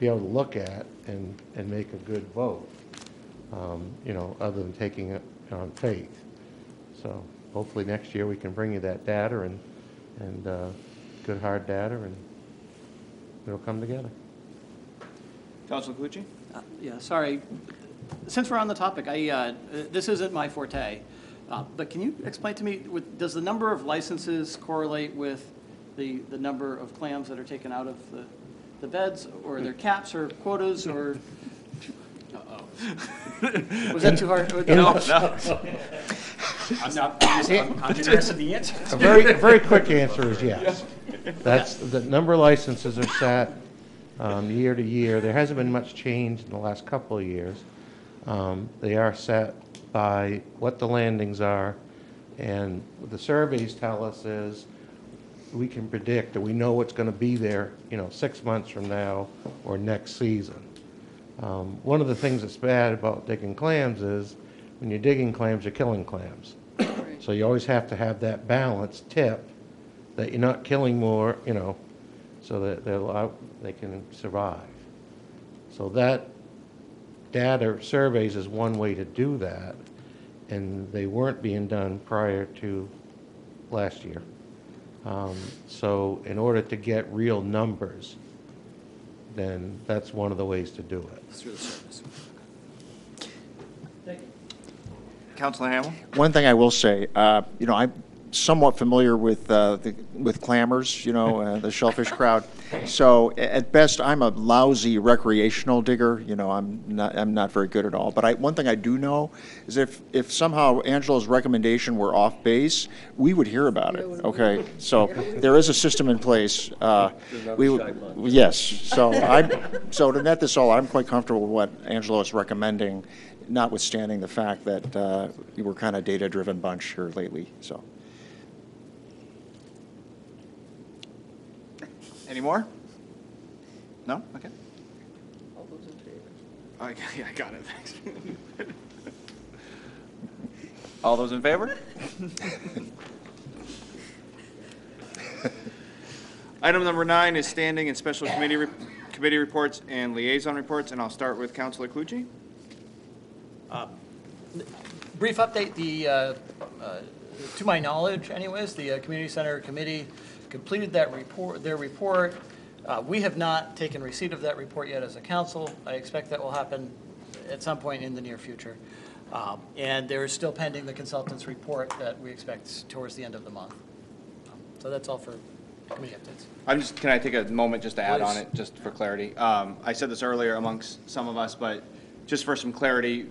be able to look at and, and make a good vote, um, you know, other than taking it on faith. So hopefully next year we can bring you that data and, and uh, good hard data, and it'll come together. Councilor Cloutier? Uh, Yeah, sorry. Since we're on the topic, I, uh, this isn't my forte, uh, but can you explain to me, with- does the number of licenses correlate with the, the number of clams that are taken out of the, the beds, or are there caps or quotas, or? Uh-oh. Was that too hard? In- No, no. I'm not, I'm just- I'm I'm interested in the answer. A very, a very quick answer is yes. That's, the number of licenses are set um, year to year. There hasn't been much change in the last couple of years. Um, They are set by what the landings are, and what the surveys tell us is, we can predict, that we know what's going to be there, you know, six months from now or next season. Um, One of the things that's bad about digging clams is, when you're digging clams, you're killing clams. So you always have to have that balance tip, that you're not killing more, you know, so that they'll, out- they can survive. So that data surveys is one way to do that, and they weren't being done prior to last year. Um, So in order to get real numbers, then that's one of the ways to do it. Through the service. Councilor Hamill? One thing I will say, uh, you know, I'm somewhat familiar with, uh, the- with clammers, you know, uh, the shellfish crowd. So at best, I'm a lousy recreational digger, you know, I'm not, I'm not very good at all. But I, one thing I do know is if, if somehow Angela's recommendation were off base, we would hear about it, okay? So there is a system in place. uh, we would- Yes, so I, so to net this all, I'm quite comfortable with what Angela is recommending, notwithstanding the fact that uh, we were kind of data-driven bunch here lately, so. Any more? No? Okay. All those in favor? I, yeah, I got it, thanks. All those in favor? Item number nine is standing and special committee, re- committee reports and liaison reports, and I'll start with Councilor Cloutier. Brief update, the, uh, uh, to my knowledge anyways, the uh, Community Center Committee completed that report, their report. Uh, We have not taken receipt of that report yet as a council. I expect that will happen at some point in the near future. Um, And there is still pending the consultant's report that we expect towards the end of the month. So that's all for committee updates. I'm just, can I take a moment just to add on Please. it, just for clarity? Um, I said this earlier amongst some of us, but just for some clarity,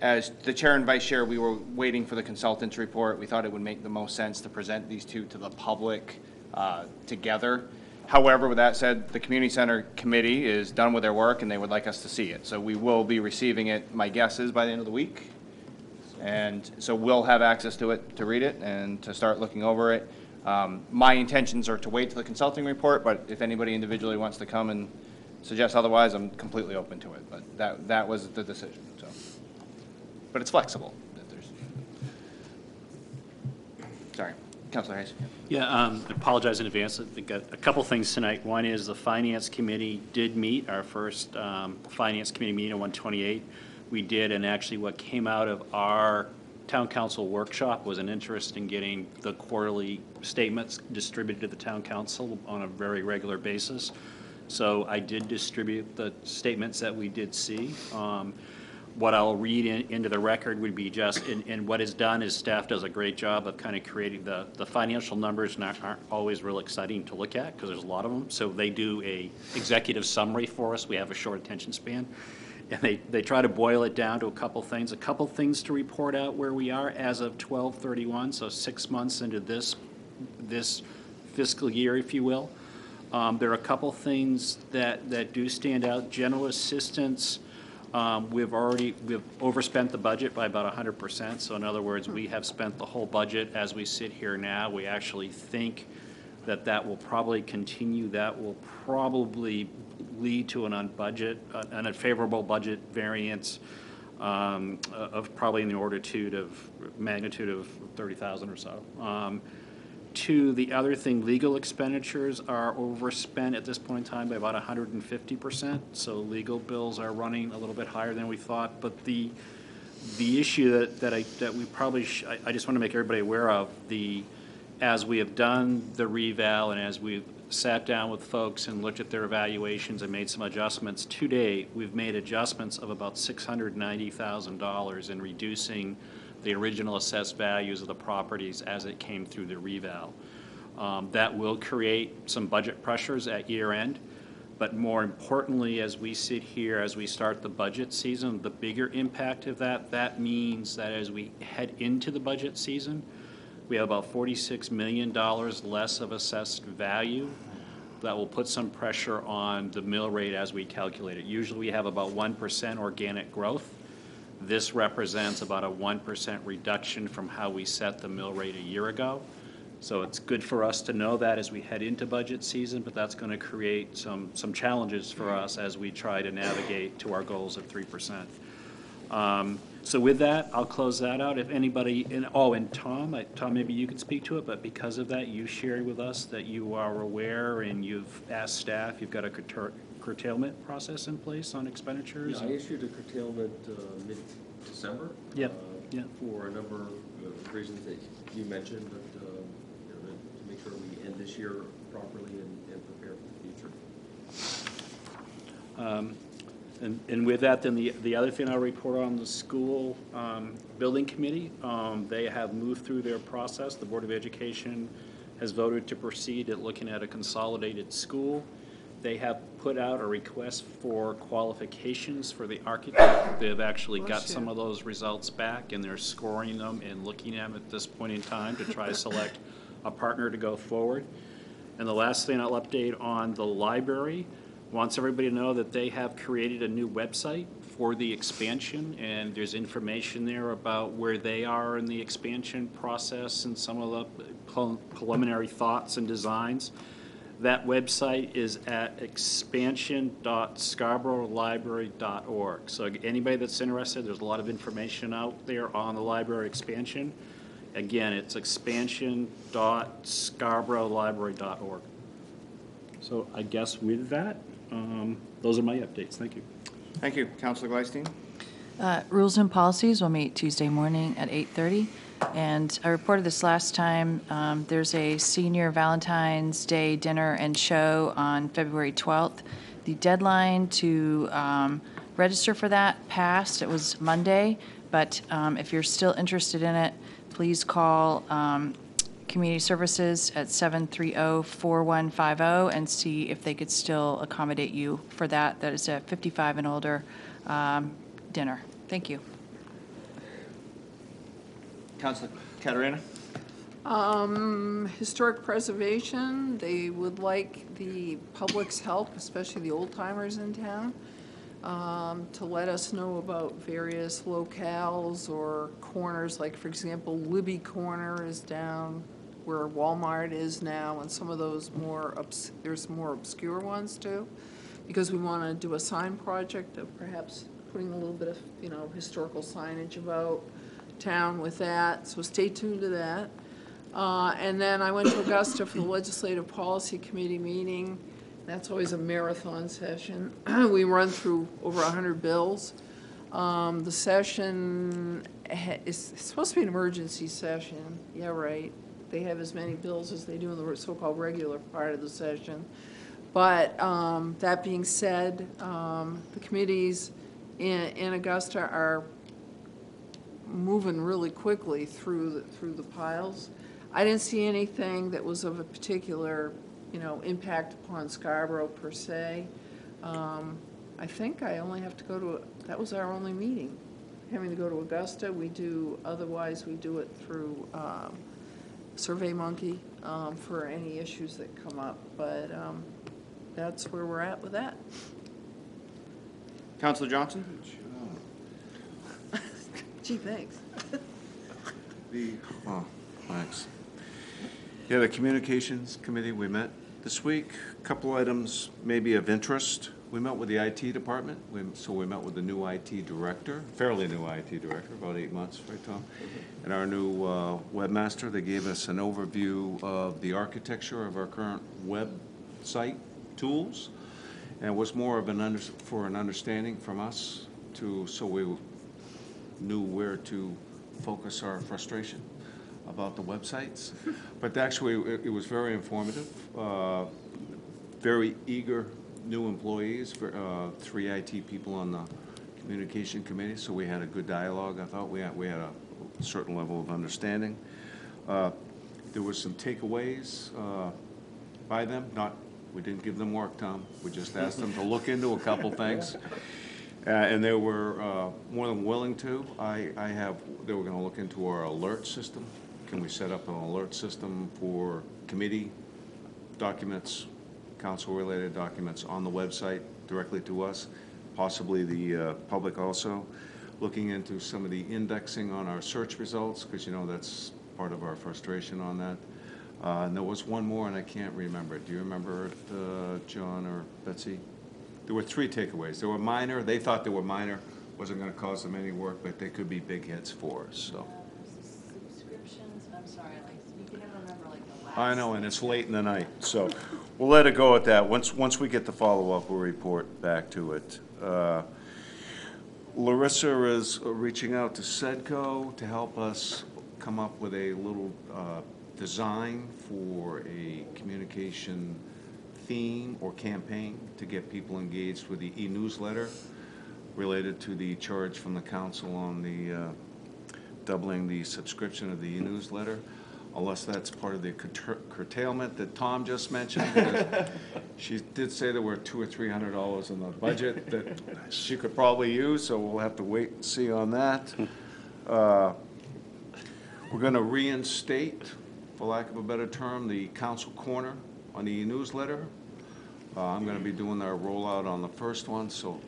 as the chair and vice chair, we were waiting for the consultant's report. We thought it would make the most sense to present these two to the public uh, together. However, with that said, the community center committee is done with their work and they would like us to see it. So we will be receiving it, my guess is by the end of the week. And so we'll have access to it, to read it and to start looking over it. Um, My intentions are to wait till the consulting report, but if anybody individually wants to come and suggest otherwise, I'm completely open to it. But that, that was the decision, so. But it's flexible. Councilor Hayes. Yeah, um, I apologize in advance. I've got a couple things tonight. One is the Finance Committee did meet, our first um, Finance Committee meeting on 128. We did, and actually what came out of our town council workshop was an interest in getting the quarterly statements distributed to the town council on a very regular basis. So I did distribute the statements that we did see. Um, What I'll read in, into the record would be just, and, and what is done is staff does a great job of kind of creating the, the financial numbers not, aren't always real exciting to look at, because there's a lot of them. So they do a executive summary for us. We have a short attention span. And they, they try to boil it down to a couple things, a couple things to report out where we are as of twelve thirty-one, so six months into this, this fiscal year, if you will. Um, There are a couple things that, that do stand out. General assistance, um, we've already, we've overspent the budget by about 100%. So in other words, we have spent the whole budget as we sit here now. We actually think that that will probably continue. That will probably lead to an unbudget, an unfavorable budget variance um, of probably in the order of magnitude of 30,000 or so. Um, Two, the other thing, legal expenditures are overspent at this point in time by about 150%. So legal bills are running a little bit higher than we thought. But the, the issue that, that I, that we probably, I, I just want to make everybody aware of, the, as we have done the reval and as we've sat down with folks and looked at their evaluations and made some adjustments, to date, we've made adjustments of about $690,000 in reducing the original assessed values of the properties as it came through the reval. Um, That will create some budget pressures at year end, but more importantly, as we sit here, as we start the budget season, the bigger impact of that, that means that as we head into the budget season, we have about $46 million less of assessed value. That will put some pressure on the mill rate as we calculate it. Usually, we have about 1% organic growth. This represents about a 1% reduction from how we set the mill rate a year ago. So it's good for us to know that as we head into budget season, but that's going to create some, some challenges for us as we try to navigate to our goals of 3%. Um, So with that, I'll close that out. If anybody, and, oh, and Tom, I- Tom, maybe you could speak to it, but because of that, you shared with us that you are aware and you've asked staff, you've got a curtailment process in place on expenditures? Yeah, I issued a curtailment uh, mid-December. Yep, uh, yep. For a number of reasons that you mentioned, but, um, you know, to make sure we end this year properly and and prepare for the future. Um, And, and with that, then the, the other thing I'll report on, the school um, building committee, um, they have moved through their process. The Board of Education has voted to proceed at looking at a consolidated school. They have put out a request for qualifications for the architect. They've actually got you. some of those results back, and they're scoring them and looking at them at this point in time to try to select a partner to go forward. And the last thing I'll update on the library, wants everybody to know that they have created a new website for the expansion, and there's information there about where they are in the expansion process and some of the preliminary thoughts and designs. That website is at expansion.scarboroughlibrary.org. So anybody that's interested, there's a lot of information out there on the library expansion. Again, it's expansion.scarboroughlibrary.org. So I guess with that, um, those are my updates. Thank you. Thank you. Councilor Gleysteen? Uh, Rules and policies will meet Tuesday morning at 8:30. And I reported this last time, um, there's a senior Valentine's Day dinner and show on February 12th. The deadline to um, register for that passed, it was Monday, but um, if you're still interested in it, please call um, Community Services at 730-4150 and see if they could still accommodate you for that. That is a 55 and older um, dinner. Thank you. Councilor Caterina? Um, historic preservation, they would like the public's help, especially the old timers in town, um, to let us know about various locales or corners, like for example, Libby Corner is down where Walmart is now, and some of those more, obs- there's more obscure ones too. Because we want to do a sign project of perhaps putting a little bit of, you know, historical signage about town with that, so stay tuned to that. Uh, And then I went to Augusta for the Legislative Policy Committee meeting. That's always a marathon session. We run through over 100 bills. Um, The session ha- is supposed to be an emergency session, yeah, right. They have as many bills as they do in the so-called regular part of the session. But um, that being said, um, the committees in in Augusta are moving really quickly through, the through the piles. I didn't see anything that was of a particular, you know, impact upon Scarborough per se. Um, I think I only have to go to, that was our only meeting, having to go to Augusta. We do, otherwise, we do it through um, SurveyMonkey um, for any issues that come up, but um, that's where we're at with that. Councilor Johnson? Gee, thanks. The, oh, thanks. Yeah, the Communications Committee, we met this week. A Couple items maybe of interest. We met with the IT department, We- so we met with the new IT director, fairly new IT director, about eight months, right, Tom? And our new uh, webmaster, they gave us an overview of the architecture of our current website tools. And it was more of an under, for an understanding from us to, so we knew where to focus our frustration about the websites. But actually, it, it was very informative, uh, very eager new employees, for, uh, three IT people on the communication committee, so we had a good dialogue. I thought we had, we had a certain level of understanding. Uh, There were some takeaways uh, by them, not, we didn't give them work, Tom. We just asked them to look into a couple things. Uh, And they were uh, more than willing to. I, I have, they were gonna look into our alert system. Can we set up an alert system for committee documents, council-related documents on the website directly to us, possibly the uh, public also, looking into some of the indexing on our search results, because you know that's part of our frustration on that. Uh, And there was one more, and I can't remember it. Do you remember it, uh, John or Betsy? There were three takeaways. They were minor, they thought they were minor, wasn't gonna cause them any work, but they could be big hits for us, so. Subscriptions, I'm sorry, like, you can remember like the last. I know, and it's late in the night, so we'll let it go at that. Once, once we get the follow-up, we'll report back to it. Uh, Larissa is reaching out to SEDCO to help us come up with a little uh, design for a communication theme or campaign to get people engaged with the e-newsletter related to the charge from the council on the uh, doubling the subscription of the e-newsletter, unless that's part of the curta- curtailment that Tom just mentioned. because She did say there were two or three hundred dollars in the budget that she could probably use, so we'll have to wait and see on that. Uh, We're gonna reinstate, for lack of a better term, the council corner on the e-newsletter. Uh, I'm gonna be doing our rollout on the first one, so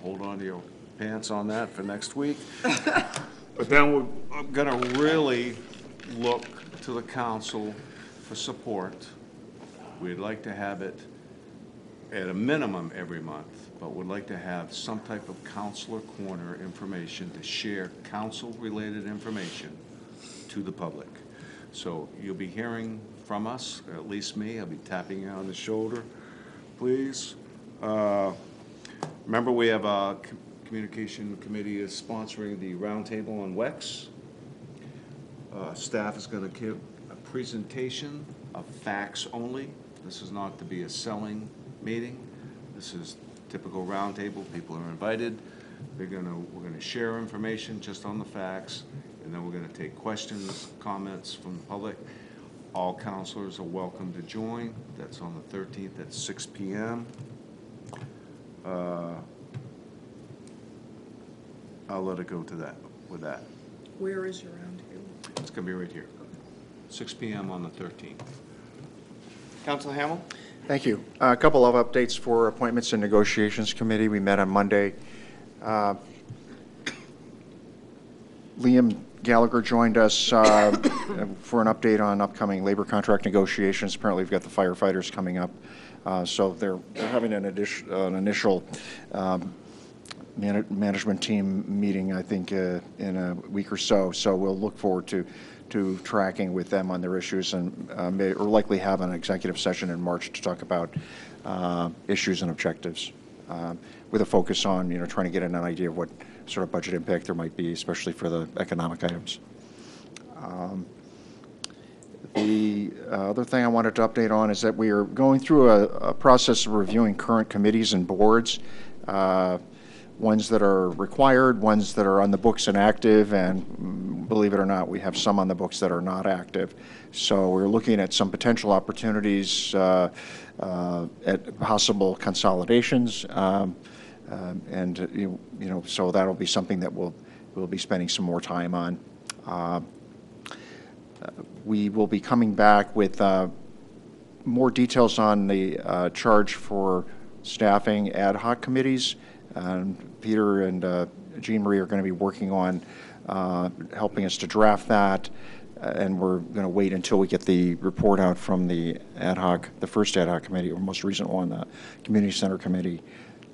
hold on to your pants on that for next week. But then we're I'm gonna really look to the council for support. We'd like to have it at a minimum every month, but would like to have some type of councilor corner information to share council-related information to the public. So you'll be hearing from us, at least me, I'll be tapping you on the shoulder, please. Uh, Remember, we have a communication committee is sponsoring the roundtable on WEX. Uh, Staff is going to give a presentation of facts only. This is not to be a selling meeting. This is typical roundtable. People are invited. They're going to, we're going to share information just on the facts, and then we're going to take questions, comments from the public. All councilors are welcome to join. That's on the 13th at 6 PM. Uh, I'll let it go to that, with that. Where is your roundtable? It's going to be right here. 6 PM on the 13th. Council Hamill? Thank you. Uh, A couple of updates for Appointments and Negotiations Committee. We met on Monday. Uh, Liam Gallagher joined us uh, for an update on upcoming labor contract negotiations. Apparently, we've got the firefighters coming up, Uh, so they're they're having an addition, an initial um, mana- management team meeting, I think, uh, in a week or so. So we'll look forward to, to tracking with them on their issues and uh, may, or likely have an executive session in March to talk about uh, issues and objectives um, with a focus on, you know, trying to get an idea of what sort of budget impact there might be, especially for the economic items. Um, the uh, other thing I wanted to update on is that we are going through a, a process of reviewing current committees and boards, uh, ones that are required, ones that are on the books and active, and believe it or not, we have some on the books that are not active. So we're looking at some potential opportunities uh, uh, at possible consolidations, um, um, and uh, you you know, so that'll be something that we'll we'll be spending some more time on. Uh, we will be coming back with uh, more details on the uh, charge for staffing ad hoc committees. Um, Peter and Jean Marie are going to be working on helping us to draft that, and we're going to wait until we get the report out from the ad hoc, the first ad hoc committee, or most recent one, the Community Center Committee,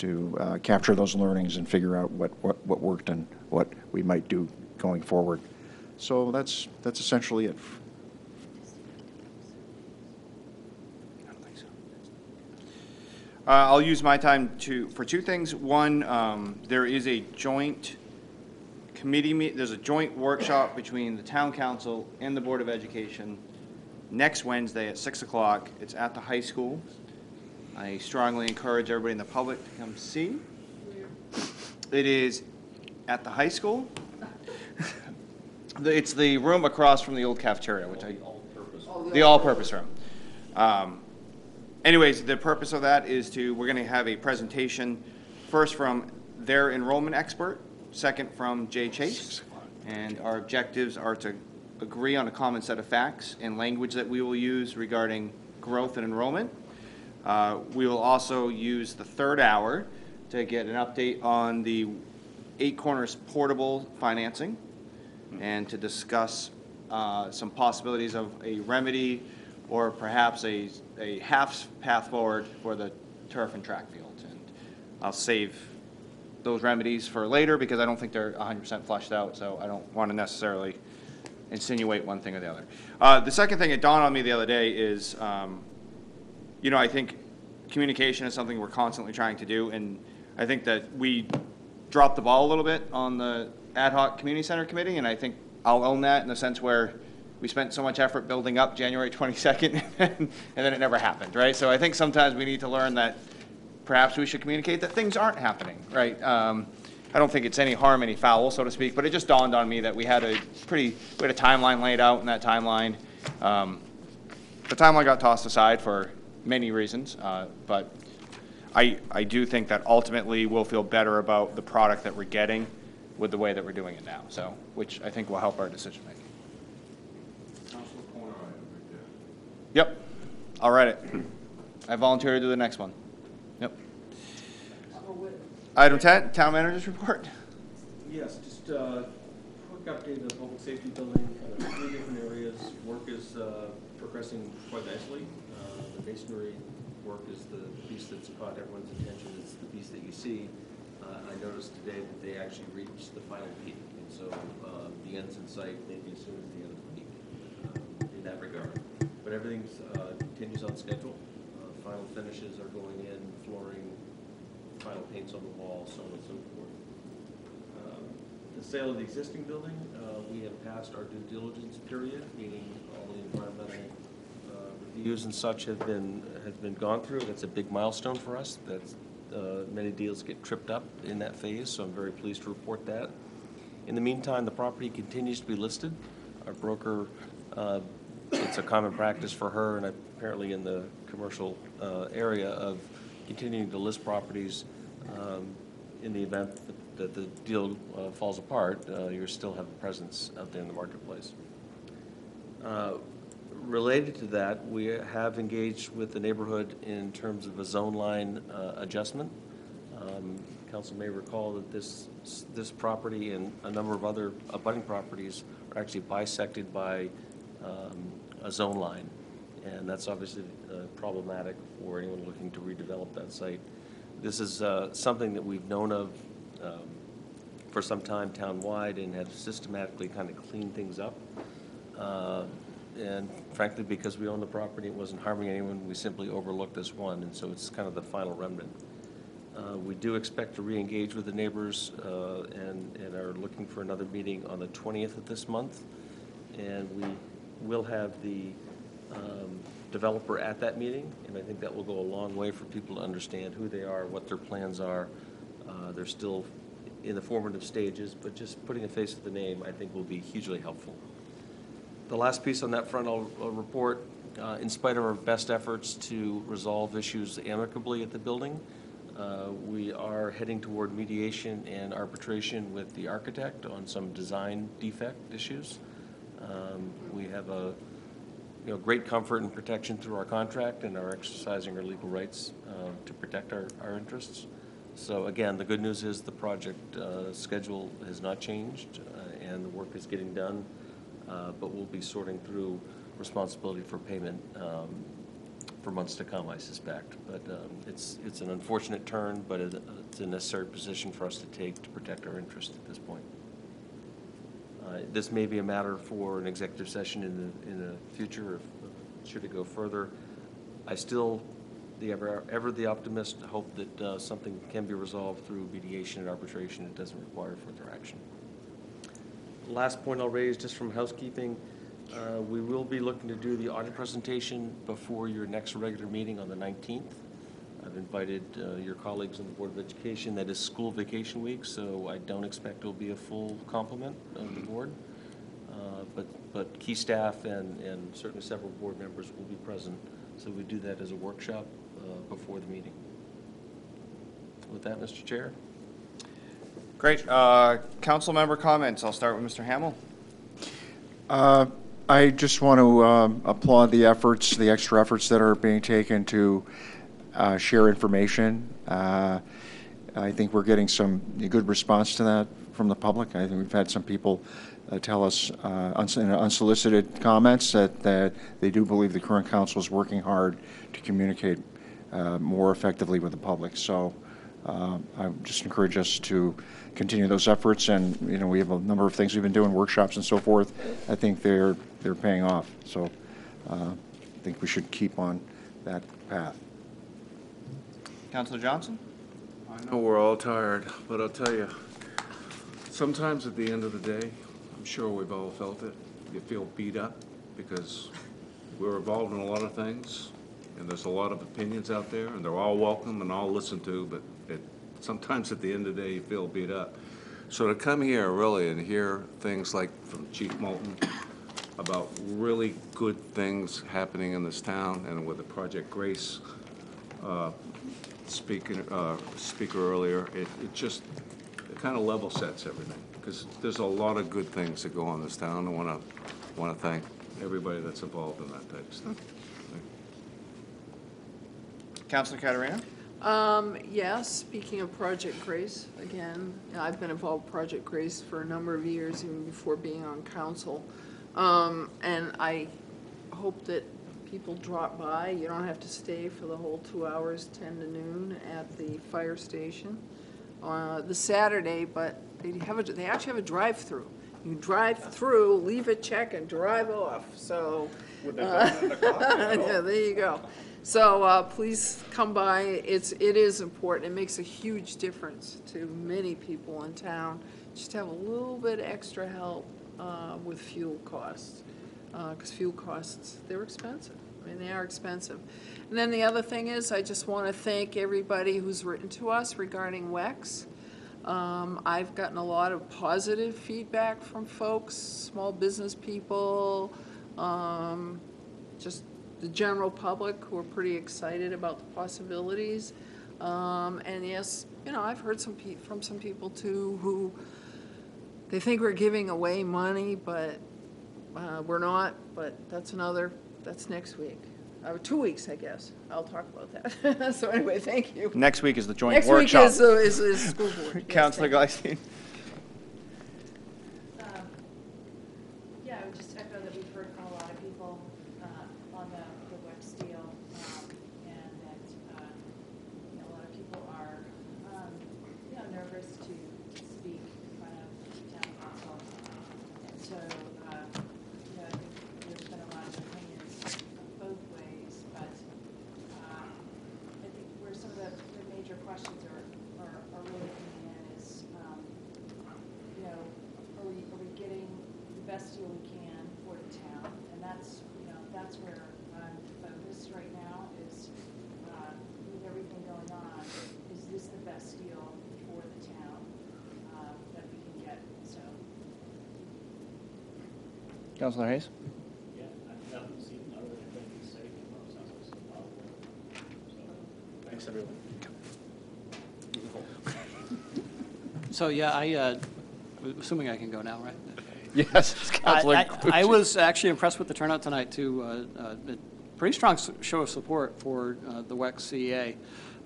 to uh, capture those learnings and figure out what, what, what worked and what we might do going forward. So that's, that's essentially it. Uh, I'll use my time to, for two things. One, um, there is a joint committee meet, there's a joint workshop between the town council and the Board of Education next Wednesday at six o'clock. It's at the high school. I strongly encourage everybody in the public to come see. It is at the high school. It's the room across from the old cafeteria, which I. All purpose. The all-purpose room. Um, Anyways, the purpose of that is to, we're gonna have a presentation, first from their enrollment expert, second from Jay Chase. And our objectives are to agree on a common set of facts and language that we will use regarding growth and enrollment. Uh, We will also use the third hour to get an update on the Eight Corners portable financing and to discuss uh, some possibilities of a remedy or perhaps a, a half path forward for the turf and track field. And I'll save those remedies for later because I don't think they're 100% fleshed out, so I don't want to necessarily insinuate one thing or the other. Uh, The second thing that dawned on me the other day is, um, you know, I think communication is something we're constantly trying to do, and I think that we dropped the ball a little bit on the ad hoc community center committee, and I think I'll own that in the sense where we spent so much effort building up January 22nd, and then it never happened, right? So I think sometimes we need to learn that perhaps we should communicate that things aren't happening, right? Um, I don't think it's any harm, any foul, so to speak, but it just dawned on me that we had a pretty, we had a timeline laid out in that timeline. Um, The timeline got tossed aside for many reasons, uh, but I, I do think that ultimately we'll feel better about the product that we're getting with the way that we're doing it now, so, which I think will help our decision-making. Yep, I'll write it. I volunteer to do the next one. Yep. Item 10, town manager's report. Yes, just a quick update of the public safety building, uh, three different areas. Work is uh, progressing quite nicely. Masonry work is the piece that's caught everyone's attention, it's the piece that you see. Uh, I noticed today that they actually reached the final peak, and so uh, the end's in sight, maybe as soon as the end of the week um, in that regard. But everything's, uh, continues on schedule. Uh, Final finishes are going in, flooring, final paints on the wall, so on and so forth. Um, The sale of the existing building, uh, we have passed our due diligence period, meaning all the environmental reviews and such have been, have been gone through. That's a big milestone for us. That's, uh, many deals get tripped up in that phase, so I'm very pleased to report that. In the meantime, the property continues to be listed. Our broker, uh, it's a common practice for her and apparently in the commercial uh, area of continuing to list properties um, in the event that- the deal uh, falls apart, uh, you still have a presence out there in the marketplace. Uh, Related to that, we have engaged with the neighborhood in terms of a zone line uh, adjustment. Um, Council may recall that this, this property and a number of other abutting properties are actually bisected by um, a zone line. And that's obviously uh, problematic for anyone looking to redevelop that site. This is uh, something that we've known of um, for some time town-wide and have systematically kind of cleaned things up. Uh, And frankly, because we own the property, it wasn't harming anyone, we simply overlooked this one, and so it's kind of the final remnant. Uh, We do expect to re-engage with the neighbors uh, and, and are looking for another meeting on the 20th of this month. And we will have the um, developer at that meeting, and I think that will go a long way for people to understand who they are, what their plans are. Uh, They're still in the formative stages, but just putting a face to the name, I think, will be hugely helpful. The last piece on that front, I'll, I'll report, uh, in spite of our best efforts to resolve issues amicably at the building, uh, we are heading toward mediation and arbitration with the architect on some design defect issues. Um, We have a, you know, great comfort and protection through our contract and are exercising our legal rights uh, to protect our, our interests. So again, the good news is the project uh, schedule has not changed uh, and the work is getting done, but we'll be sorting through responsibility for payment um, for months to come, I suspect. But um, it's, it's an unfortunate turn, but it- it's a necessary position for us to take to protect our interests at this point. Uh, This may be a matter for an executive session in the, in the future, if, should it go further. I still, the ever, ever the optimist, hope that uh, something can be resolved through mediation and arbitration. It doesn't require further action. Last point I'll raise, just from housekeeping, uh, we will be looking to do the audit presentation before your next regular meeting on the 19th. I've invited uh, your colleagues on the Board of Education. That is school vacation week, so I don't expect it'll be a full complement of the board. Uh, But, but key staff and, and certainly several board members will be present, so we do that as a workshop uh, before the meeting. With that, Mr. Chair? Great. Uh, Council member comments. I'll start with Mr. Hamill. Uh, I just want to um, applaud the efforts, the extra efforts that are being taken to uh, share information. Uh, I think we're getting some good response to that from the public. I think we've had some people uh, tell us uh, uns- in unsolicited comments that, that they do believe the current council is working hard to communicate uh, more effectively with the public. So uh, I just encourage us to continue those efforts, and, you know, we have a number of things we've been doing, workshops and so forth. I think they're, they're paying off, so uh, I think we should keep on that path. Councilor Johnson? I know we're all tired, but I'll tell you, sometimes at the end of the day, I'm sure we've all felt it, you feel beat up because we're involved in a lot of things, and there's a lot of opinions out there, and they're all welcome and all listened to, but it, sometimes at the end of the day, you feel beat up. So to come here really and hear things like from Chief Moulton about really good things happening in this town and with the Project Grace, uh, speaking, uh, speaker earlier, it, it just, it kind of level sets everything, because there's a lot of good things that go on in this town. I want to, want to thank everybody that's involved in that type of stuff. Councilor Caterina? Um, yes, speaking of Project Grace, again, I've been involved with Project Grace for a number of years, even before being on council. Um, and I hope that people drop by. You don't have to stay for the whole two hours, ten to noon, at the fire station. Uh, the Saturday, but they have a, they actually have a drive-through. You drive through, leave a check and drive off, so. Would they put it in the car? Yeah, there you go. So, uh, please come by. It's, it is important. It makes a huge difference to many people in town. Just have a little bit extra help, uh, with fuel costs. Uh 'cause cause fuel costs, they're expensive. I mean, they are expensive. And then the other thing is, I just wanna thank everybody who's written to us regarding WEX. Um, I've gotten a lot of positive feedback from folks, small business people, um, just the general public who are pretty excited about the possibilities. Um, and yes, you know, I've heard some pe- from some people too who, they think we're giving away money, but, uh, we're not, but that's another, that's next week. Uh, two weeks, I guess. I'll talk about that. So anyway, thank you. Next week is the joint Next workshop. week is, uh, is, is school board. Yes, Councilor thank you. Um, Yeah, I would just echo that we've heard from a lot of people uh, on the, the WEX deal, um, and that, uh, you know, a lot of people are, um, you know, nervous to speak in front of town council. And so, uh, you know, I think there's been a lot of opinions both ways, but uh, I think where some of the, the major questions are, are, are really coming in is, um, you know, are we, are we getting the best deal we can for the town? And that's, you know, that's where I'm focused right now is, uh, with everything going on, is this the best deal for the town, uh, that we can get? So, Councilor Hayes? Yeah, I haven't seen other than everything safe, and it sounds like positive. So, Thanks, everyone. So, yeah, I, uh, assuming I can go now, right? Yes, Councilor I- I- I was actually impressed with the turnout tonight, too. Uh, uh, a Pretty strong s- show of support for uh, the WEX CEA.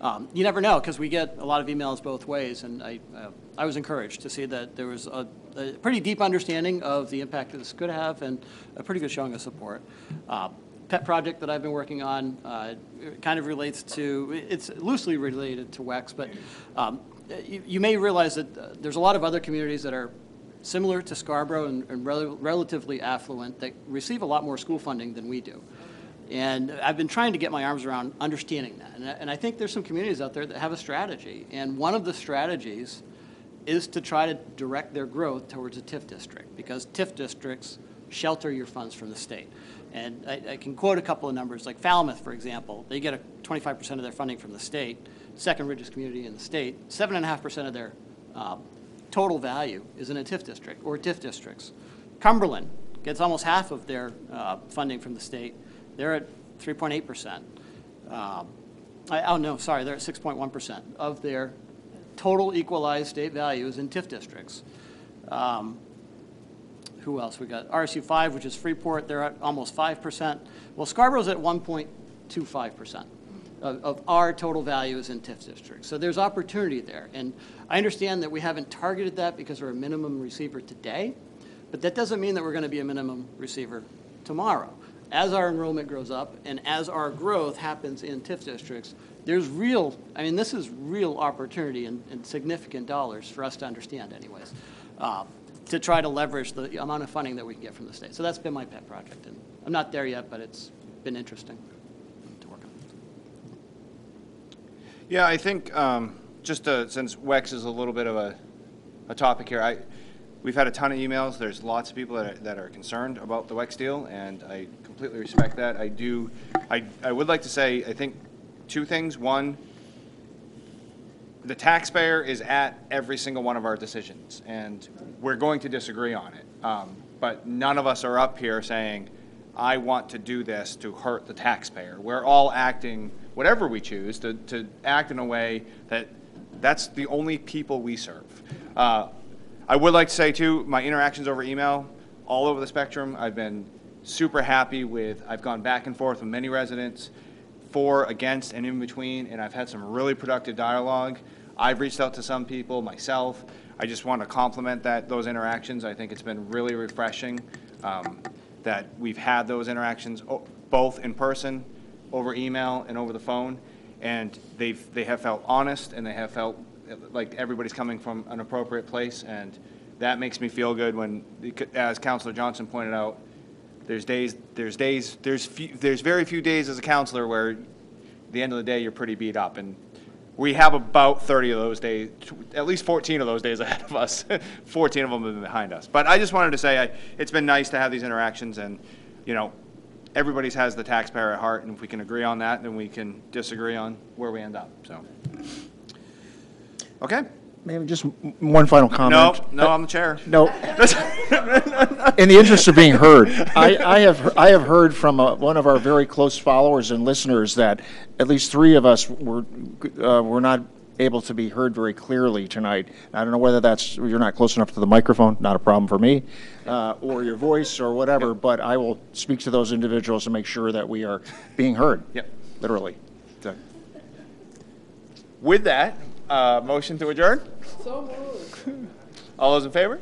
Um, You never know, because we get a lot of emails both ways, and I, uh, I was encouraged to see that there was a, a pretty deep understanding of the impact this could have, and a pretty good showing of support. Uh, Pet project that I've been working on uh, kind of relates to, it's loosely related to WEX, but um, you you may realize that uh, there's a lot of other communities that are similar to Scarborough and and rel- relatively affluent that receive a lot more school funding than we do. And I've been trying to get my arms around understanding that. And I, and I think there's some communities out there that have a strategy. And one of the strategies is to try to direct their growth towards a TIF district because TIF districts shelter your funds from the state. And I, I can quote a couple of numbers, like Falmouth, for example, they get a 25% of their funding from the state, second richest community in the state, 7.5% of their uh, total value is in a TIF district or TIF districts. Cumberland gets almost half of their uh, funding from the state. They're at 3.8%. Um, oh, no, sorry, they're at 6.1% of their total equalized state values in TIF districts. Um, who else? We got RSU 5, which is Freeport, they're at almost 5%. Well, Scarborough's at 1.25% of, of our total value is in TIF districts. So there's opportunity there. And I understand that we haven't targeted that because we're a minimum receiver today, but that doesn't mean that we're going to be a minimum receiver tomorrow. As our enrollment grows up and as our growth happens in TIF districts, there's real, I mean, this is real opportunity and, and significant dollars for us to understand anyways, uh, to try to leverage the amount of funding that we can get from the state. So that's been my pet project. And I'm not there yet, but it's been interesting to work on. Yeah, I think, um, just uh, since WEX is a little bit of a, a topic here, I, we've had a ton of emails. There's lots of people that are, that are concerned about the WEX deal, and I completely respect that. I do, I, I would like to say, I think, two things. One, the taxpayer is at every single one of our decisions, and we're going to disagree on it. Um, But none of us are up here saying, I want to do this to hurt the taxpayer. We're all acting, whatever we choose, to, to act in a way that, that's the only people we serve. Uh, I would like to say too, my interactions over email, all over the spectrum, I've been super happy with, I've gone back and forth with many residents, for, against, and in between, and I've had some really productive dialogue. I've reached out to some people myself. I just want to compliment that, those interactions. I think it's been really refreshing um, that we've had those interactions, both in person, over email, and over the phone. And they've, they have felt honest, and they have felt like everybody's coming from an appropriate place. And that makes me feel good when, as Councilor Johnson pointed out, there's days, there's days, there's few, there's very few days as a councilor where, at the end of the day, you're pretty beat up, and we have about 30 of those days, at least 14 of those days ahead of us. 14 of them behind us. But I just wanted to say, I, it's been nice to have these interactions, and you know, everybody's has the taxpayer at heart, and if we can agree on that, then we can disagree on where we end up. So, okay. Maybe just m- one final comment. No, no, I'm the chair. No. In the interest of being heard, I, I have, I have heard from uh, one of our very close followers and listeners that at least three of us were, uh, were not able to be heard very clearly tonight. I don't know whether that's, you're not close enough to the microphone, not a problem for me, uh, or your voice or whatever, but I will speak to those individuals and make sure that we are being heard. Yep. Literally. So- With that, uh, motion to adjourn? So moved. All those in favor?